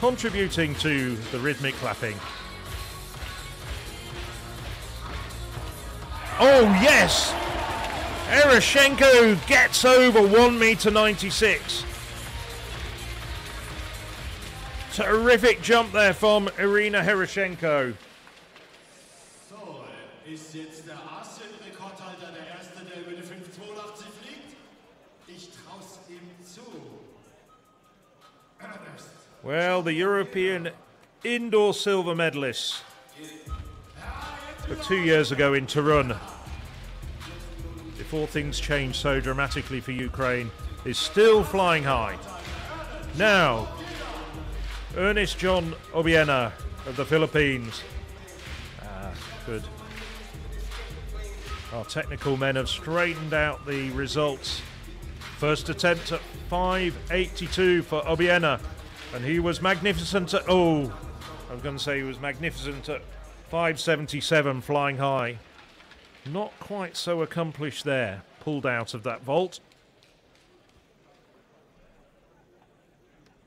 contributing to the rhythmic clapping. Oh, yes! Herashchenko gets over 1 meter 96. Terrific jump there from Iryna Herashchenko. Well, the European indoor silver medalists two years ago in Toruń, before things changed so dramatically for Ukraine, is still flying high. Now, Ernest John Obiena of the Philippines. Ah, good. Our technical men have straightened out the results. First attempt at 582 for Obiena, and he was magnificent at. Oh, I was going to say he was magnificent at 577 flying high. Not quite so accomplished there. Pulled out of that vault.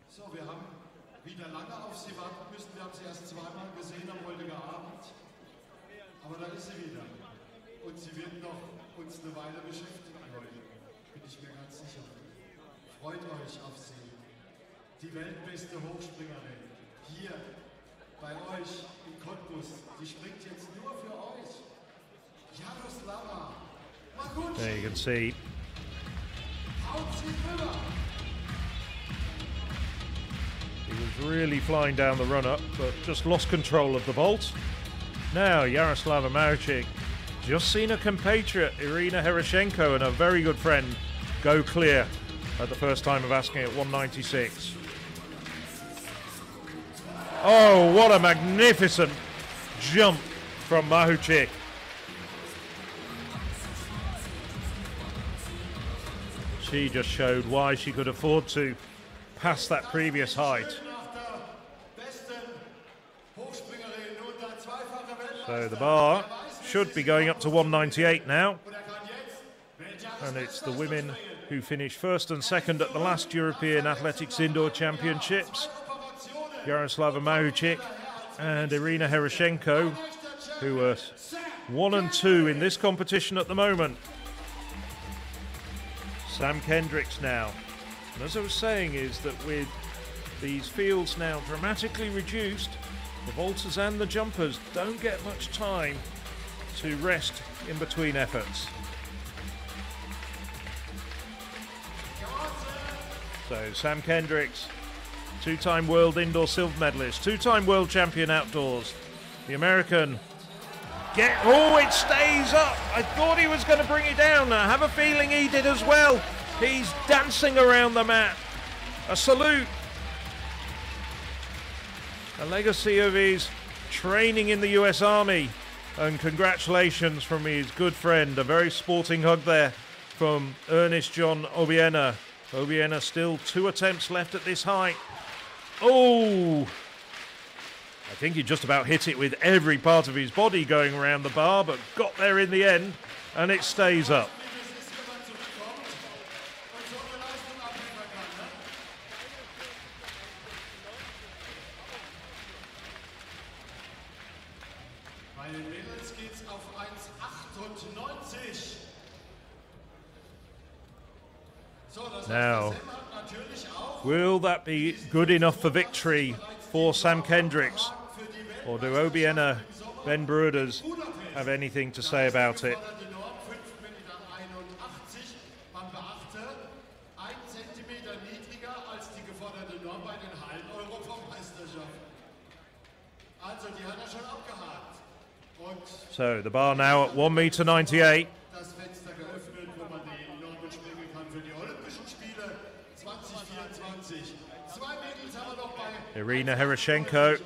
So, wir haben wieder lange auf sie warten müssen. Wir haben sie erst zweimal gesehen am heutigen Abend. Aber da ist sie wieder. Und sie wird noch uns eine Weile beschäftigen heute. Bin ich mir ganz sicher. Freut euch auf sie. Die weltbeste Hochspringerin. Hier bei euch in Cottbus. Die springt jetzt nur für euch. Jaroslava. Maguchi. There you can see Haut sie drüber. He was really flying down the run up, but just lost control of the vault. Now, Yaroslava Mahuchikh, just seen a compatriot, Iryna Herashchenko, and a very good friend go clear at the first time of asking at 196. Oh, what a magnificent jump from Mahuchikh. She just showed why she could afford to pass that previous height. So the bar should be going up to 198 now. And it's the women who finished first and second at the last European Athletics Indoor Championships. Yaroslava Mahuchikh and Iryna Herashchenko, who are one and two in this competition at the moment. Sam Kendricks now. And as I was saying, is that with these fields now dramatically reduced, the vaulters and the jumpers don't get much time to rest in between efforts. So Sam Kendricks, two-time world indoor silver medalist, two-time world champion outdoors. The American get oh it stays up. I thought he was going to bring it down. I have a feeling he did as well. He's dancing around the mat. A salute. A legacy of his training in the US Army. And congratulations from his good friend. A very sporting hug there from Ernest John Obiena Obiena still two attempts left at this height. Oh! I think he just about hit it with every part of his body going around the bar, but got there in the end, and it stays up. Bei den Mädels geht's auf 1,98. So, das heißt, Now, will that be good enough for victory for Sam Kendricks? Or do Obiena, Ben Broeders have anything to say about it? geforderte Norm 5,81 Meter. Man beachte, 1 Zentimeter niedriger als die geforderte Norm bei den Hallen-Europameisterschaften. Also, die hat schon abgehakt. Und So the bar now at 1 meter 98. das Fenster geöffnet, wo man die Normen sprengen kann für die Olympischen Spiele 2024. Zwei Mädels haben wir noch bei. Iryna Herashchenko Und sind wir ehrlich, es sind die beiden, die wir erwartet haben. Die beiden Jahresbesten. Die beiden Jahresbesten. Iryna Herashchenko.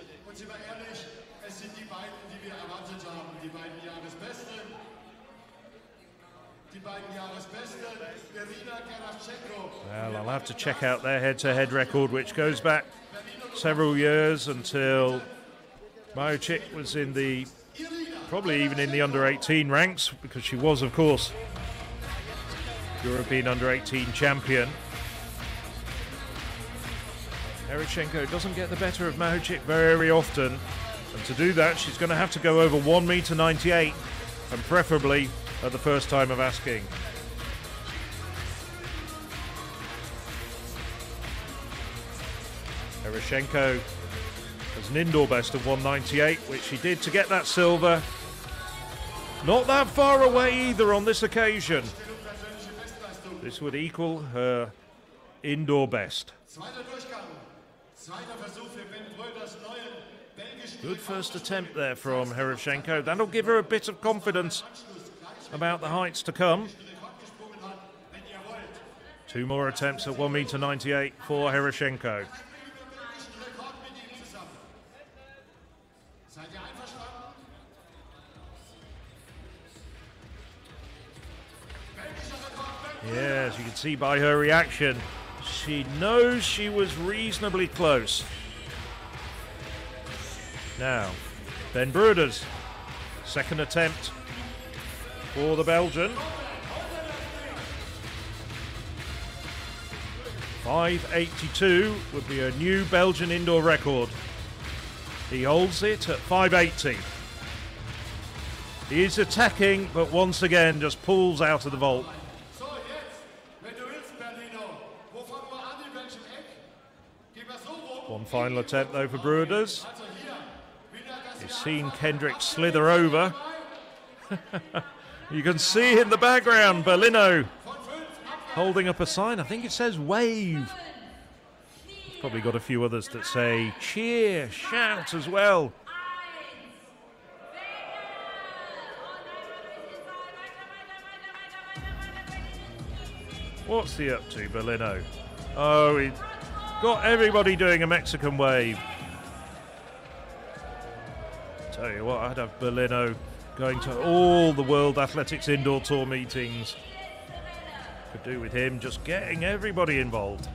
Well, I'll have to check out their head to head record, which goes back several years until Majic was in the probably even in the under 18 ranks because she was, of course, European under 18 champion. Herashchenko doesn't get the better of Majic very often, and to do that, she's going to have to go over 1 meter 98 and preferably at the first time of asking. Herashchenko has an indoor best of 198, which she did to get that silver. Not that far away either on this occasion. This would equal her indoor best. Good first attempt there from Herashchenko. That'll give her a bit of confidence about the heights to come. Two more attempts at 1 meter 98 for Herashchenko. Rekord mit ihm zusammen. Seid ihr einverstanden? Yeah, as you can see by her reaction, she knows she was reasonably close. Now, Ben Broeders, second attempt for the Belgian. 582 would be a new Belgian indoor record. He holds it at 580. He is attacking, but once again just pulls out of the vault. So, jetzt, wenn du willst, Berlino. Wo fangen wir an? In welchem Eck? Gehen wir so rum? One final attempt though for. Wieder das You've seen Kendrick slither over. you can see in the background Berlino holding up a sign. I think it says wave. It's probably got a few others that say cheer, shout as well. What's he up to, Berlino? Oh, he got everybody doing a Mexican wave. Tell you what, I'd have Berlino going to all the World Athletics Indoor Tour meetings. Could do with him just getting everybody involved.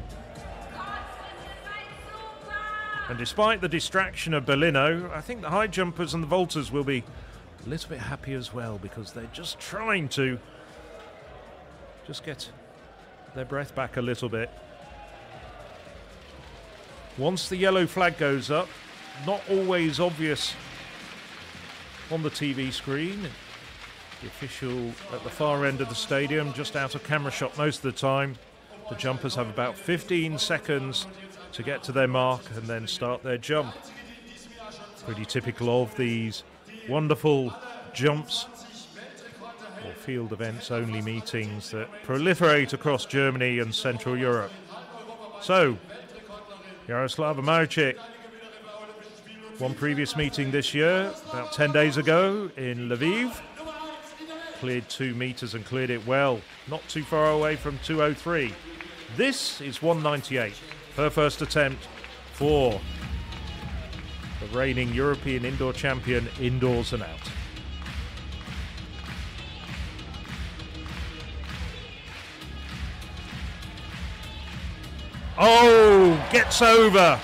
And despite the distraction of Berlino, I think the high jumpers and the vaulters will be a little bit happy as well because they're just trying to just get their breath back a little bit. Once the yellow flag goes up, not always obvious on the TV screen. The official at the far end of the stadium, just out of camera shot most of the time. The jumpers have about 15 seconds to get to their mark and then start their jump. Pretty typical of these wonderful jumps or field events only meetings that proliferate across Germany and Central Europe. So, Yaroslava Mahuchikh, one previous meeting this year, about 10 days ago in Lviv, cleared two meters and cleared it well, not too far away from 203. This is 198, her first attempt for the reigning European indoor champion indoors and out. Oh, gets over.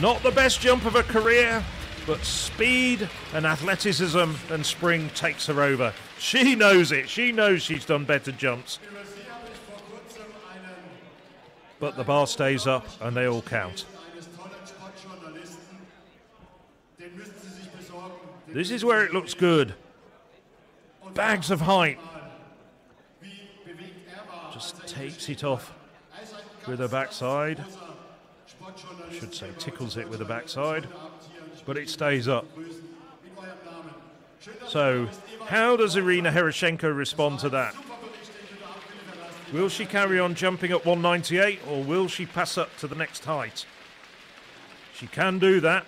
Not the best jump of her career, but speed and athleticism and spring takes her over. She knows it. She knows she's done better jumps. But the bar stays up and they all count. This is where it looks good. Bags of height. Just takes it off with her backside. Should say tickles it with the backside, but it stays up. So, how does Iryna Herashchenko respond to that? Will she carry on jumping at 198 or will she pass up to the next height? She can do that.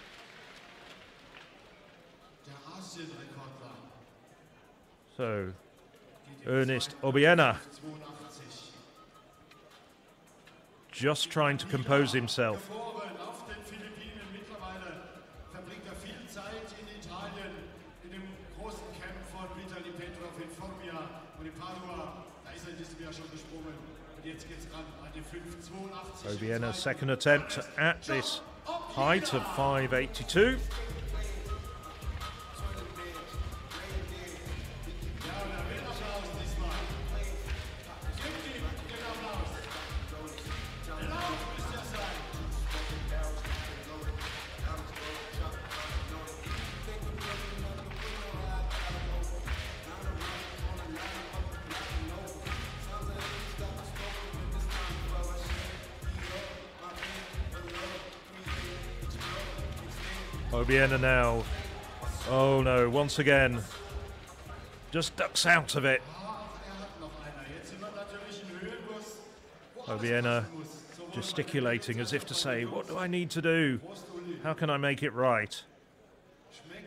So, Ernest Obiena just trying to compose himself. So Obiena second attempt at this height of 582. Obiena now. Oh no, once again. Just ducks out of it. Oh, Obiena gesticulating as if to say, What do I need to do? How can I make it right?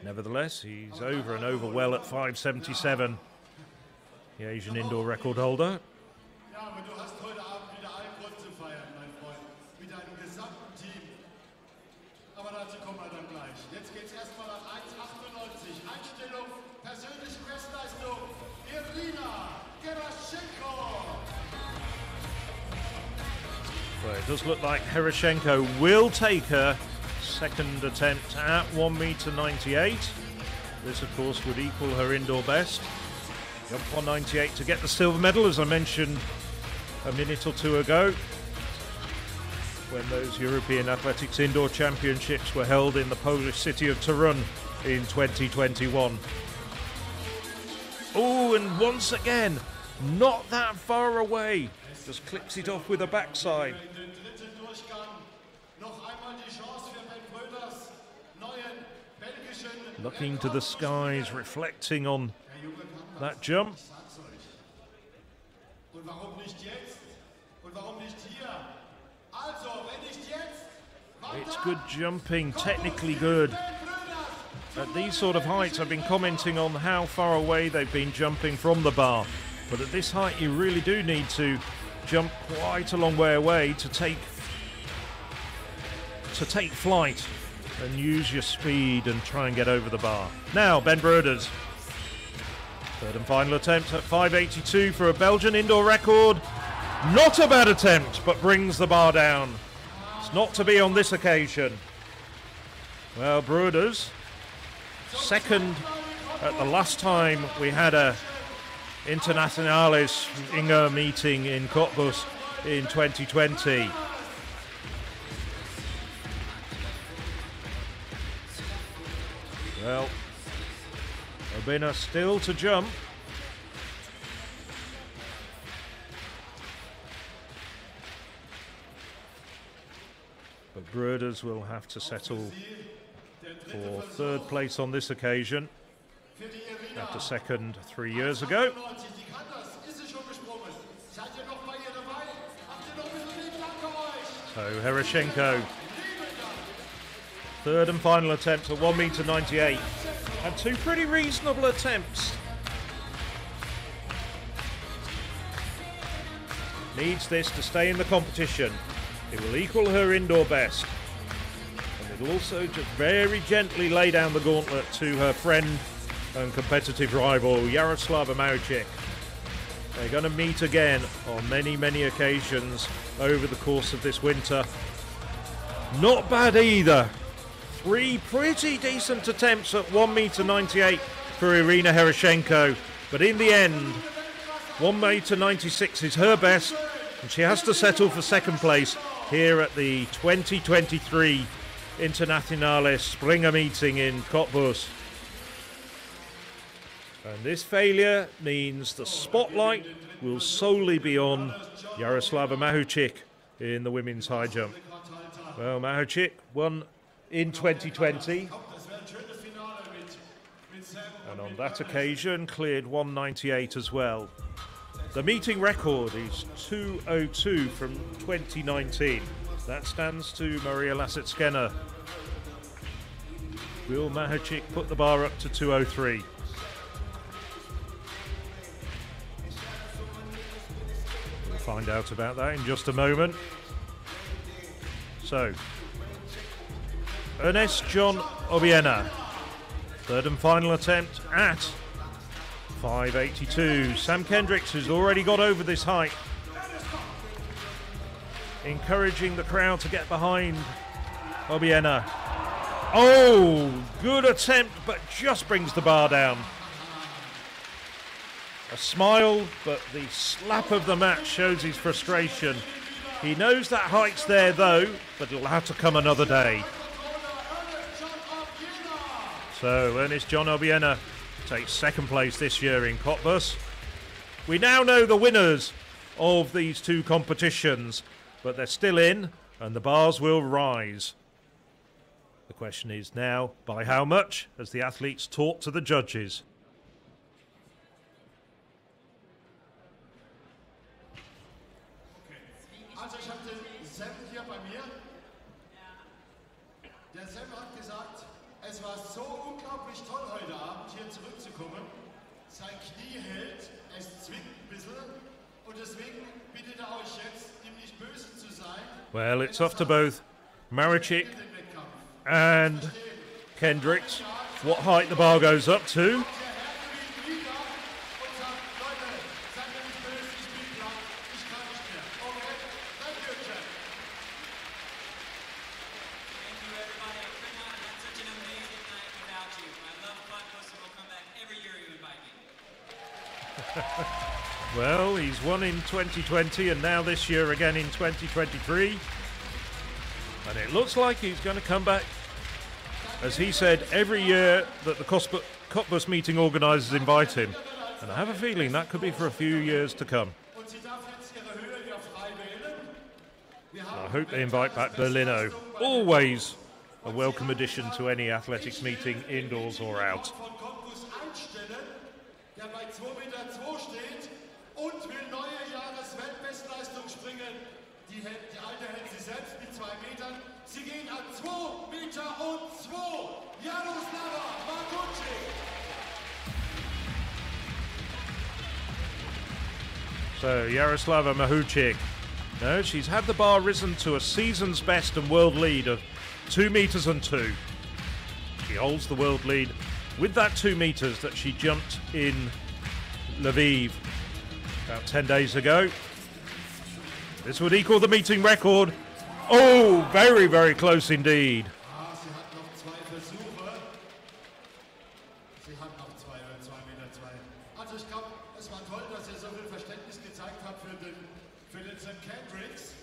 Nevertheless, he's over and over well at 577. The Asian indoor record holder. It does look like Herashchenko will take her second attempt at 1 meter 98. This, of course, would equal her indoor best. Jump 198 to get the silver medal, as I mentioned a minute or two ago, when those European Athletics Indoor Championships were held in the Polish city of Toruń in 2021. Oh, and once again, not that far away. Just clips it off with a backside. In den dritten Durchgang noch einmal die Chance für Ben Broeders, neuen belgischen Looking to the skies, reflecting on that jump. Sag's euch. Und warum nicht jetzt? Und warum nicht hier? Also, wenn nicht jetzt, wann It's good jumping, technically good. At these sort of heights, I've been commenting on how far away they've been jumping from the bar. But at this height, you really do need to jump quite a long way away to take to take flight and use your speed and try and get over the bar. Now, Ben Broeders. Third and final attempt at 582 for a Belgian indoor record. Not a bad attempt, but brings the bar down. It's not to be on this occasion. Well, Broeders, second at the last time we had a Internationales Inga meeting in Cottbus in 2020. Well, Obiena still to jump. But Broeders will have to settle for third place on this occasion after second three years ago. 98, die kann das. Ist sie schon gesprungen? Seid ihr noch bei ihr dabei? Habt ihr noch ein bisschen lieb? Danke euch. So Herashchenko, third and final attempt at 1 meter 98, and two pretty reasonable attempts. Needs this to stay in the competition. It will equal her indoor best. And it'll also just very gently lay down the gauntlet to her friend and competitive rival Yaroslava Mahuchikh. They're going to meet again on many, many occasions over the course of this winter. Not bad either. Three pretty decent attempts at 1 meter 98 for Iryna Herashchenko, but in the end, 1 meter 96 is her best, and she has to settle for second place here at the 2023 Internationale Springer meeting in Cottbus. And this failure means the spotlight will solely be on Yaroslava Mahuchikh in the women's high jump. Well, Mahuchikh won in 2020 and on that occasion cleared 198 as well. The meeting record is 202 from 2019. That stands to Maria Lasitskene. Will Mahuchikh put the bar up to 203? We'll find out about that in just a moment. So, Ernest John Obiena, third and final attempt at 582. Sam Kendricks has already got over this height, encouraging the crowd to get behind Obiena. Oh, good attempt, but just brings the bar down. A smile, but the slap of the match shows his frustration. He knows that height's there though, but it'll have to come another day. So Ernest John Obiena takes second place this year in Cottbus. We now know the winners of these two competitions, but they're still in and the bars will rise. The question is now by how much as the athletes talk to the judges. Also ich habe den Sam hier bei mir. Der Sam hat gesagt, es war so unglaublich toll heute Abend hier zurückzukommen. Sein Knie hält, es zwickt ein bisschen und deswegen bittet er euch jetzt, ihm nicht böse zu sein. Well, it's off to both Mahuchikh and Kendricks. What height the bar goes up to. Well, he's won in 2020 and now this year again in 2023. And it looks like he's going to come back, as he said, every year that the Cottbus meeting organisers invite him. And I have a feeling that could be for a few years to come. Wir I hope they invite back Berlino. Always a welcome addition to any athletics meeting, indoors or out. von Cottbus einstellen, der bei 2,2 Meter steht und will neue Jahresweltbestleistung springen. Die, hält, die alte hält sie selbst mit 2 Metern. Sie gehen an 2 Meter und 2. Jaroslava Mahuchikh. So Yaroslava Mahuchikh. No, she's had the bar risen to a season's best and world lead of two meters and two. She holds the world lead with that two meters that she jumped in Lviv about 10 days ago. This would equal the meeting record. Oh, very, very close indeed. Sie hat noch zwei Versuche. Sie hat noch zwei, zwei Meter zwei. Also ich glaube, es war toll, dass ihr so viel Verständnis gezeigt habt für den, für den Sam Kendricks.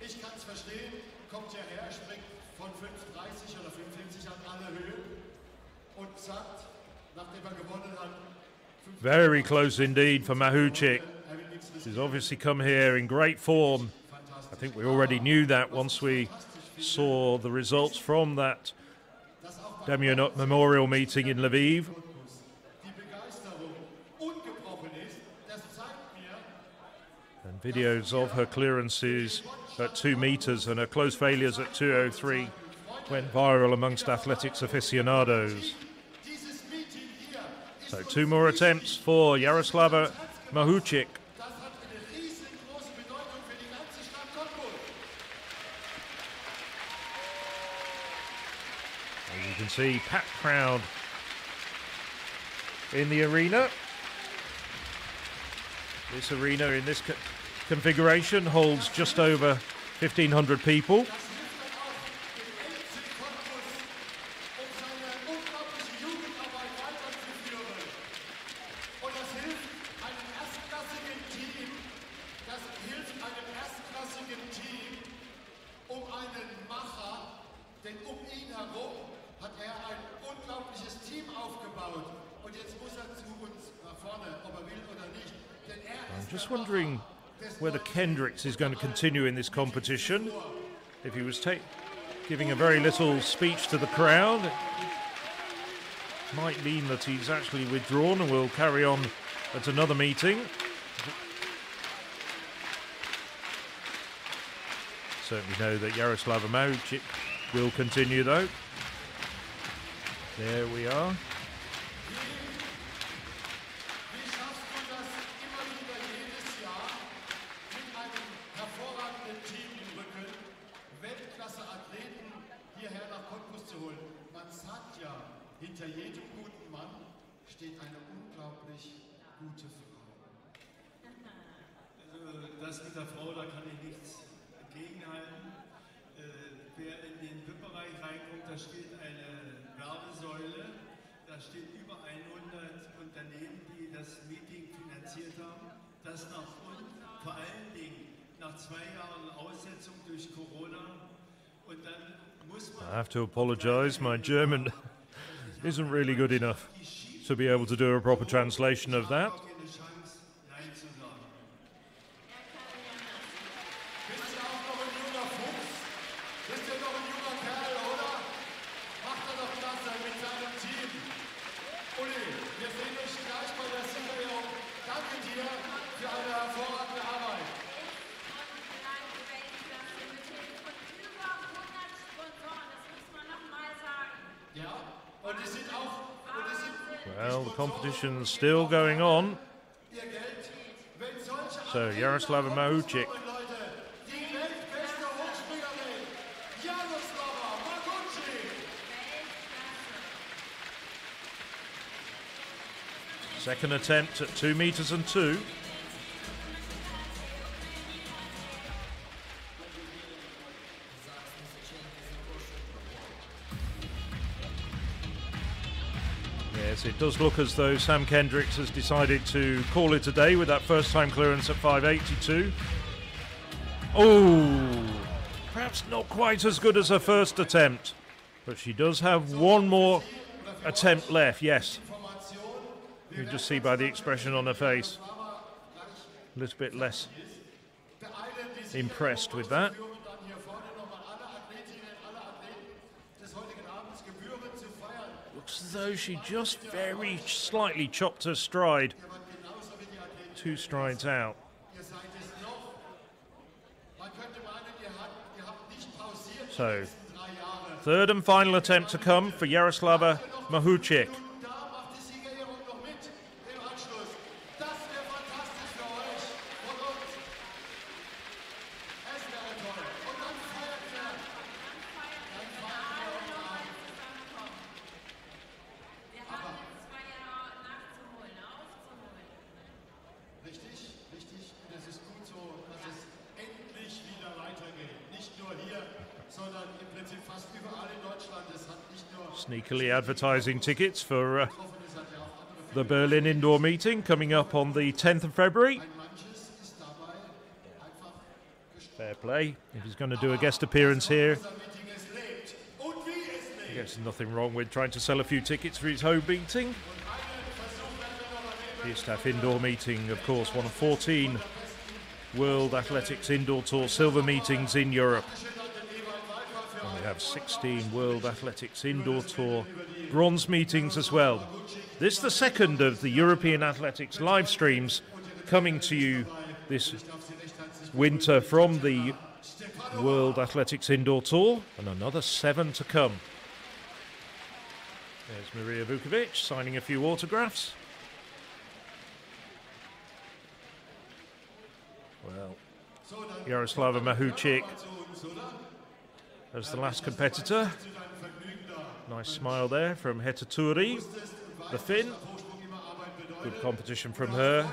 Ich kann es verstehen, kommt hierher, springt von 5,30 oder 45 an alle Höhen und sagt, nachdem er gewonnen hat, Very close indeed for Mahuchikh. She's obviously come here in great form. I think we already knew that once we saw the results from that Demian Memorial meeting in Lviv. And videos of her clearances at two metres and her close failures at 203 went viral amongst athletics aficionados. So two more attempts for Yaroslava Mahuchikh. Das hat eine riesengroße Bedeutung für die ganze Stadt Cottbus. As you can see, packed crowd in the arena. This arena in this co- configuration holds just over 1,500 people. Und das hilft einem erstklassigen Team, das hilft einem erstklassigen Team, um einen Macher, denn um ihn herum hat er ein unglaubliches Team aufgebaut. Und jetzt muss er zu uns nach vorne, ob er will oder nicht. Denn er I'm ist just der wondering whether Kendricks is going to continue in this competition. If he was giving a very little speech to the crowd, it might mean that he's actually withdrawn and will carry on at another meeting. Certainly know that Yaroslav Mahuchikh will continue though. There we are. Wie schaffst du das immer wieder jedes Jahr mit einem hervorragenden Team im Rücken, Weltklasse-Athleten hierher nach Cottbus zu holen? Man sagt ja, hinter jedem guten Mann steht eine unglaublich gute Frau. Also das mit der Frau, da kann ich nichts gegenhalten. Äh, wer in den VIP-Bereich reinkommt, da steht eine Werbesäule, da steht über 100 Unternehmen, die das Meeting finanziert haben. Das nach unten, vor allen Dingen nach zwei Jahren Aussetzung durch Corona. Und dann muss man I have to apologise. My German isn't really good enough to be able to do a proper translation of that. keine Chance, Nein zu sagen. Bist du auch noch ein junger Fuchs? Bist du noch ein junger Kerl, oder? Macht er doch klasse mit seinem Team. Uli, wir sehen uns gleich bei der Siegerehrung. Danke dir für eine hervorragende Arbeit. Ja, und es sind auch, und es sind Well, still going on. So Yaroslava Mahuchikh. Second attempt at two meters and two. Does look as though Sam Kendricks has decided to call it a day with that first time clearance at 582. Oh, perhaps not quite as good as her first attempt, but she does have one more attempt left, yes. You just see by the expression on her face. A little bit less impressed with that. Dann hier vorne nochmal alle Athletinnen, alle Athleten des heutigen Abends gebühren zu feiern. Looks as though she just very slightly chopped her stride. Two strides out. So, third and final attempt to come for Yaroslava Mahuchikh. Da macht die Siegerehrung noch mit im Anschluss. Das wäre fantastisch für euch und uns. Es wäre toll. Und dann feiert ihr. Dann feiern wir heute Abend. Richtig, richtig. Und es ist gut so, dass es endlich wieder weitergeht. Nicht nur hier, sondern im Prinzip fast überall in Deutschland. Es hat nicht nur Sneakily advertising tickets for uh, the Berlin indoor meeting coming up on the 10th of February. Fair play. If he's going to do a guest appearance here. I guess there's nothing wrong with trying to sell a few tickets for his home meeting. The ISTAF indoor meeting, of course, one of 14 World Athletics Indoor Tour silver meetings in Europe. And we have 16 World Athletics Indoor Tour bronze meetings as well. This is the second of the European Athletics live streams coming to you this winter from the World Athletics Indoor Tour, and another seven to come. There's Maria Vukovic signing a few autographs. Well, Yaroslava Mahuchikh as the last competitor. Nice smile there from Heta Tuuri, the Finn. Good competition from her.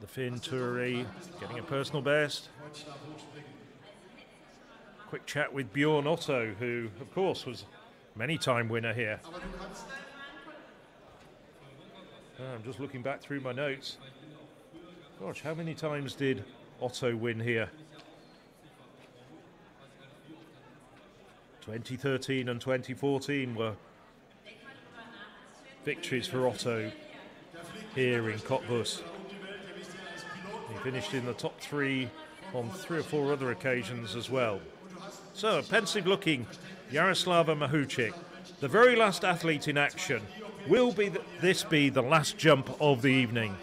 The Finn Tuuri getting a personal best. Quick chat with Bjorn Otto, who, of course, was many time winner here. Ah, I'm just looking back through my notes. Gosh, how many times did Otto win here? 2013 and 2014 were victories for Otto here in Cottbus. He finished in the top three on three or four other occasions as well. So, pensive looking Yaroslava Mahuchikh, the very last athlete in action. Will be th- this be the last jump of the evening?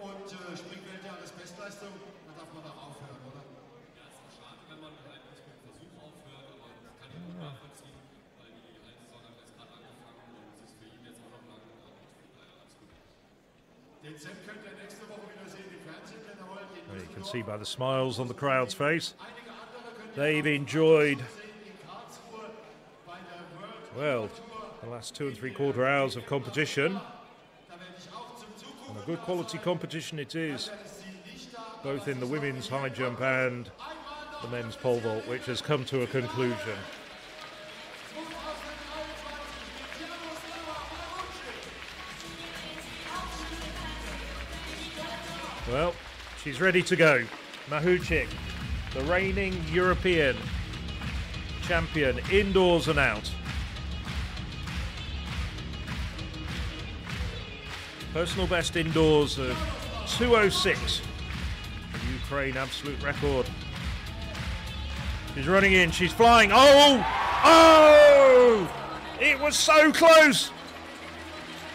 Und äh, Springwelt als Bestleistung, da darf man doch aufhören, oder? Den Sam könnt ihr nächste Woche wieder sehen im Fernsehen, wenn ihr wollt. Den Well, you can by the smiles on the crowd's face, they've enjoyed, well, the last two and three quarter hours of competition. And a good quality competition it is, both in the women's high jump and the men's pole vault, which has come to a conclusion. Well, she's ready to go. Mahuchikh, the reigning European champion, indoors and out. Personal best indoors of 206. The Ukraine absolute record. She's running in, she's flying. Oh! Oh! It was so close!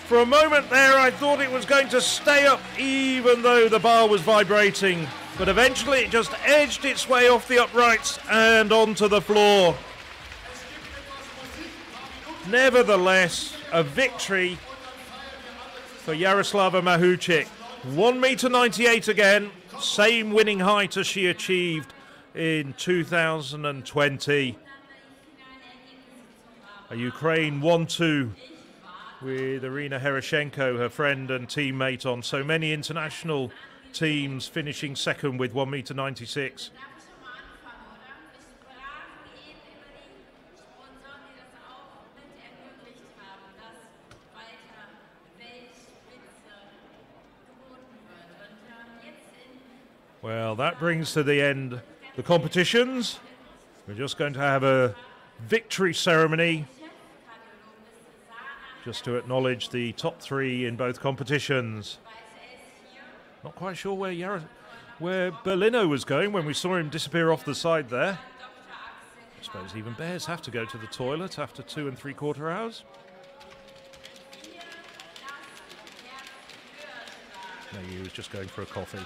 For a moment there, I thought it was going to stay up even though the bar was vibrating. But eventually it just edged its way off the uprights and onto the floor. Nevertheless, a victory for Yaroslava Mahuchikh. 1 meter 98 again, same winning height as she achieved in 2020. A Ukraine 1 2 with Iryna Herashchenko, her friend and teammate on so many international teams, finishing second with 1 meter 96. Well, that brings to the end the competitions. We're just going to have a victory ceremony just to acknowledge the top three in both competitions. Not quite sure where Yara, where Berlino was going when we saw him disappear off the side there. I suppose even bears have to go to the toilet after two and three quarter hours. Maybe he was just going for a coffee.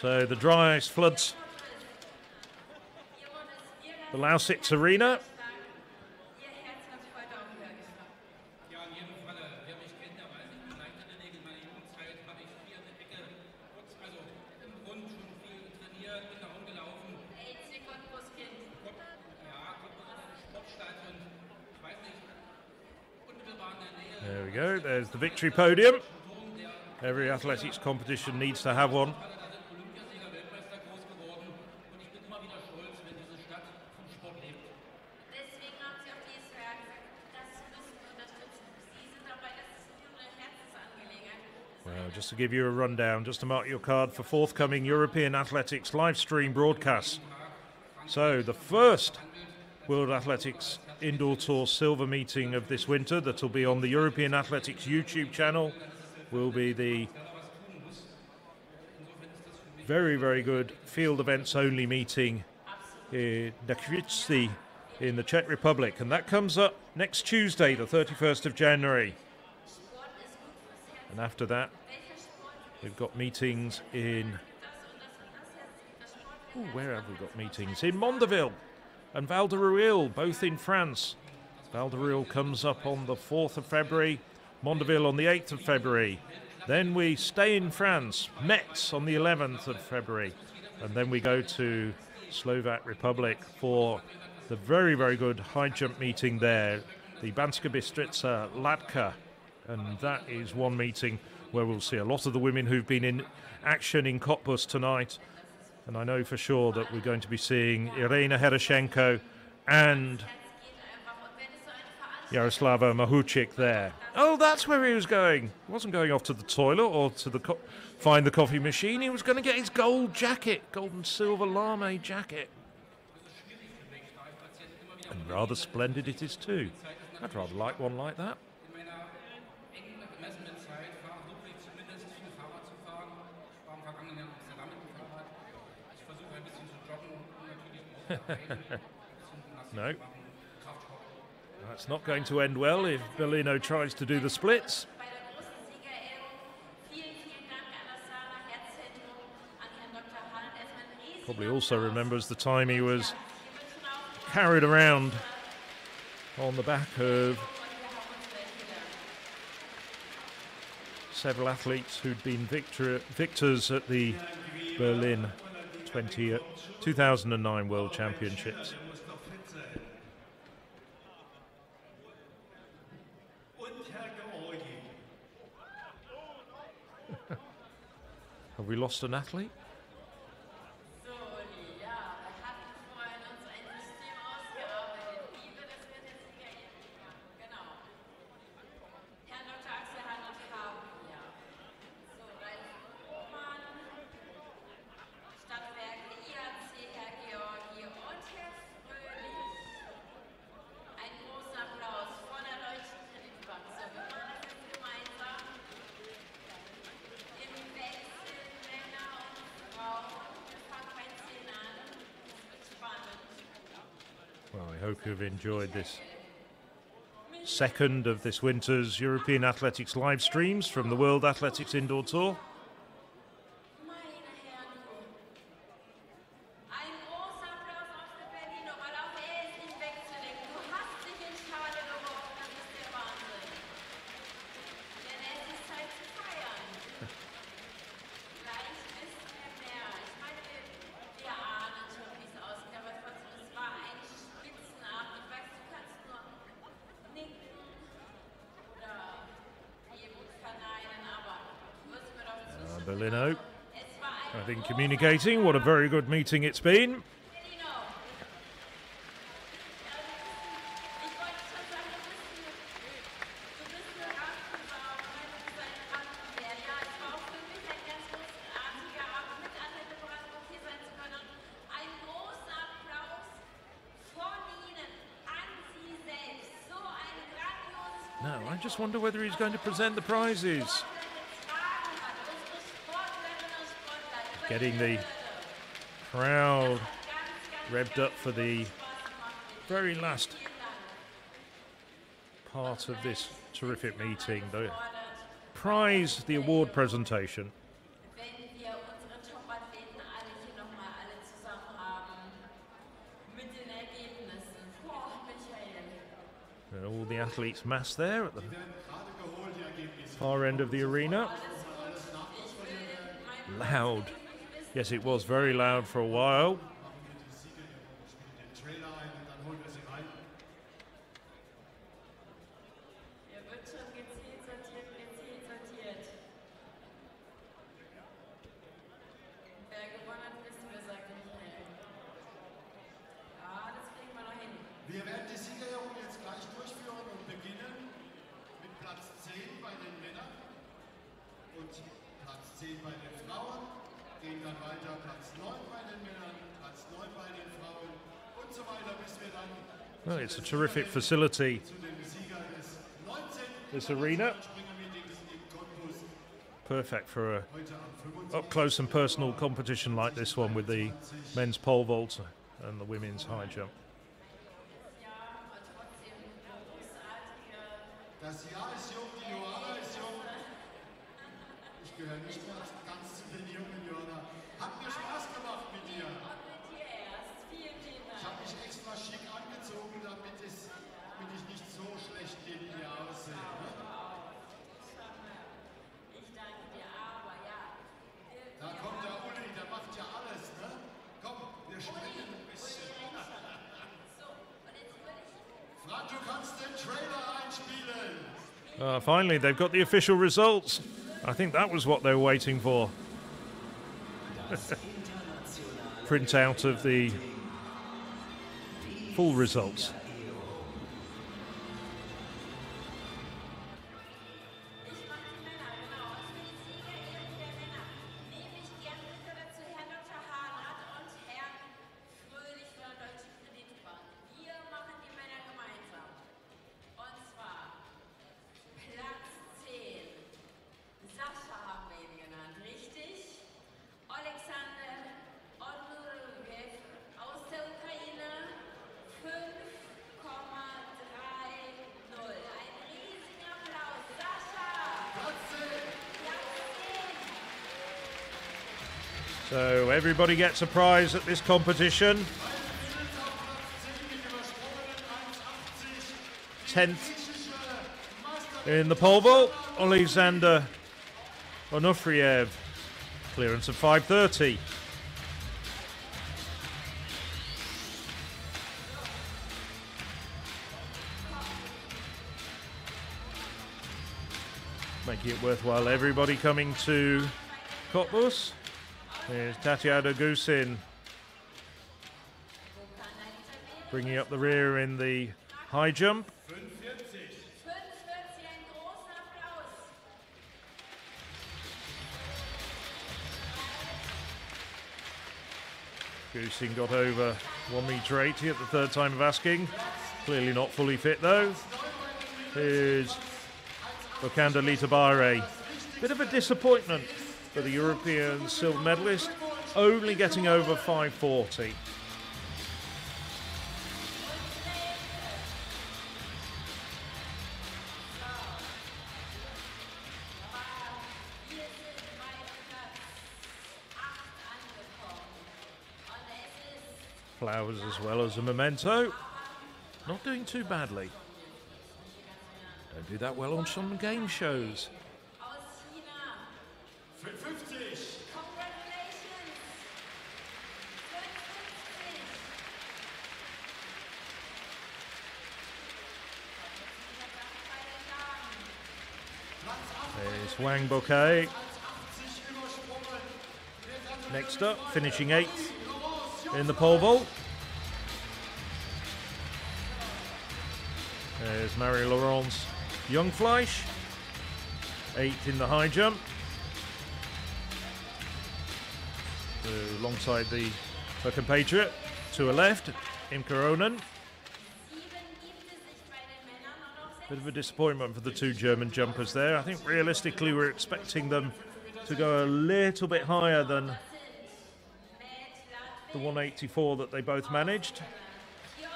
So the dry ice floods the Lausitz Arena. Ja, in jedem Falle, wer mich kennt, der weiß, ich begleite in der Regel meine Jugendzeit, habe ich hier in der Ecke, kurz, also im Grund schon viel trainiert, bin da rumgelaufen. Ja, Sportstadt und ich weiß nicht, unmittelbar in der Nähe. There There's the victory podium. Every athletics competition needs to have one. Well, just to give you a rundown, just to mark your card for forthcoming European Athletics live stream broadcasts. So, the first World Athletics Indoor Tour silver meeting of this winter that will be on the European Athletics YouTube channel will be the very, very good field events only meeting in Nehvizdy in the Czech Republic. And that comes up next Tuesday, the 31st of January. And after that, we've got meetings in. Ooh, where have we got meetings? In Mondeville and Val both in France. Val comes up on the 4th of February, Mondeville on the 8th of February. Then we stay in France, Metz on the 11th of February. And then we go to Slovak Republic for the very, very good high jump meeting there, the Banska Bystrica Latka. And that is one meeting where we'll see a lot of the women who've been in action in Cottbus tonight. And I know for sure that we're going to be seeing Iryna Herashchenko and Yaroslava Mahuchikh there. Oh, that's where he was going. He wasn't going off to the toilet or to the find the coffee machine. He was going to get his gold jacket, gold and silver lame jacket. And rather splendid it is too. I'd rather like one like that. no. That's not going to end well if Berlino tries to do the splits. Probably also remembers the time he was carried around on the back of several athletes who'd been victor victors at the Berlin 20, uh, 2009 World Championships. Have we lost an athlete? have enjoyed this second of this winter's European Athletics live streams from the World Athletics Indoor Tour. indicating what a very good meeting it's been. No, I just wonder whether he's going to present the prizes. Getting the crowd revved up for the very last part of this terrific meeting. The prize, the award presentation. And all the athletes massed there at the far end of the arena. Loud Yes, it was very loud for a while. terrific facility, this arena. Perfect for a up close and personal competition like this one with the men's pole vault and the women's high jump. They've got the official results. I think that was what they were waiting for. Print out of the full results. Everybody gets a prize at this competition. Tenth in the pole vault, Alexander Onufriev. Clearance of 530. Making it worthwhile. Everybody coming to Cottbus. There's Tatiana Gusin bringing up the rear in the high jump. Gusin got over 1 meter 80 at the third time of asking. Clearly not fully fit though. Here's Bo Kanda Lita Baehre. Bit of a disappointment for the European silver medalist, only getting over 540. Flowers as well as a memento. Not doing too badly. Don't do that well on some game shows. Wang Bokai. Next up, finishing eighth in the pole vault. There's Marie Laurence Jungfleisch, eighth in the high jump. Alongside the her compatriot to her left, Imke Onnen. Bit of a disappointment for the two German jumpers there. I think realistically we're expecting them to go a little bit higher than the 184 that they both managed. Uh,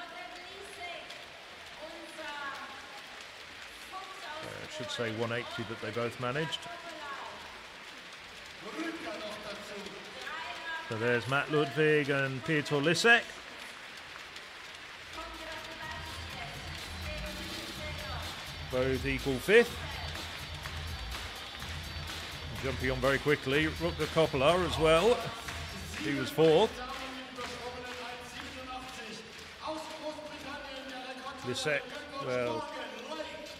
I should say 180 that they both managed. So there's Matt Ladwig and Peter Lisek. Both equal fifth. Jumping on very quickly, Rutger Koppelaar as well. He was fourth. Lisek, well,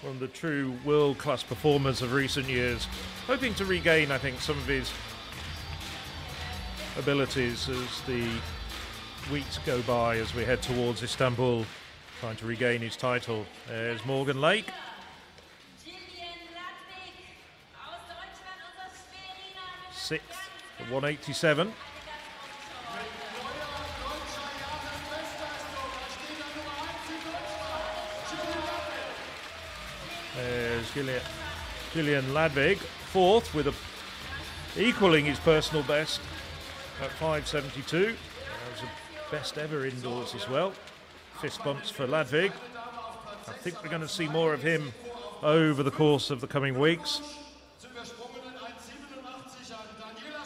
one of the true world class performers of recent years. Hoping to regain, I think, some of his abilities as the weeks go by as we head towards Istanbul, trying to regain his title. There's Morgan Lake. Sixth at 187. There's Julian, Julian Ladwig, fourth with a equaling his personal best at 572. That was a best ever indoors as well. Fist bumps for Ladwig. I think we're going to see more of him over the course of the coming weeks. Zum übersprungenen 1,87 an Daniela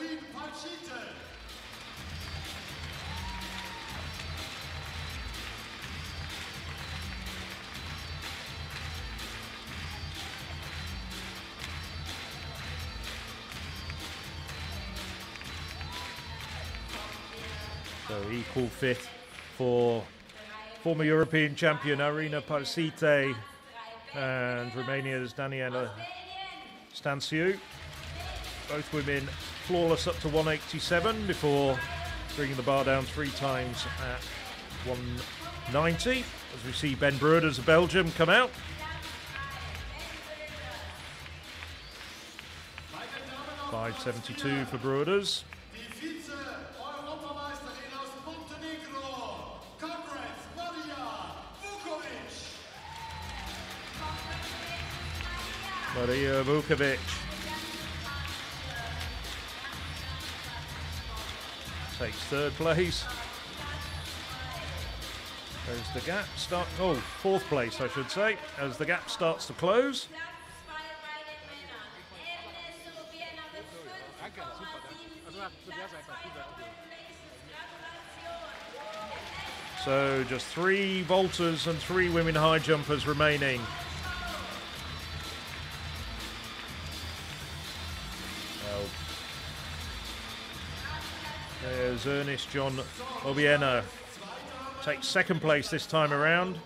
Und So equal fit for former European champion Airine Palsyte and Romania's Daniela Stanciu. Both women flawless up to 187 before bringing the bar down three times at 190. As we see Ben Broeders of Belgium come out. Five seventy-two for. Congrats, Maria Vukovic. Takes third place. As the gap start oh, fourth place I should say, as the gap starts to close. So just three vaulters and three women high jumpers remaining. There's Ernest John Obiena. Takes second place this time around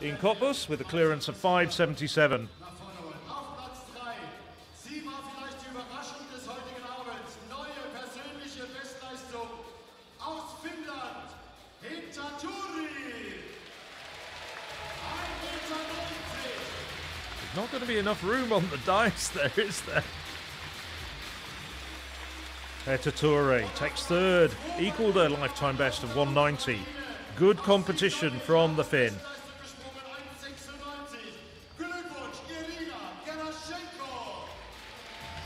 in Cottbus with a clearance of 577. Auf Platz 3. Sie war vielleicht die Überraschung des heutigen Abends. Neue persönliche Bestleistung aus Finnland. Heta Tuuri. 1,90 Meter. There's not going to be enough room on the dice there, is there? Heta Tuuri takes third, equalled her lifetime best of 190. Good competition from the Finn.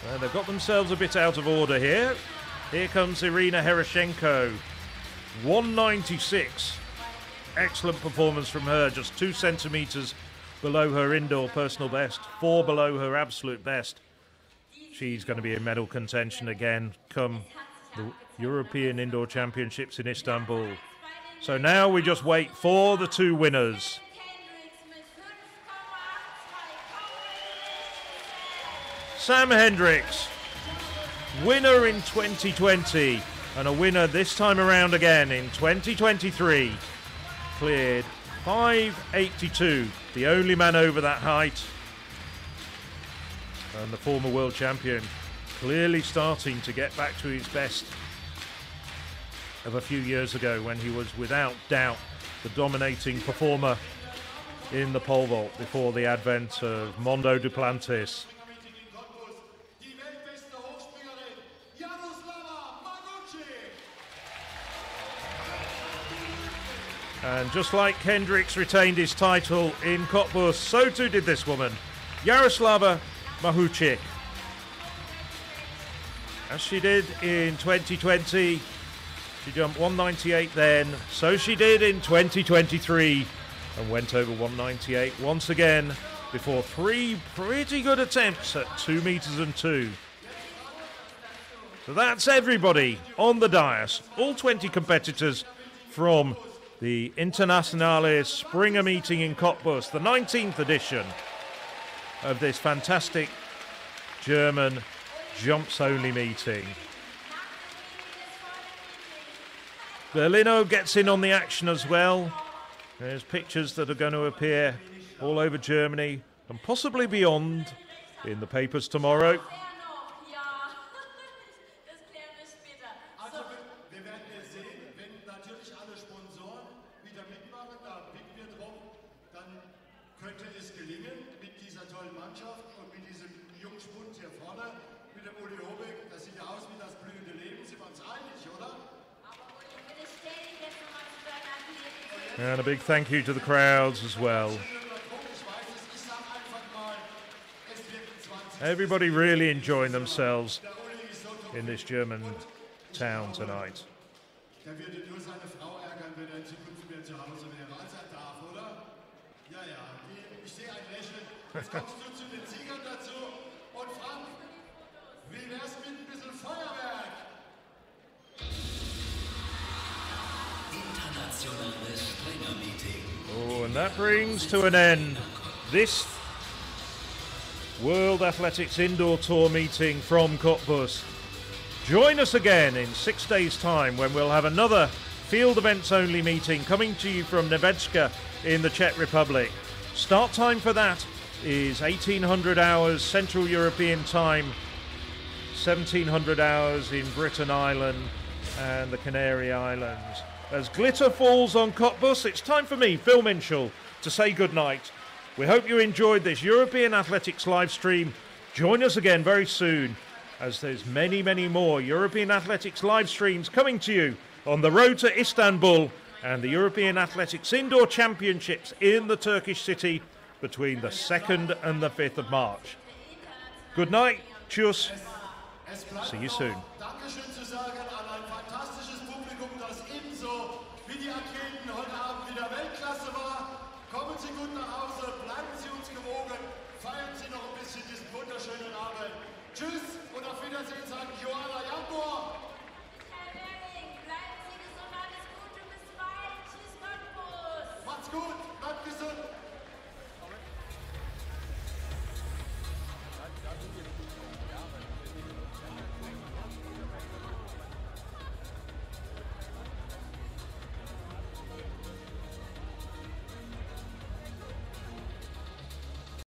Uh, they've got themselves a bit out of order here. Here comes Iryna Herashchenko. 196. Excellent performance from her, just two centimetres below her indoor personal best, four below her absolute best. She's going to be in medal contention again come the European Indoor Championships in Istanbul. So now we just wait for the two winners. Sam Kendricks, winner in 2020 and a winner this time around again in 2023. Cleared 582, the only man over that height. And the former world champion clearly starting to get back to his best of a few years ago when he was without doubt the dominating performer in the pole vault before the advent of Mondo Duplantis. And just like Kendricks retained his title in Cottbus, so too did this woman, Yaroslava Mahuchikh. As she did in 2020, she jumped 198 then, so she did in 2023 and went over 198 once again before three pretty good attempts at 2 meters and 2. So that's everybody on the dais, all 20 competitors from the Internationale Springer meeting in Cottbus, the 19th edition of this fantastic German jumps only meeting. Berlino gets in on the action as well. There's pictures that are going to appear all over Germany and possibly beyond in the papers tomorrow. Also, wir- wir werden jetzt sehen, wenn natürlich alle Sponsoren wieder mitmachen, da blicken wir drauf, dann könnte es gelingen mit dieser tollen Mannschaft und mit diesem Jungspund hier vorne, mit dem Uli Hobeck. Das sieht ja aus wie das blühende Leben, sind wir uns einig, oder? And a big thank you to the crowds as well. Everybody really enjoying themselves in this German town tonight. Oh, and that brings to an end this World Athletics Indoor Tour meeting from Cottbus. Join us again in six days' time when we'll have another field events only meeting coming to you from Nehvizdy in the Czech Republic. Start time for that is 1800 hours Central European time, 1700 hours in Britain Ireland and the Canary Islands. As glitter falls on Cottbus, it's time for me, Phil Minshall, to say goodnight. We hope you enjoyed this European Athletics live stream. Join us again very soon as there's many, many more European Athletics live streams coming to you on the road to Istanbul and the European Athletics Indoor Championships in the Turkish city between the 2nd and the 5th of March. Good night, tschüss, see you soon.